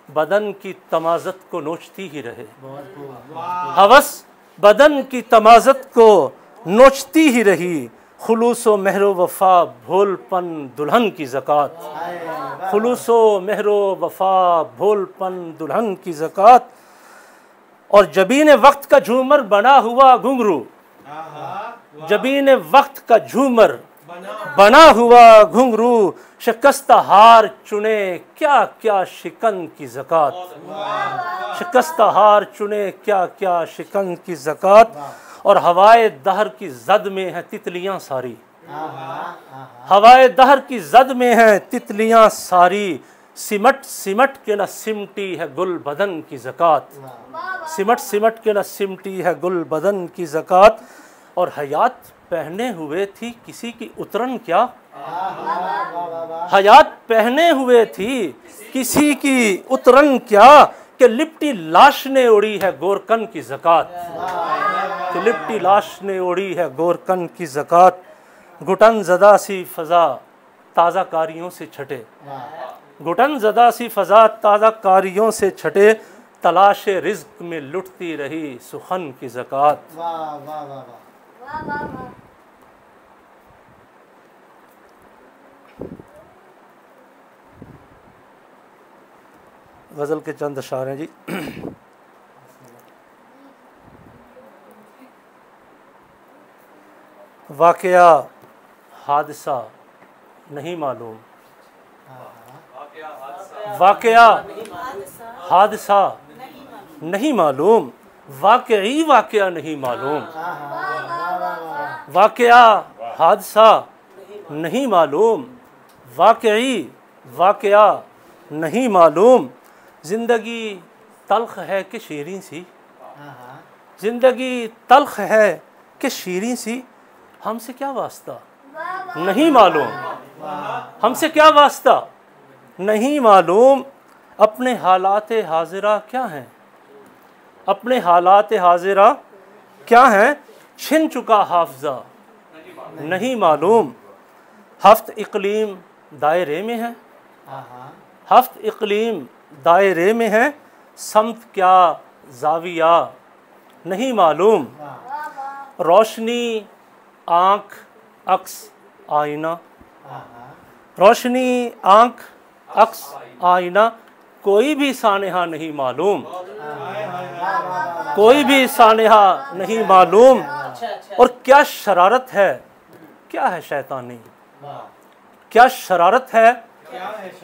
बदन की तमाज़त को नोचती ही रहे। हवस बदन की तमाज़त को नोचती ही रही। खुलूस व महरो वफा भोलपन दुल्हन की ज़क़़त। खुलूस व महरो वफा भोलपन दुल्हन की ज़क़़त। और जबीन वक्त का झूमर बना हुआ घुंघरू। जबीन वक्त का झूमर बना हुआ। घुंघरू शिकस्त हार चुने क्या क्या शिकन की जक़ात। शिकस्त हार चुने क्या क्या शिकन की जक़ात। और हवाए दहर की जद में है तितलियाँ सारी। हवाए दहर की जद में है तितलियाँ सारी। सिमट सिमट के न सिमटी है गुल बदन की जक़ात। सिमट सिमट के न सिमटी है गुल बदन की जक़ात। और हयात पहने हुए थी किसी की उतरन क्या? हयात पहने हुए थी किसी की उतरन क्या? कि लिपटी लाश ने उड़ी है गोरकन की जक़ात। कि लिपटी लाश ने उड़ी है गोरकन की जक़ात। घुटन जदा सी फजा ताज़ा कारियों से छटे। घुटन जदा सी फजा ताज़ा कारियों से छटे तलाश रिज्क में लुटती रही सुखन की जक़ात। गज़ल के चंद अशार हैं जी। वाकया हादसा नहीं मालूम। वाकया हादसा नहीं मालूम। वाकई वाकया नहीं मालूम। वाकया हादसा नहीं मालूम। वाकई वाकया नहीं मालूम। ज़िंदगी तलख है कि शीरीं सी। ज़िंदगी तलख है कि शीरीं सी। हमसे क्या वास्ता? नहीं मालूम। हमसे क्या वास्ता? नहीं मालूम। अपने हालात हाजिरा क्या हैं? अपने हालात हाजिरा क्या हैं? छिन चुका हाफजा। नहीं मालूम। हफ्त इकलीम दायरे में है। हफ्त इकलीम दायरे में है। समत क्या जाविया। नहीं मालूम। रोशनी आँख अक्स आईना। रोशनी आँख अक्स आईना। कोई भी सानहा नहीं मालूम। कोई भी सानहा नहीं मालूम। और क्या शरारत है? क्या है शैतानी? क्या शरारत है?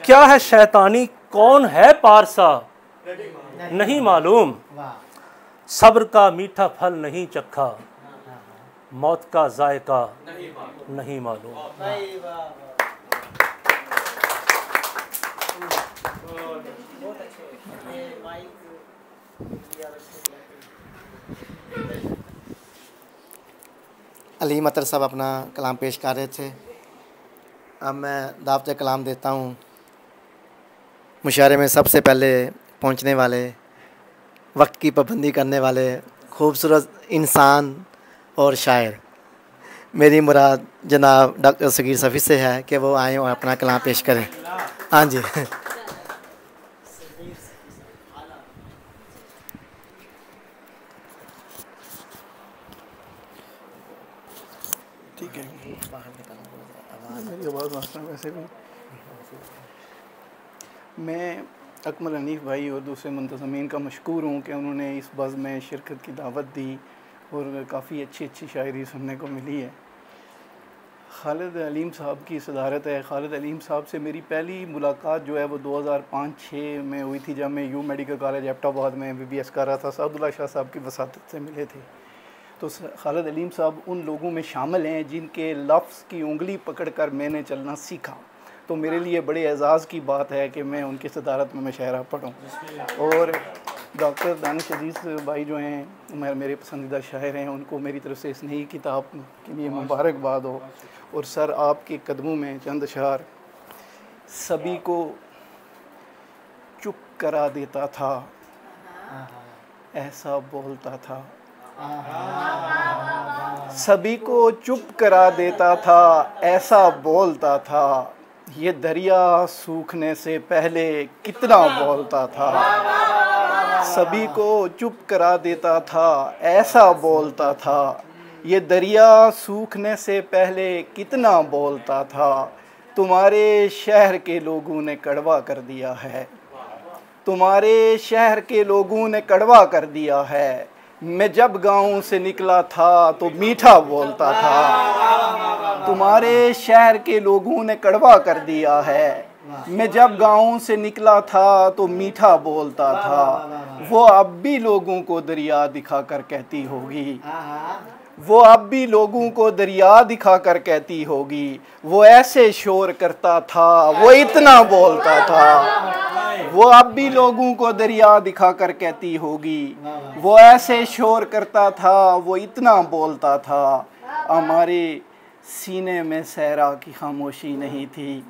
क्या है शैतानी? कौन है पारसा? नहीं मालूम। सब्र का मीठा फल नहीं चखा। मौत का जायका नहीं मालूम। अली मतर साहब अपना कलाम पेश कर रहे थे। अब मैं दावत कलाम देता हूँ। मुशारे में सबसे पहले पहुँचने वाले, वक्त की पाबंदी करने वाले खूबसूरत इंसान और शायर। मेरी मुराद जनाब डॉक्टर सगीर सफ़ी से है कि वो आएँ और अपना कलाम पेश करें। हाँ जी। आवाज़ वास्ता वैसे भी। मैं अकमल हनीफ भाई और दूसरे मुंतजमीन का मशहूर हूँ कि उन्होंने इस बज़ में शिरकत की दावत दी और काफ़ी अच्छी अच्छी शायरी सुनने को मिली है। खालिद अलीम साहब की सदारत है। खालिद अलीम साहब से मेरी पहली मुलाकात जो है वो 2005-6 में हुई थी, जब मैं यू मेडिकल कॉलेज एबटाबाद में बी बी एस कर रहा था। सादुल्ला शाह साहब की वसात से मिले थे। तो खालिद अलीम साहब उन लोगों में शामिल हैं जिनके लफ्ज़ की उंगली पकड़ कर मैंने चलना सीखा। तो मेरे लिए बड़े एजाज़ की बात है कि मैं उनकी सदारत में मैं शायरा पढ़ूँ। और डॉक्टर दानिश अज़ीज़ भाई जो हैं मेरे पसंदीदा शायर हैं, उनको मेरी तरफ़ से इस नई किताब के लिए मुबारकबाद हो। और सर, आपके कदमों में चंद अशार सभी को चुप करा देता था, ऐसा बोलता था। सभी को चुप करा देता था, ऐसा बोलता था। ये दरिया सूखने से पहले कितना बोलता था। सभी को चुप करा देता था, ऐसा बोलता था। ये दरिया सूखने से पहले कितना बोलता था। तुम्हारे शहर के लोगों ने कड़वा कर दिया है। तुम्हारे शहर के लोगों ने कड़वा कर दिया है। मैं जब गाँव से निकला था तो मीठा बोलता था। तुम्हारे शहर के लोगों ने कड़वा कर दिया है। मैं जब गाँव से निकला था तो मीठा बोलता था। वो अब भी लोगों को दरिया दिखा कर कहती होगी। वो अब भी लोगों को दरिया दिखा कर कहती होगी। वो ऐसे शोर करता था, वो इतना बोलता था। वो अब भी लोगों को दरिया दिखा कर कहती होगी। वो ऐसे शोर करता था वो इतना बोलता था हमारे सीने में सहरा की खामोशी नहीं थी।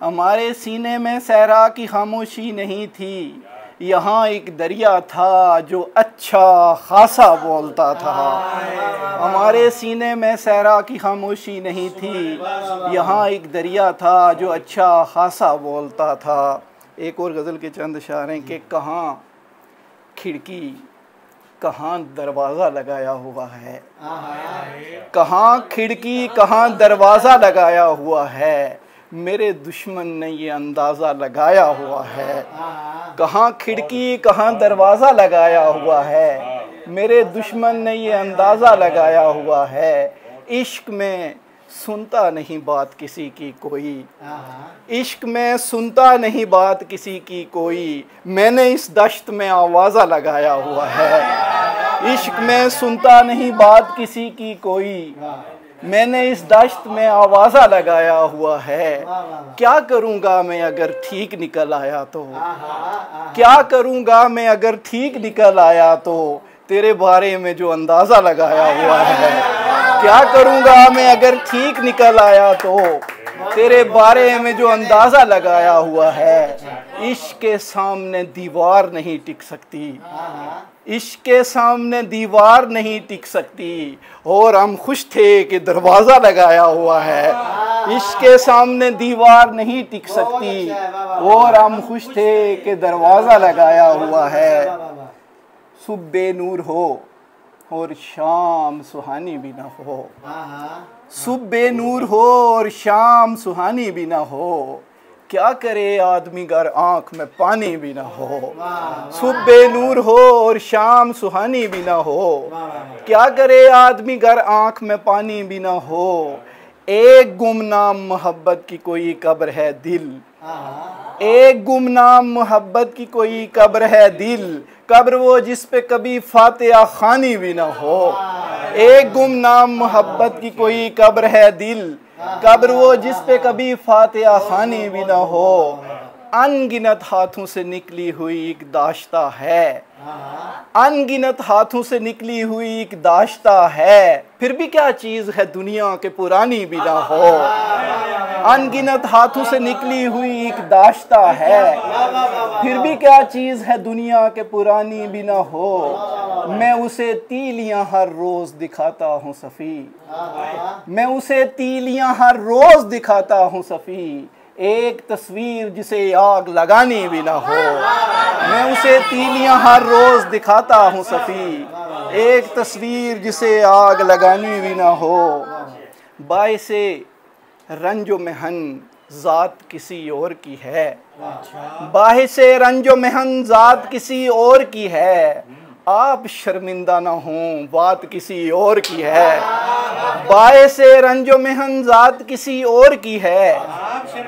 हमारे सीने में सहरा की खामोशी नहीं थी। यहाँ एक दरिया था जो अच्छा खासा बोलता था। हमारे सीने में सहरा की खामोशी नहीं थी। यहाँ एक दरिया था जो अच्छा खासा बोलता था। एक और गज़ल के चंद इशारे के कहाँ खिड़की कहाँ दरवाज़ा लगाया हुआ है। कहाँ खिड़की कहाँ दरवाज़ा लगाया हुआ है। मेरे दुश्मन ने ये अंदाज़ा लगाया हुआ है। कहाँ खिड़की कहाँ दरवाज़ा लगाया हुआ है। मेरे दुश्मन ने ये अंदाज़ा लगाया हुआ है। इश्क में सुनता नहीं बात किसी की कोई। इश्क में सुनता नहीं बात किसी की कोई। मैंने इस दश्त में आवाज़ा लगाया हुआ है। इश्क में सुनता नहीं बात किसी की कोई। मैंने इस दश्त में आवाज़ा लगाया हुआ है। क्या करूँगा मैं अगर ठीक निकल आया तो? क्या करूँगा मैं अगर ठीक निकल आया तो? तेरे बारे में जो अंदाज़ा लगाया हुआ है। क्या करूँगा? मैं अगर ठीक निकल आया तो तेरे बारे में जो अंदाज़ा लगाया हुआ है, इश्क के सामने दीवार नहीं टिक सकती। इश्क के सामने दीवार नहीं टिक सकती। और हम खुश थे कि दरवाज़ा लगाया हुआ है। इश्क के सामने दीवार नहीं टिक सकती। और हम खुश थे कि दरवाज़ा लगाया हुआ है। सुबह नूर हो। और शाम सुहानी भी ना हो। सुबह नूर हो और शाम सुहानी भी ना हो। क्या करे आदमी घर आँख में पानी भी ना हो। सुबह नूर हो और शाम सुहानी भी ना हो। क्या करे आदमी घर आँख में पानी भी ना हो। एक गुमनाम मोहब्बत की कोई कब्र है दिल। एक गुमनाम मोहब्बत की कोई कब्र है दिल। कब्र वो जिस पे कभी फातिहा खानी भी ना हो। एक गुमनाम मोहब्बत की कोई कब्र है दिल। कब्र वो जिस पे कभी फातिहा खानी भी ना हो। अनगिनत हाथों से निकली हुई एक दाश्ता है। अनगिनत हाथों से निकली हुई एक दाश्ता है। फिर भी क्या चीज़ है दुनिया के पुरानी बिना हो? अनगिनत हाथों से निकली हुई एक दाश्ता है। फिर भी क्या चीज़ है दुनिया के पुरानी बिना हो? मैं उसे तीलियाँ हर रोज़ दिखाता हूँ सफ़ी। मैं उसे तीलियाँ हर रोज़ दिखाता हूँ सफ़ी। एक तस्वीर जिसे आग लगानी भी ना हो। मैं उसे तीलियाँ हर रोज़ दिखाता हूँ सफ़ी। एक तस्वीर जिसे आग लगानी भी ना हो। बायसे रंजो महन ज़ात किसी और की है। बाहिसे रंजो महन ज़ात किसी और की है। आप शर्मिंदा ना हो, बात किसी और की है। बाय से रंजो मेहन जात किसी और की है।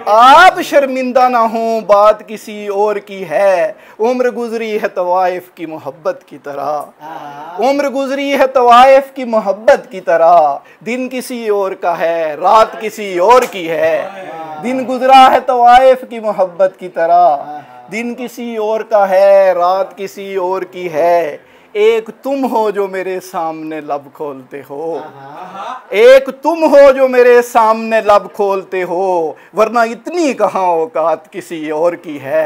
आप शर्मिंदा ना हो, बात किसी और की है। उम्र गुजरी है तवाइफ की मोहब्बत की तरह। उम्र गुजरी है तवाइफ की मोहब्बत की तरह। दिन किसी और का है, रात किसी और की है। दिन गुजरा है तवाइफ की मोहब्बत की तरह। दिन किसी और का है, रात किसी और की है। एक तुम हो जो मेरे सामने लब खोलते हो। एक तुम हो जो मेरे सामने लब खोलते हो। वरना इतनी कहाँ औकात किसी और की है?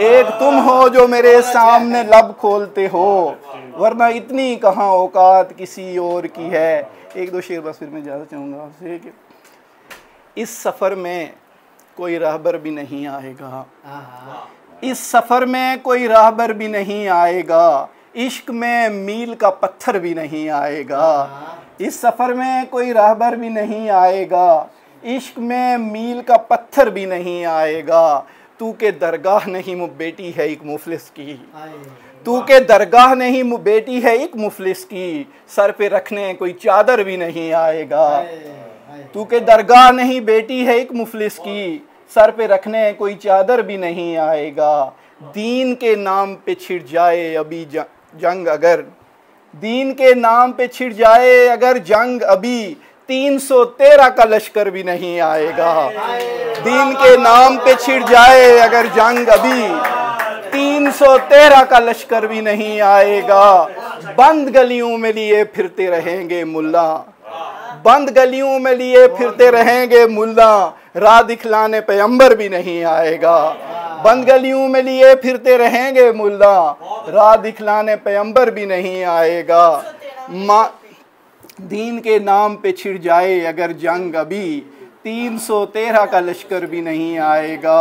एक तुम हो जो मेरे सामने लब खोलते हो। वरना इतनी कहाँ औकात किसी और की है? एक दो शेर बस फिर मैं ज़्यादा चाहूँगा आपसे कि इस सफ़र में कोई राहबर भी नहीं आएगा। इस सफ़र में कोई राहबर भी नहीं आएगा। इश्क में मील का पत्थर भी नहीं आएगा। इस सफ़र में कोई राहबर भी नहीं आएगा। इश्क में मील का पत्थर भी नहीं आएगा। तू के दरगाह नहीं मु बेटी है एक मुफलिस की। तू के दरगाह नहीं मु बेटी है एक मुफलिस की। सर पे रखने कोई चादर भी नहीं आएगा। तू के दरगाह नहीं बेटी है एक मुफलिस की। सर पे रखने कोई चादर भी नहीं आएगा। दीन के नाम पे छिड़ जाए अभी जंग अगर दीन के नाम पे छिड़ जाए, अगर जंग अभी 313 का लश्कर भी नहीं आएगा। दीन के नाम पे छिड़ जाए, अगर जंग अभी 313 का लश्कर भी नहीं आएगा। बंद गलियों में लिए फिरते रहेंगे मुल्ला। बंद गलियों में लिए फिरते रहेंगे मुल्ला। राह दिखलाने पे अंबर भी नहीं आएगा। बंद गलियों में लिए फिरते रहेंगे मुल्ला। राह दिखलाने पे अंबर भी नहीं आएगा। माँ, दीन के नाम पे छिड़ जाए अगर जंग अभी। तीन सौ तेरह का लश्कर भी नहीं आएगा।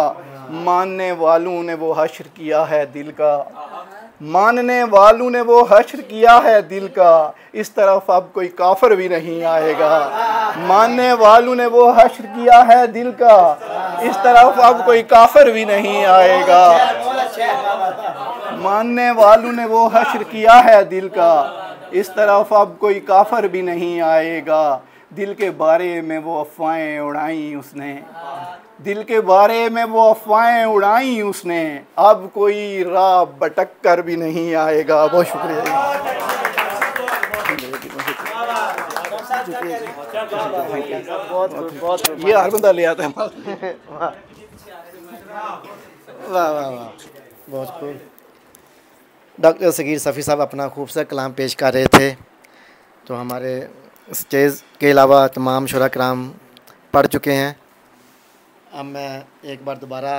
मानने वालों ने वो हश्र किया है दिल का। मानने वालों ने वो हश्र किया है दिल का। इस तरफ़ अब कोई काफर भी नहीं आएगा। मानने वालों ने वो हश्र किया है दिल का। इस तरफ़ अब कोई काफर भी नहीं आएगा। मानने वालों ने वो हश्र किया है दिल का। इस तरफ़ अब कोई काफर भी नहीं आएगा। दिल के बारे में वो अफवाहें उड़ाई उसने। दिल के बारे में वो अफवाहें उड़ाई उसने। अब कोई राह भटक कर भी नहीं आएगा। बहुत शुक्रिया ये हर ले आता है वाह वाह वाह। बहुत खूब डॉक्टर सगीर सफ़ी साहब अपना खूबसूरत कलाम पेश कर रहे थे। तो हमारे स्टेज के अलावा तमाम शुरा कराम पढ़ चुके हैं। अब मैं एक बार दोबारा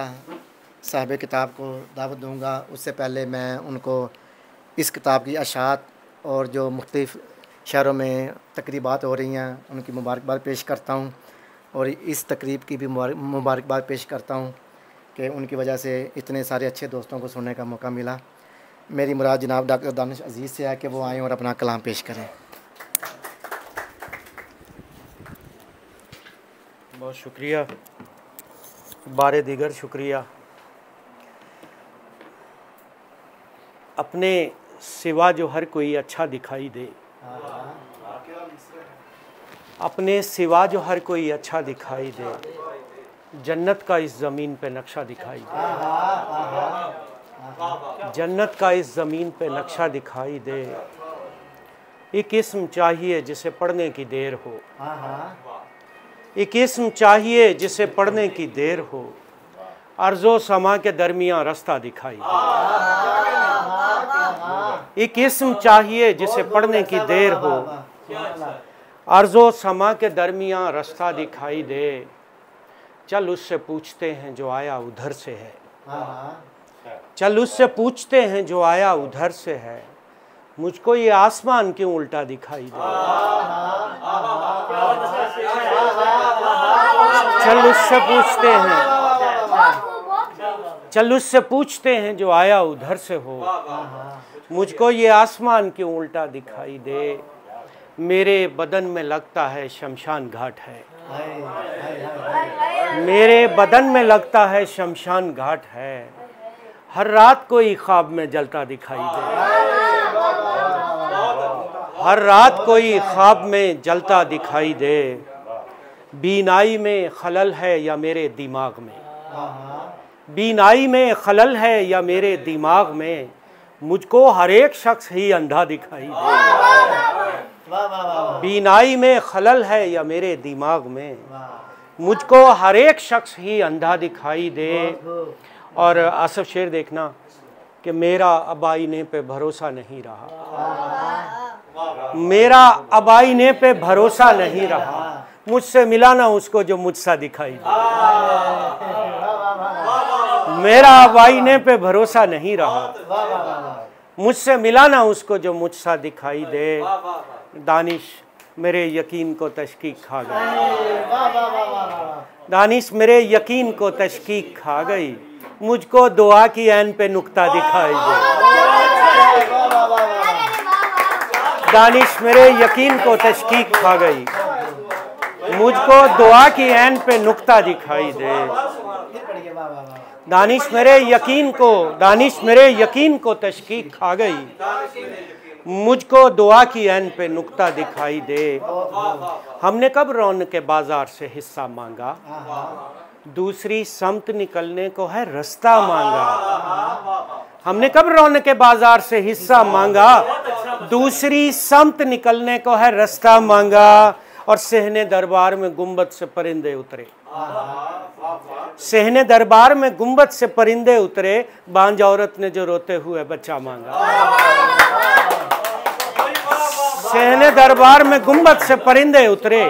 साहब किताब को दावत दूँगा। उससे पहले मैं उनको इस किताब की अशात और जो मुख्तफ शहरों में तकरीबात हो रही हैं, उनकी मुबारकबाद पेश करता हूँ और इस तकरीब की भी मुबारकबाद पेश करता हूँ कि उनकी वजह से इतने सारे अच्छे दोस्तों को सुनने का मौका मिला। मेरी मुराद जनाब डॉक्टर दानिश अज़ीज़ से है कि वो आएँ और अपना कलाम पेश करें। बहुत शुक्रिया। बार दिगर शुक्रिया। अपने सिवा जो हर कोई अच्छा दिखाई दे। अपने सिवा जो हर कोई अच्छा दिखाई दे। जन्नत का इस ज़मीन पे नक्शा दिखाई दे। जन्नत का इस ज़मीन पे नक्शा दिखाई दे। एक इसम चाहिए जिसे पढ़ने की देर हो। एक इसम चाहिए जिसे पढ़ने की देर हो। अर्जो समा के दरमियान रास्ता दिखाई। एक इसम चाहिए जिसे पढ़ने की देर हो। अर्जो समा के दरमिया रास्ता दिखाई दे। चल उससे पूछते हैं जो आया उधर से है। चल उससे पूछते हैं जो आया उधर से है। मुझको ये आसमान क्यों उल्टा दिखाई दे? चल उससे पूछते हैं। चल उससे पूछते हैं जो आया उधर से हो। मुझको ये आसमान क्यों उल्टा दिखाई दे? मेरे बदन में लगता है शमशान घाट है। मेरे बदन में लगता है शमशान घाट है। हर रात कोई ख्वाब में जलता दिखाई दे। हर रात कोई ख्वाब में जलता दिखाई दे। बीनाई में खलल है या मेरे दिमाग में? बीनाई में खलल है या मेरे दिमाग में? मुझको हर एक शख्स ही अंधा दिखाई दे। बीनाई में खलल है या मेरे दिमाग में? मुझको हर एक शख्स ही अंधा दिखाई दे। और आसफ शेर देखना कि मेरा अबाई ने पे भरोसा नहीं रहा। मेरा अबाई ने पे भरोसा नहीं रहा। मुझसे मिला ना उसको जो मुझसा दिखाई दे। मेरा अब आईने पे भरोसा नहीं रहा। मुझसे मिला ना उसको जो मुझसा दिखाई दे। दानिश, मेरे यकीन को तशकीक खा गई। दानिश, मेरे यकीन को तशकीक खा गई। मुझको दुआ की एन पे नुकता दिखाई दे। दानिश, मेरे यकीन को तशकीक खा गई। मुझको दुआ की एन पे नुक्ता दिखाई दे। दानिश, मेरे यकीन को, दानिश, मेरे यकीन को तशकीक खा गई। मुझको दुआ की एन पे नुक्ता दिखाई दे। हमने कब रौन के बाज़ार से हिस्सा मांगा? दूसरी समत निकलने को है, रास्ता मांगा। हमने कब रौन के बाज़ार से हिस्सा मांगा? दूसरी समत निकलने को है, रास्ता मांगा और सहने दरबार में गुंबद से परिंदे उतरे। सहने दरबार में गुंबद से परिंदे उतरे, बांझ औरत ने जो रोते हुए बच्चा मांगा। सहने दरबार में गुंबद से परिंदे उतरे।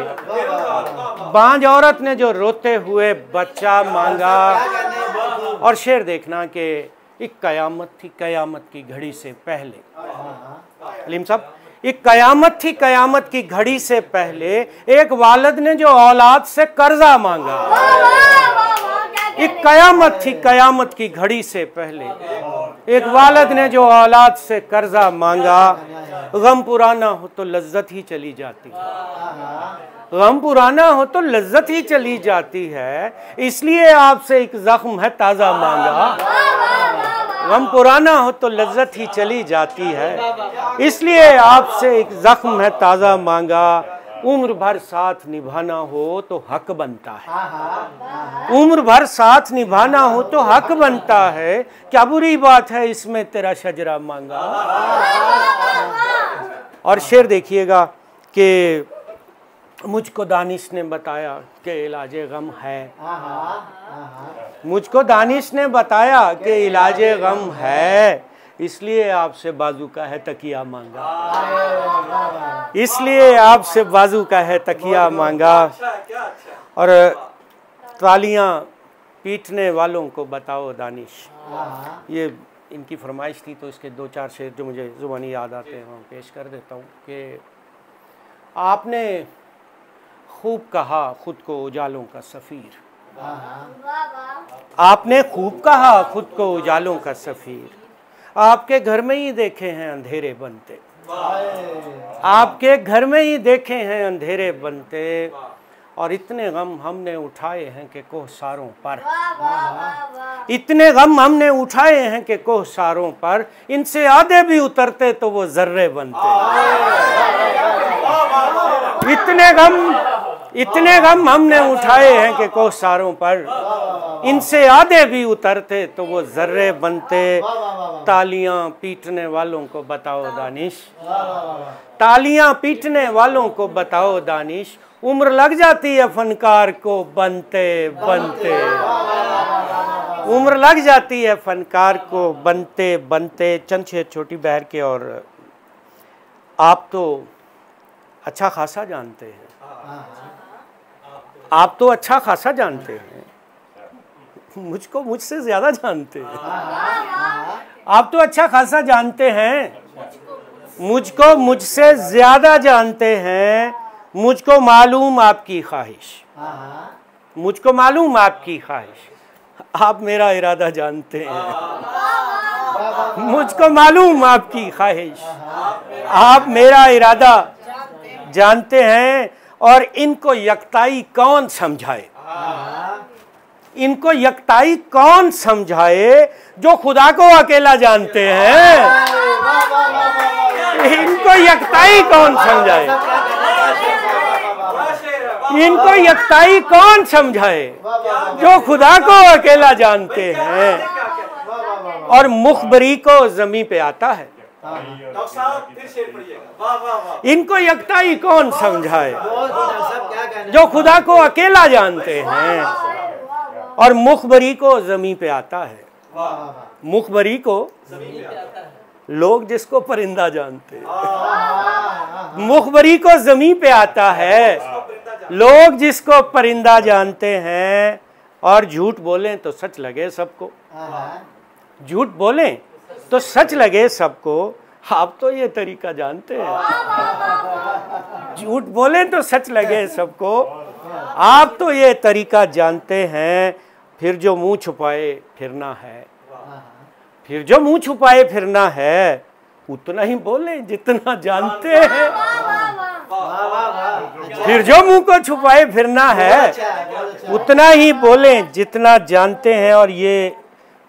बांझ औरत ने जो रोते हुए बच्चा मांगा। और शेर देखना कि एक कयामत थी, कयामत की घड़ी से पहले। अलीम साहब, एक कयामत थी, कयामत की घड़ी से पहले एक वालद ने जो औलाद से कर्जा मांगा। एक कयामत थी कयामत की घड़ी से पहले। एक वालद ने जो औलाद से कर्जा मांगा, गम पुराना हो तो लज्जत ही चली जाती है। गम पुराना हो तो लज्जत ही चली जाती है, इसलिए आपसे एक जख्म है ताज़ा मांगा। गम पुराना हो तो लज्जत ही चली जाती है, इसलिए आपसे एक जख्म है ताज़ा मांगा। उम्र भर साथ निभाना हो तो हक बनता है। उम्र भर साथ निभाना हो तो हक बनता है। क्या बुरी बात है इसमें तेरा शजरा मांगा? और शेर देखिएगा कि मुझको दानिश ने बताया कि इलाज गम है। मुझको दानिश ने बताया कि इलाज गम है। इसलिए आपसे बाजू का है तकिया मांगा। इसलिए आपसे बाजू का है तकिया मांगा। और तालियाँ पीटने वालों को बताओ दानिश। ये इनकी फरमाइश थी तो इसके दो चार शेर जो मुझे ज़ुबानी याद आते हैं वो पेश कर देता हूँ कि आपने खूब कहा खुद को उजालों का सफ़ीर। आपने खूब कहा खुद को उजालों का सफ़ीर। आपके घर में ही देखे हैं अंधेरे बनते। आपके घर में ही देखे हैं अंधेरे बनते। और इतने गम हमने उठाए हैं कि कोह सारों पर इतने गम हमने उठाए हैं कि कोह सारों पर। इनसे आधे भी उतरते तो वो जर्रे बनते। इतने गम इतने गम हमने उठाए हैं कि कोह सारों पर। इनसे आधे भी उतरते तो वो जर्रे बनते। तालियाँ पीटने वालों को बताओ दानिश। तालियाँ पीटने वालों को बताओ दानिश। उम्र लग जाती है फनकार को, बनते बनते। उम्र लग जाती है फनकार को, बनते बनते। चंद छः छोटी बहर के और आप तो अच्छा खासा जानते हैं। आप तो अच्छा खासा जानते हैं। मुझको मुझसे ज़्यादा जानते हैं। आप तो अच्छा खासा जानते हैं। मुझको मुझसे ज़्यादा जानते हैं। मुझको मालूम आपकी ख्वाहिश। मुझको मालूम आपकी ख्वाहिश। आप मेरा इरादा जानते हैं। मुझको मालूम आपकी ख्वाहिश। आप मेरा इरादा जानते हैं और इनको यकताई कौन समझाए? इनको यकताई कौन समझाए जो खुदा को अकेला जानते हैं? इनको यकताई कौन समझाए? इनको यकताई कौन समझाए? जो खुदा को अकेला जानते हैं। और मुखबरी को जमी पे आता है। इनको यकताई कौन समझाए? जो खुदा को अकेला जानते हैं। और मुखबरी को जमी पे आता है। मुखबरी को लोग जिसको परिंदा जानते हैं। मुखबरी को जमी पे आता है। लोग जिसको परिंदा जानते हैं और झूठ बोलें तो सच लगे सबको। झूठ बोलें तो सच लगे सबको। आप तो ये तरीका जानते हैं। झूठ बोले तो सच लगे सबको। आप तो ये तरीका जानते हैं, फिर जो मुँह छुपाए फिरना है। फिर जो मुँह छुपाए फिरना है, उतना ही बोले जितना जानते हैं। फिर जो मुँह को छुपाए फिरना है। उतना ही बोले जितना जानते हैं और ये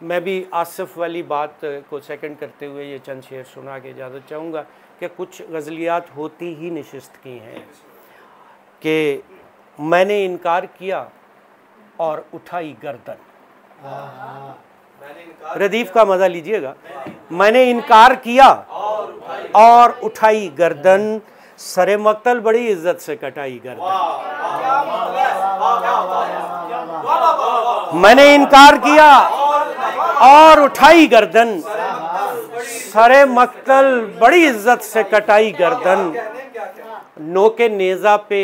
मैं भी आसिफ वाली बात को सेकंड करते हुए ये चंद शेर सुना के इजाज़त चाहूँगा कि कुछ गज़लियात होती ही नशस्त की हैं कि मैंने इनकार किया और उठाई गर्दन। रदीफ का मज़ा लीजिएगा। मैंने इनकार किया और उठाई गर्दन। सरे मक्तल बड़ी इज़्ज़त से कटाई गर्दन मैंने इनकार किया और उठाई गर्दन। सरे मक्तल बड़ी इज़्ज़त से कटाई गर्दन। नो के नेजा पे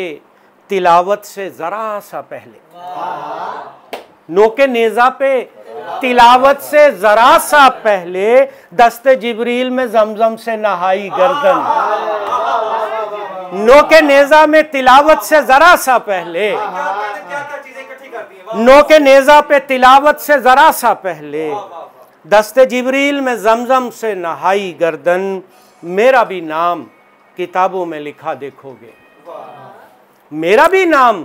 तिलावत से जरा सा पहले। नो के नेजा पे तिलावत से जरा सा पहले दस्ते जिबरील में जमजम से नहाई गर्दन। नो के नेजा में तिलावत से जरा सा पहले। नो के नेजा पे तिलावत से जरा सा पहले। दस्ते जिबरील में जमजम से नहाई गर्दन मेरा भी नाम किताबों में लिखा देखोगे। मेरा भी नाम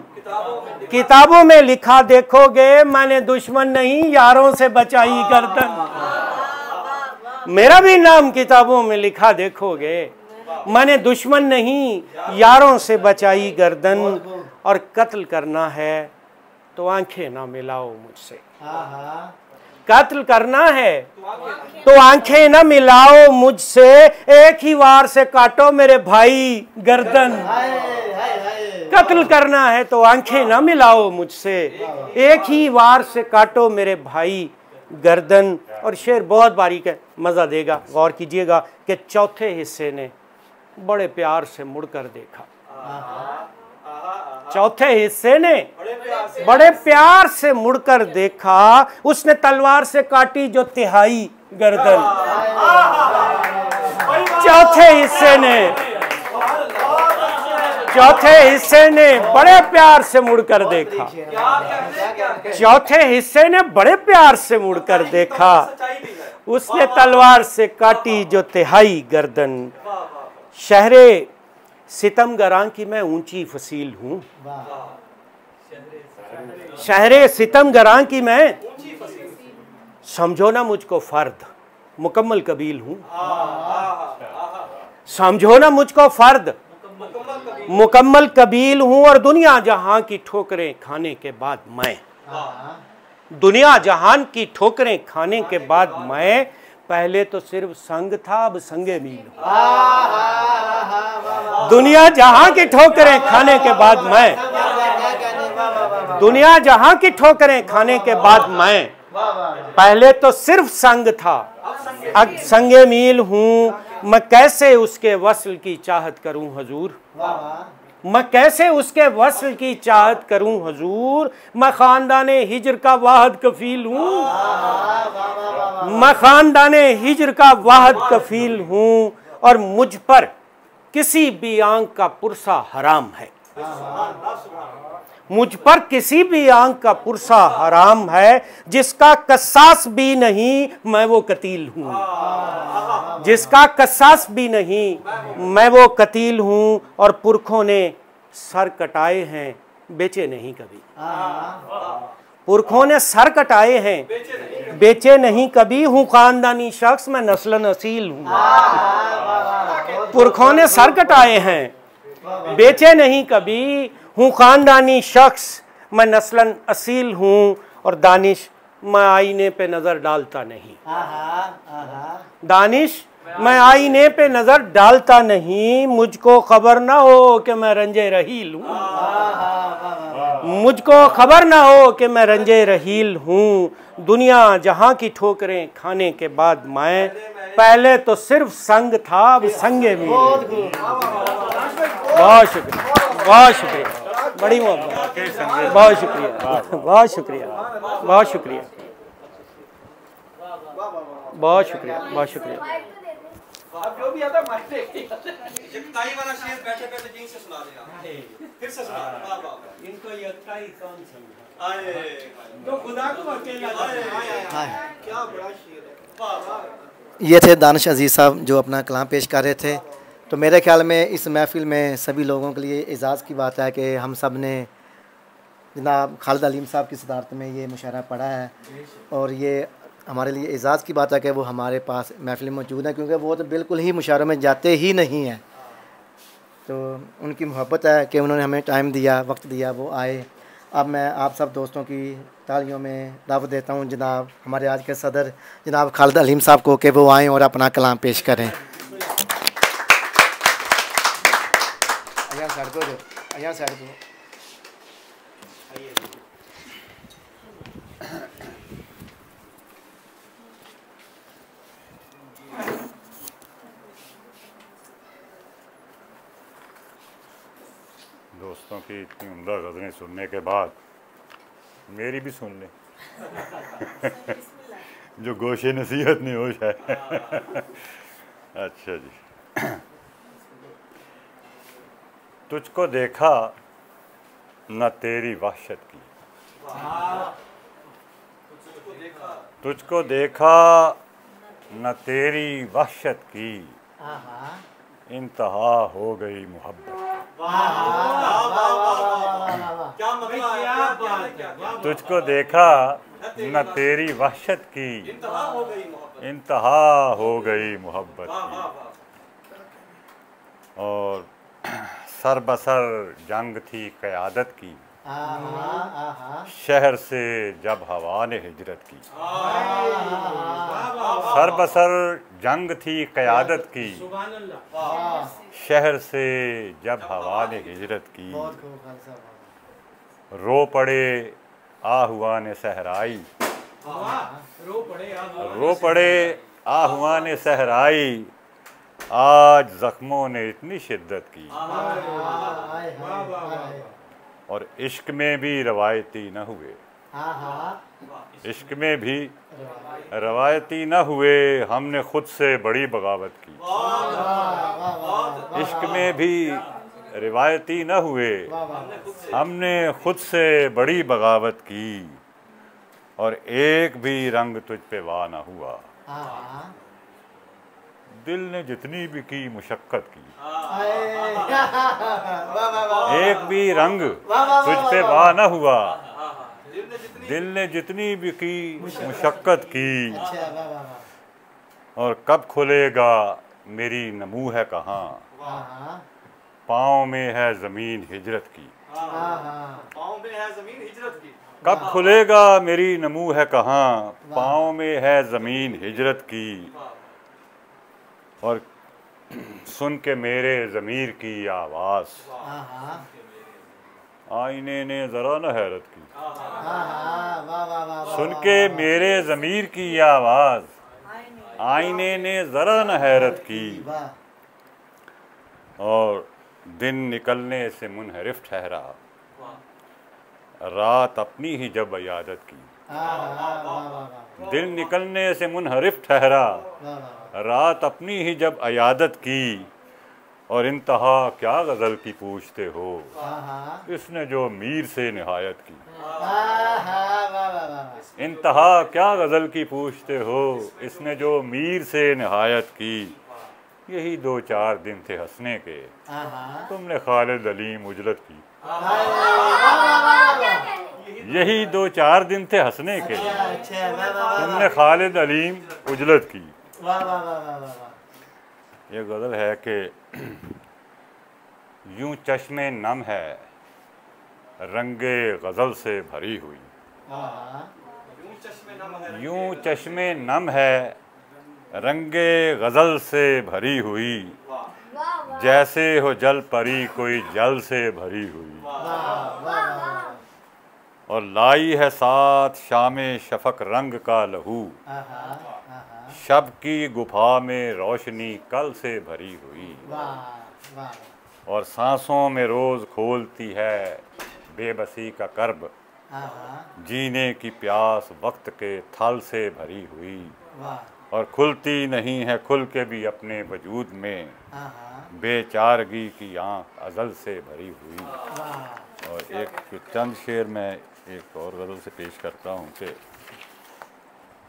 किताबों में लिखा। देखोगे मैंने दुश्मन नहीं यारों से बचाई गर्दन। मेरा भी नाम किताबों में लिखा देखोगे। मैंने दुश्मन नहीं यारों से बचाई गर्दन और कत्ल करना है तो आँखें ना मिलाओ मुझसे। कत्ल करना है तो आँखें ना मिलाओ मुझसे। एक ही वार से काटो मेरे भाई गर्दन। कत्ल करना है तो आँखें ना मिलाओ मुझसे। एक ही वार से काटो मेरे भाई गर्दन। और शेर बहुत बारीक है मज़ा देगा गौर कीजिएगा कि चौथे हिस्से ने बड़े प्यार से मुड़कर देखा। चौथे हिस्से ने बड़े प्यार से। मुड़कर देखा। उसने तलवार से काटी जो तिहाई गर्दन। चौथे हिस्से ने। चौथे हिस्से ने बड़े प्यार से मुड़कर देखा। चौथे हिस्से ने बड़े प्यार से मुड़कर देखा। उसने तलवार से काटी जो तिहाई गर्दन। शहरे सितमगरां की मैं ऊँची फसील हूँ। शहरे सितमगरां की मैं समझो ना मुझको फर्द, मुकम्मल कबील हूँ। समझो ना मुझको फर्द, मुकम्मल कबील हूँ और दुनिया जहाँ की ठोकरें खाने के बाद मैं। दुनिया जहान की ठोकरें खाने के बाद मैं पहले तो सिर्फ़ संग था अब संगे मील दुनिया जहाँ की ठोकरें खाने के बाद मैं। दुनिया जहाँ की ठोकरें खाने के बाद मैं। पहले तो सिर्फ़ संग था। अब संगे मील हूँ। मैं कैसे उसके वसल की चाहत करूँ हजूर? मैं कैसे उसके वसल की चाहत करूँ, हजूर? मैं खानदान हिजर का वाहद कफील हूँ। मैं खानदान हिजर का वाहद कफील हूँ और मुझ पर किसी भी आँख का पुरसा हराम है। मुझ पर किसी भी आँख का पुरसा हराम है, जिसका कसास भी नहीं, मैं वो कतील हूँ। जिसका कसास भी नहीं, मैं वो कतील हूँ, और पुरखों ने सर कटाए हैं, बेचे नहीं कभी। पुरखों ने सर कटाए हैं, बेचे नहीं कभी हूँ, खानदानी शख्स, मैं नस्ल नसील हूँ। पुरखों ने सर कटाए हैं, बेचे नहीं कभी हूँ ख़ानदानी शख्स। मैं नस्लन असील हूँ और दानिश मैं आईने पे नज़र डालता नहीं। दानिश मैं आईने पे नज़र डालता नहीं। मुझको खबर ना हो कि मैं रंजे रहील हूँ। मुझको खबर ना हो कि मैं रंजे रहील हूँ। दुनिया जहाँ की ठोकरें खाने के बाद मैं पहले तो सिर्फ़ संग था अब संगे भी बहुत शुक्रिया। बहुत शुक्रिया। बड़ी मोहब्बत। बहुत शुक्रिया। बहुत शुक्रिया। बहुत शुक्रिया। बहुत शुक्रिया। बहुत शुक्रिया। जो भी आता वाला शेर बैठे बैठे से सुना देगा फिर से सुना वाह वाह इनको कौन समझा आए तो खुदा को अकेला आए क्या बड़ा शेर है वाह ये थे दानिश अज़ीज़ साहब जो अपना कलाम पेश कर रहे थे। तो मेरे ख्याल में इस महफ़िल में सभी लोगों के लिए एज़ाज़ की बात है कि हम सबने जनाब खालिद अलीम साहब की सदारत में ये मुशारा पढ़ा है और ये हमारे लिए एज़ाज़ की बात है कि वो हमारे पास महफिल मौजूद है, क्योंकि वो तो बिल्कुल ही मुशायरों में जाते ही नहीं हैं। तो उनकी मोहब्बत है कि उन्होंने हमें टाइम दिया, वक्त दिया, वो आए। अब मैं आप सब दोस्तों की तालियों में दावत देता हूँ जनाब, हमारे आज के सदर जनाब खालिद अलीम साहब को कि वो आएँ और अपना कलाम पेश करें। को यहाँ साइड को दोस्तों की इतनी उम्दा गज़लें सुनने के बाद मेरी भी सुन लें। जो गोशे नसीहत नहीं हो। शायद अच्छा जी। तुझको देखा न तेरी वहशत की। तुझको देखा न तेरी वहशत की। इंतहा हो गई मोहब्बत। तुझको देखा न तेरी वहशत की। इंतहा हो गई मोहब्बत की। और सर बसर जंग थी क़्यादत की। शहर से जब हवा ने हिजरत की। सर बसर जंग थी क़्यादत की। शहर से जब हवा ने हिजरत की। रो पड़े आहुआ ने सहराई। रो पड़े आहुआ ने सहराई। आज जख्मों ने इतनी शिद्दत की। और इश्क में भी रवायती न हुए। इश्क में भी रवायती न हुए, हमने खुद से बड़ी बगावत की। इश्क में भी रिवायती न हुए, हमने खुद से बड़ी बगावत की। और एक भी रंग तुझ पे वाह न हुआ। दिल ने जितनी भी की मुशक्क़त की। एक भी रंग तुझ पे वाह न हुआ। दिल ने जितनी भी की मुशक्क़त की। और कब खुलेगा मेरी नमू है कहाँ? पाँव में है ज़मीन हिजरत की। पाँव में है ज़मीन हिजरत की। कब खुलेगा मेरी नमू है कहाँ? पाँव में है ज़मीन हिजरत की। और सुन के मेरे ज़मीर की आवाज़। आईने ने ज़रा न हैरत की। सुन के मेरे ज़मीर की आवाज़। आईने ने ज़रा न हैरत की। और दिन निकलने से मुनहरिफ ठहरा। रात अपनी ही जब इयादत की। दिन निकलने से मुनहरिफ ठहरा। रात अपनी ही जब अयादत की और इंतहा क्या गज़ल की पूछते हो। इसने जो मीर से नहायत की। इंतहा क्या गज़ल की पूछते हो। इसने जो मीर से नहायत की। यही दो चार दिन थे हंसने के। तुमने खालिद अलीम उजलत की। यही दो चार दिन थे हंसने के। तुमने खालिद अलीम उजलत की। ये गज़ल है कि यूँ चश्मे नम है रंगे गज़ल से भरी हुई। यूँ चश्मे नम है रंगे गज़ल से भरी हुई। जैसे हो जल परी कोई जल से भरी हुई। और लाई है साथ शाम शफक रंग का लहू। शब की गुफा में रोशनी कल से भरी हुई। और सांसों में रोज़ खोलती है बेबसी का कर्ब। जीने की प्यास वक्त के थल से भरी हुई। और खुलती नहीं है खुल के भी अपने वजूद में। बेचारगी की आँख अजल से भरी हुई। और एक चंद शेर में एक और गज़ल से पेश करता हूँ कि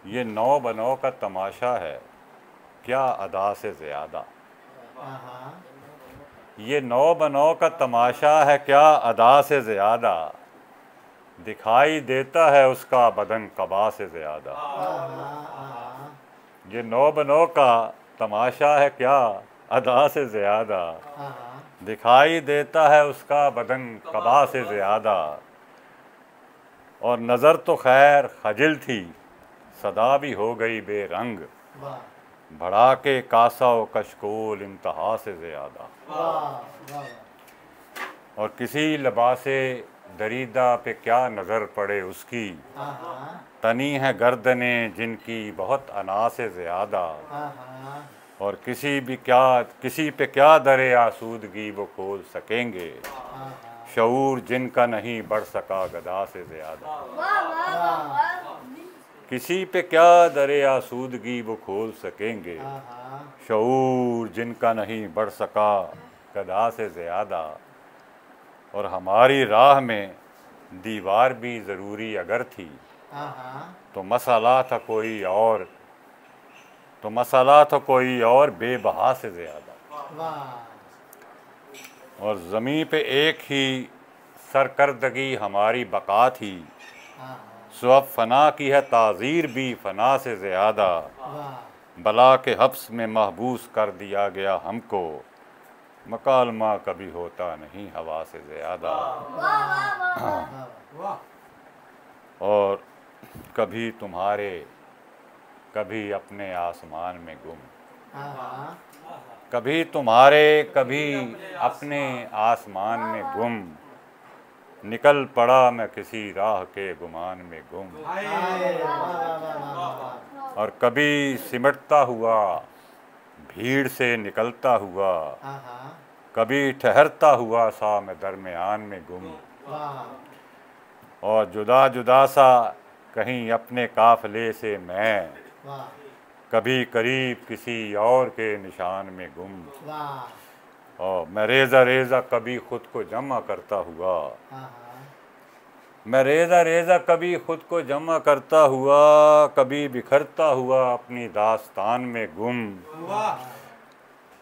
ये नौ बनौ का तमाशा है। क्या अदा से ज़्यादा? ये नौ बनो का तमाशा है, क्या अदा से ज़्यादा? दिखाई देता है उसका बदन कबा से ज़्यादा। ये नौ बनो का तमाशा है, क्या अदा से ज़्यादा? दिखाई देता है उसका बदन कबा से ज़्यादा। और नज़र तो खैर खजिल थी सदा भी हो गई बेरंग। बढ़ा के कासा व कशकोल इंतहा से ज़्यादा। और किसी लबास दरीदा पे क्या नज़र पड़े उसकी। तनी है गर्दने जिनकी बहुत अना से ज़्यादा। और किसी भी क्या किसी पे क्या दरे आसूदगी वो खोल सकेंगे। शूर जिनका नहीं बढ़ सका गदा से ज़्यादा। किसी पे क्या दरे आसूदगी वो खोल सकेंगे? शूर जिनका नहीं बढ़ सका गदा से ज़्यादा। और हमारी राह में दीवार भी ज़रूरी अगर थी तो मसाला था कोई और तो मसाला था कोई और बेबहा से ज़्यादा। और ज़मीन पे एक ही सरकर्दगी हमारी बका थी सो फना की है, ताज़ीर भी फना से ज़्यादा। बला के हफ्स में महबूस कर दिया गया हमको। मकालमा कभी होता नहीं, हवा से ज़्यादा। और कभी तुम्हारे, कभी अपने आसमान में गुम। कभी तुम्हारे, कभी अपने आसमान में गुम। निकल पड़ा मैं किसी राह के गुमान में गुम। और कभी सिमटता हुआ, भीड़ से निकलता हुआ, कभी ठहरता हुआ सा मैं दरमियान में गुम। और जुदा जुदा सा कहीं अपने काफले से मैं, कभी करीब किसी और के निशान में गुम। और मैं रेज़ा रेज़ा कभी खुद को जमा करता हुआ। मैं रेज़ा रेज़ा कभी खुद को जमा करता हुआ, कभी बिखरता हुआ अपनी दास्तान में गुम।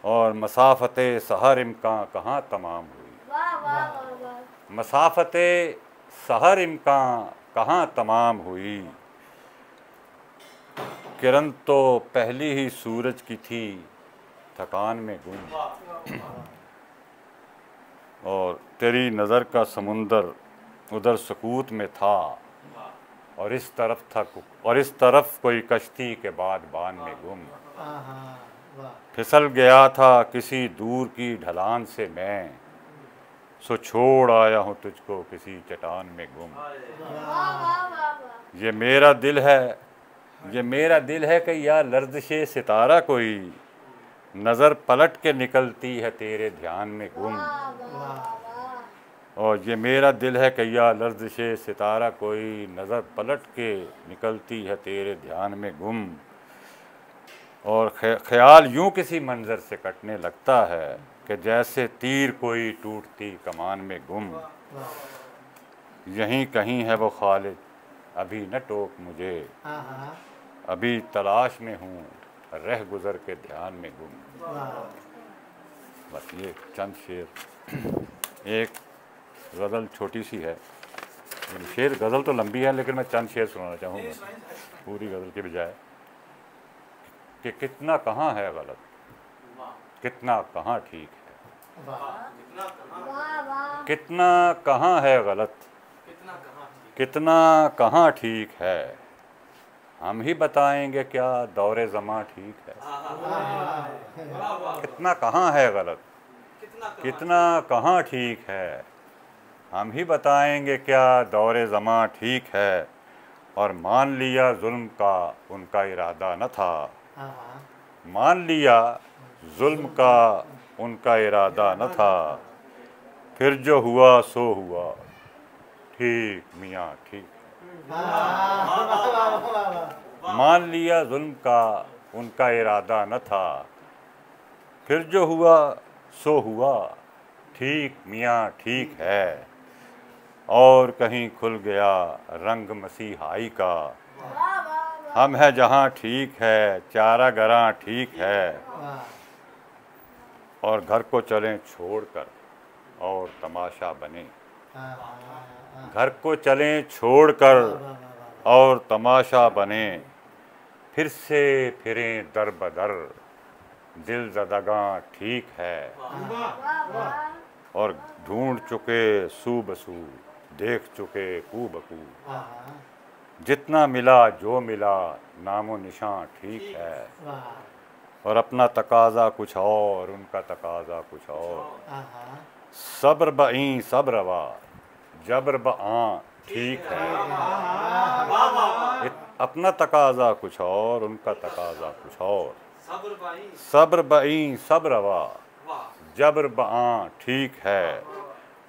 और मसाफत सहर इम्कान कहाँ तमाम हुई। मसाफत सहर इम्कान कहाँ तमाम हुई। किरण तो पहली ही सूरज की थी। थकान में गुम और तेरी नज़र का समुंदर उधर सकूत में था। और इस तरफ़ था और इस तरफ़ कोई कश्ती के बाद बान में गुम। फिसल गया था किसी दूर की ढलान से मैं। सो छोड़ आया हूँ तुझको किसी चट्टान में गुम। ये मेरा दिल है ये मेरा दिल है कि या लर्जश सितारा कोई नज़र पलट के निकलती है तेरे ध्यान में गुम और ये मेरा दिल है कैया या लर्जश सितारा कोई नज़र पलट के निकलती है तेरे ध्यान में गुम। और ख्याल यूँ किसी मंज़र से कटने लगता है कि जैसे तीर कोई टूटती कमान में गुम। यहीं कहीं है वो खालिद अभी न टोक मुझे। अभी तलाश में हूँ रह गुज़र के ध्यान में गुम। बस ये चंद शेर एक गज़ल छोटी सी है। शेर गज़ल तो लंबी है, लेकिन मैं चंद शेर सुनाना चाहूँगा। पूरी गज़ल के बजाय। कि कितना कहाँ है गलत? कितना कहाँ ठीक है? कितना कहाँ है गलत? कितना कहाँ ठीक है? हम ही बताएँगे क्या दौरे ज़मा ठीक है। कितना कहाँ है गलत? कितना कहाँ? ठीक है? हम ही बताएँगे क्या दौरे ज़मा ठीक है। और मान लिया जुल्म का उनका इरादा न था। मान लिया जुल्म का उनका इरादा न था। फिर जो हुआ सो हुआ। ठीक मियाँ ठीक। मान लिया जुल्म का उनका इरादा न था। फिर जो हुआ, सो हुआ। ठीक मियाँ, ठीक है। और कहीं खुल गया रंग मसीहाई का। हम है जहाँ ठीक है, चारा गरा ठीक है। और घर को चलें छोड़कर और तमाशा बने। घर को चलें छोड़कर और तमाशा बने। फिर से फिरें दर बदर। दिल जदगा ठीक है। और ढूंढ चुके सू बसू देख चुके कू बकू जितना मिला जो मिला नामो निशान ठीक है। और अपना तकाजा कुछ और उनका तकाजा कुछ और। सब्र बई सब रवा जबर बआ ठीक है। अपना तकाजा कुछ और उनका तकाजा कुछ और। सब्र बई सब रवा जबर बआ ठीक है।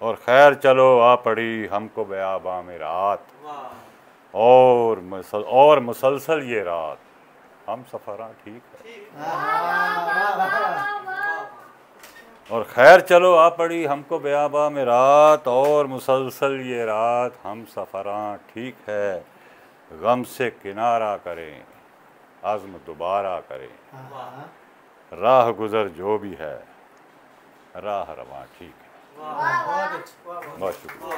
और खैर चलो आ पड़ी हमको बयाबा में रात। और मुसल, और मुसलसल ये रात। हम सफ़रा ठीक है। और खैर चलो आ पड़ी हमको बयाबा में रात और मुसलसल ये रात हम सफ़रा ठीक है। गम से किनारा करें आज़म दोबारा करें। राह गुज़र जो भी है राह रवा ठीक है। बहुत शुक्रिया।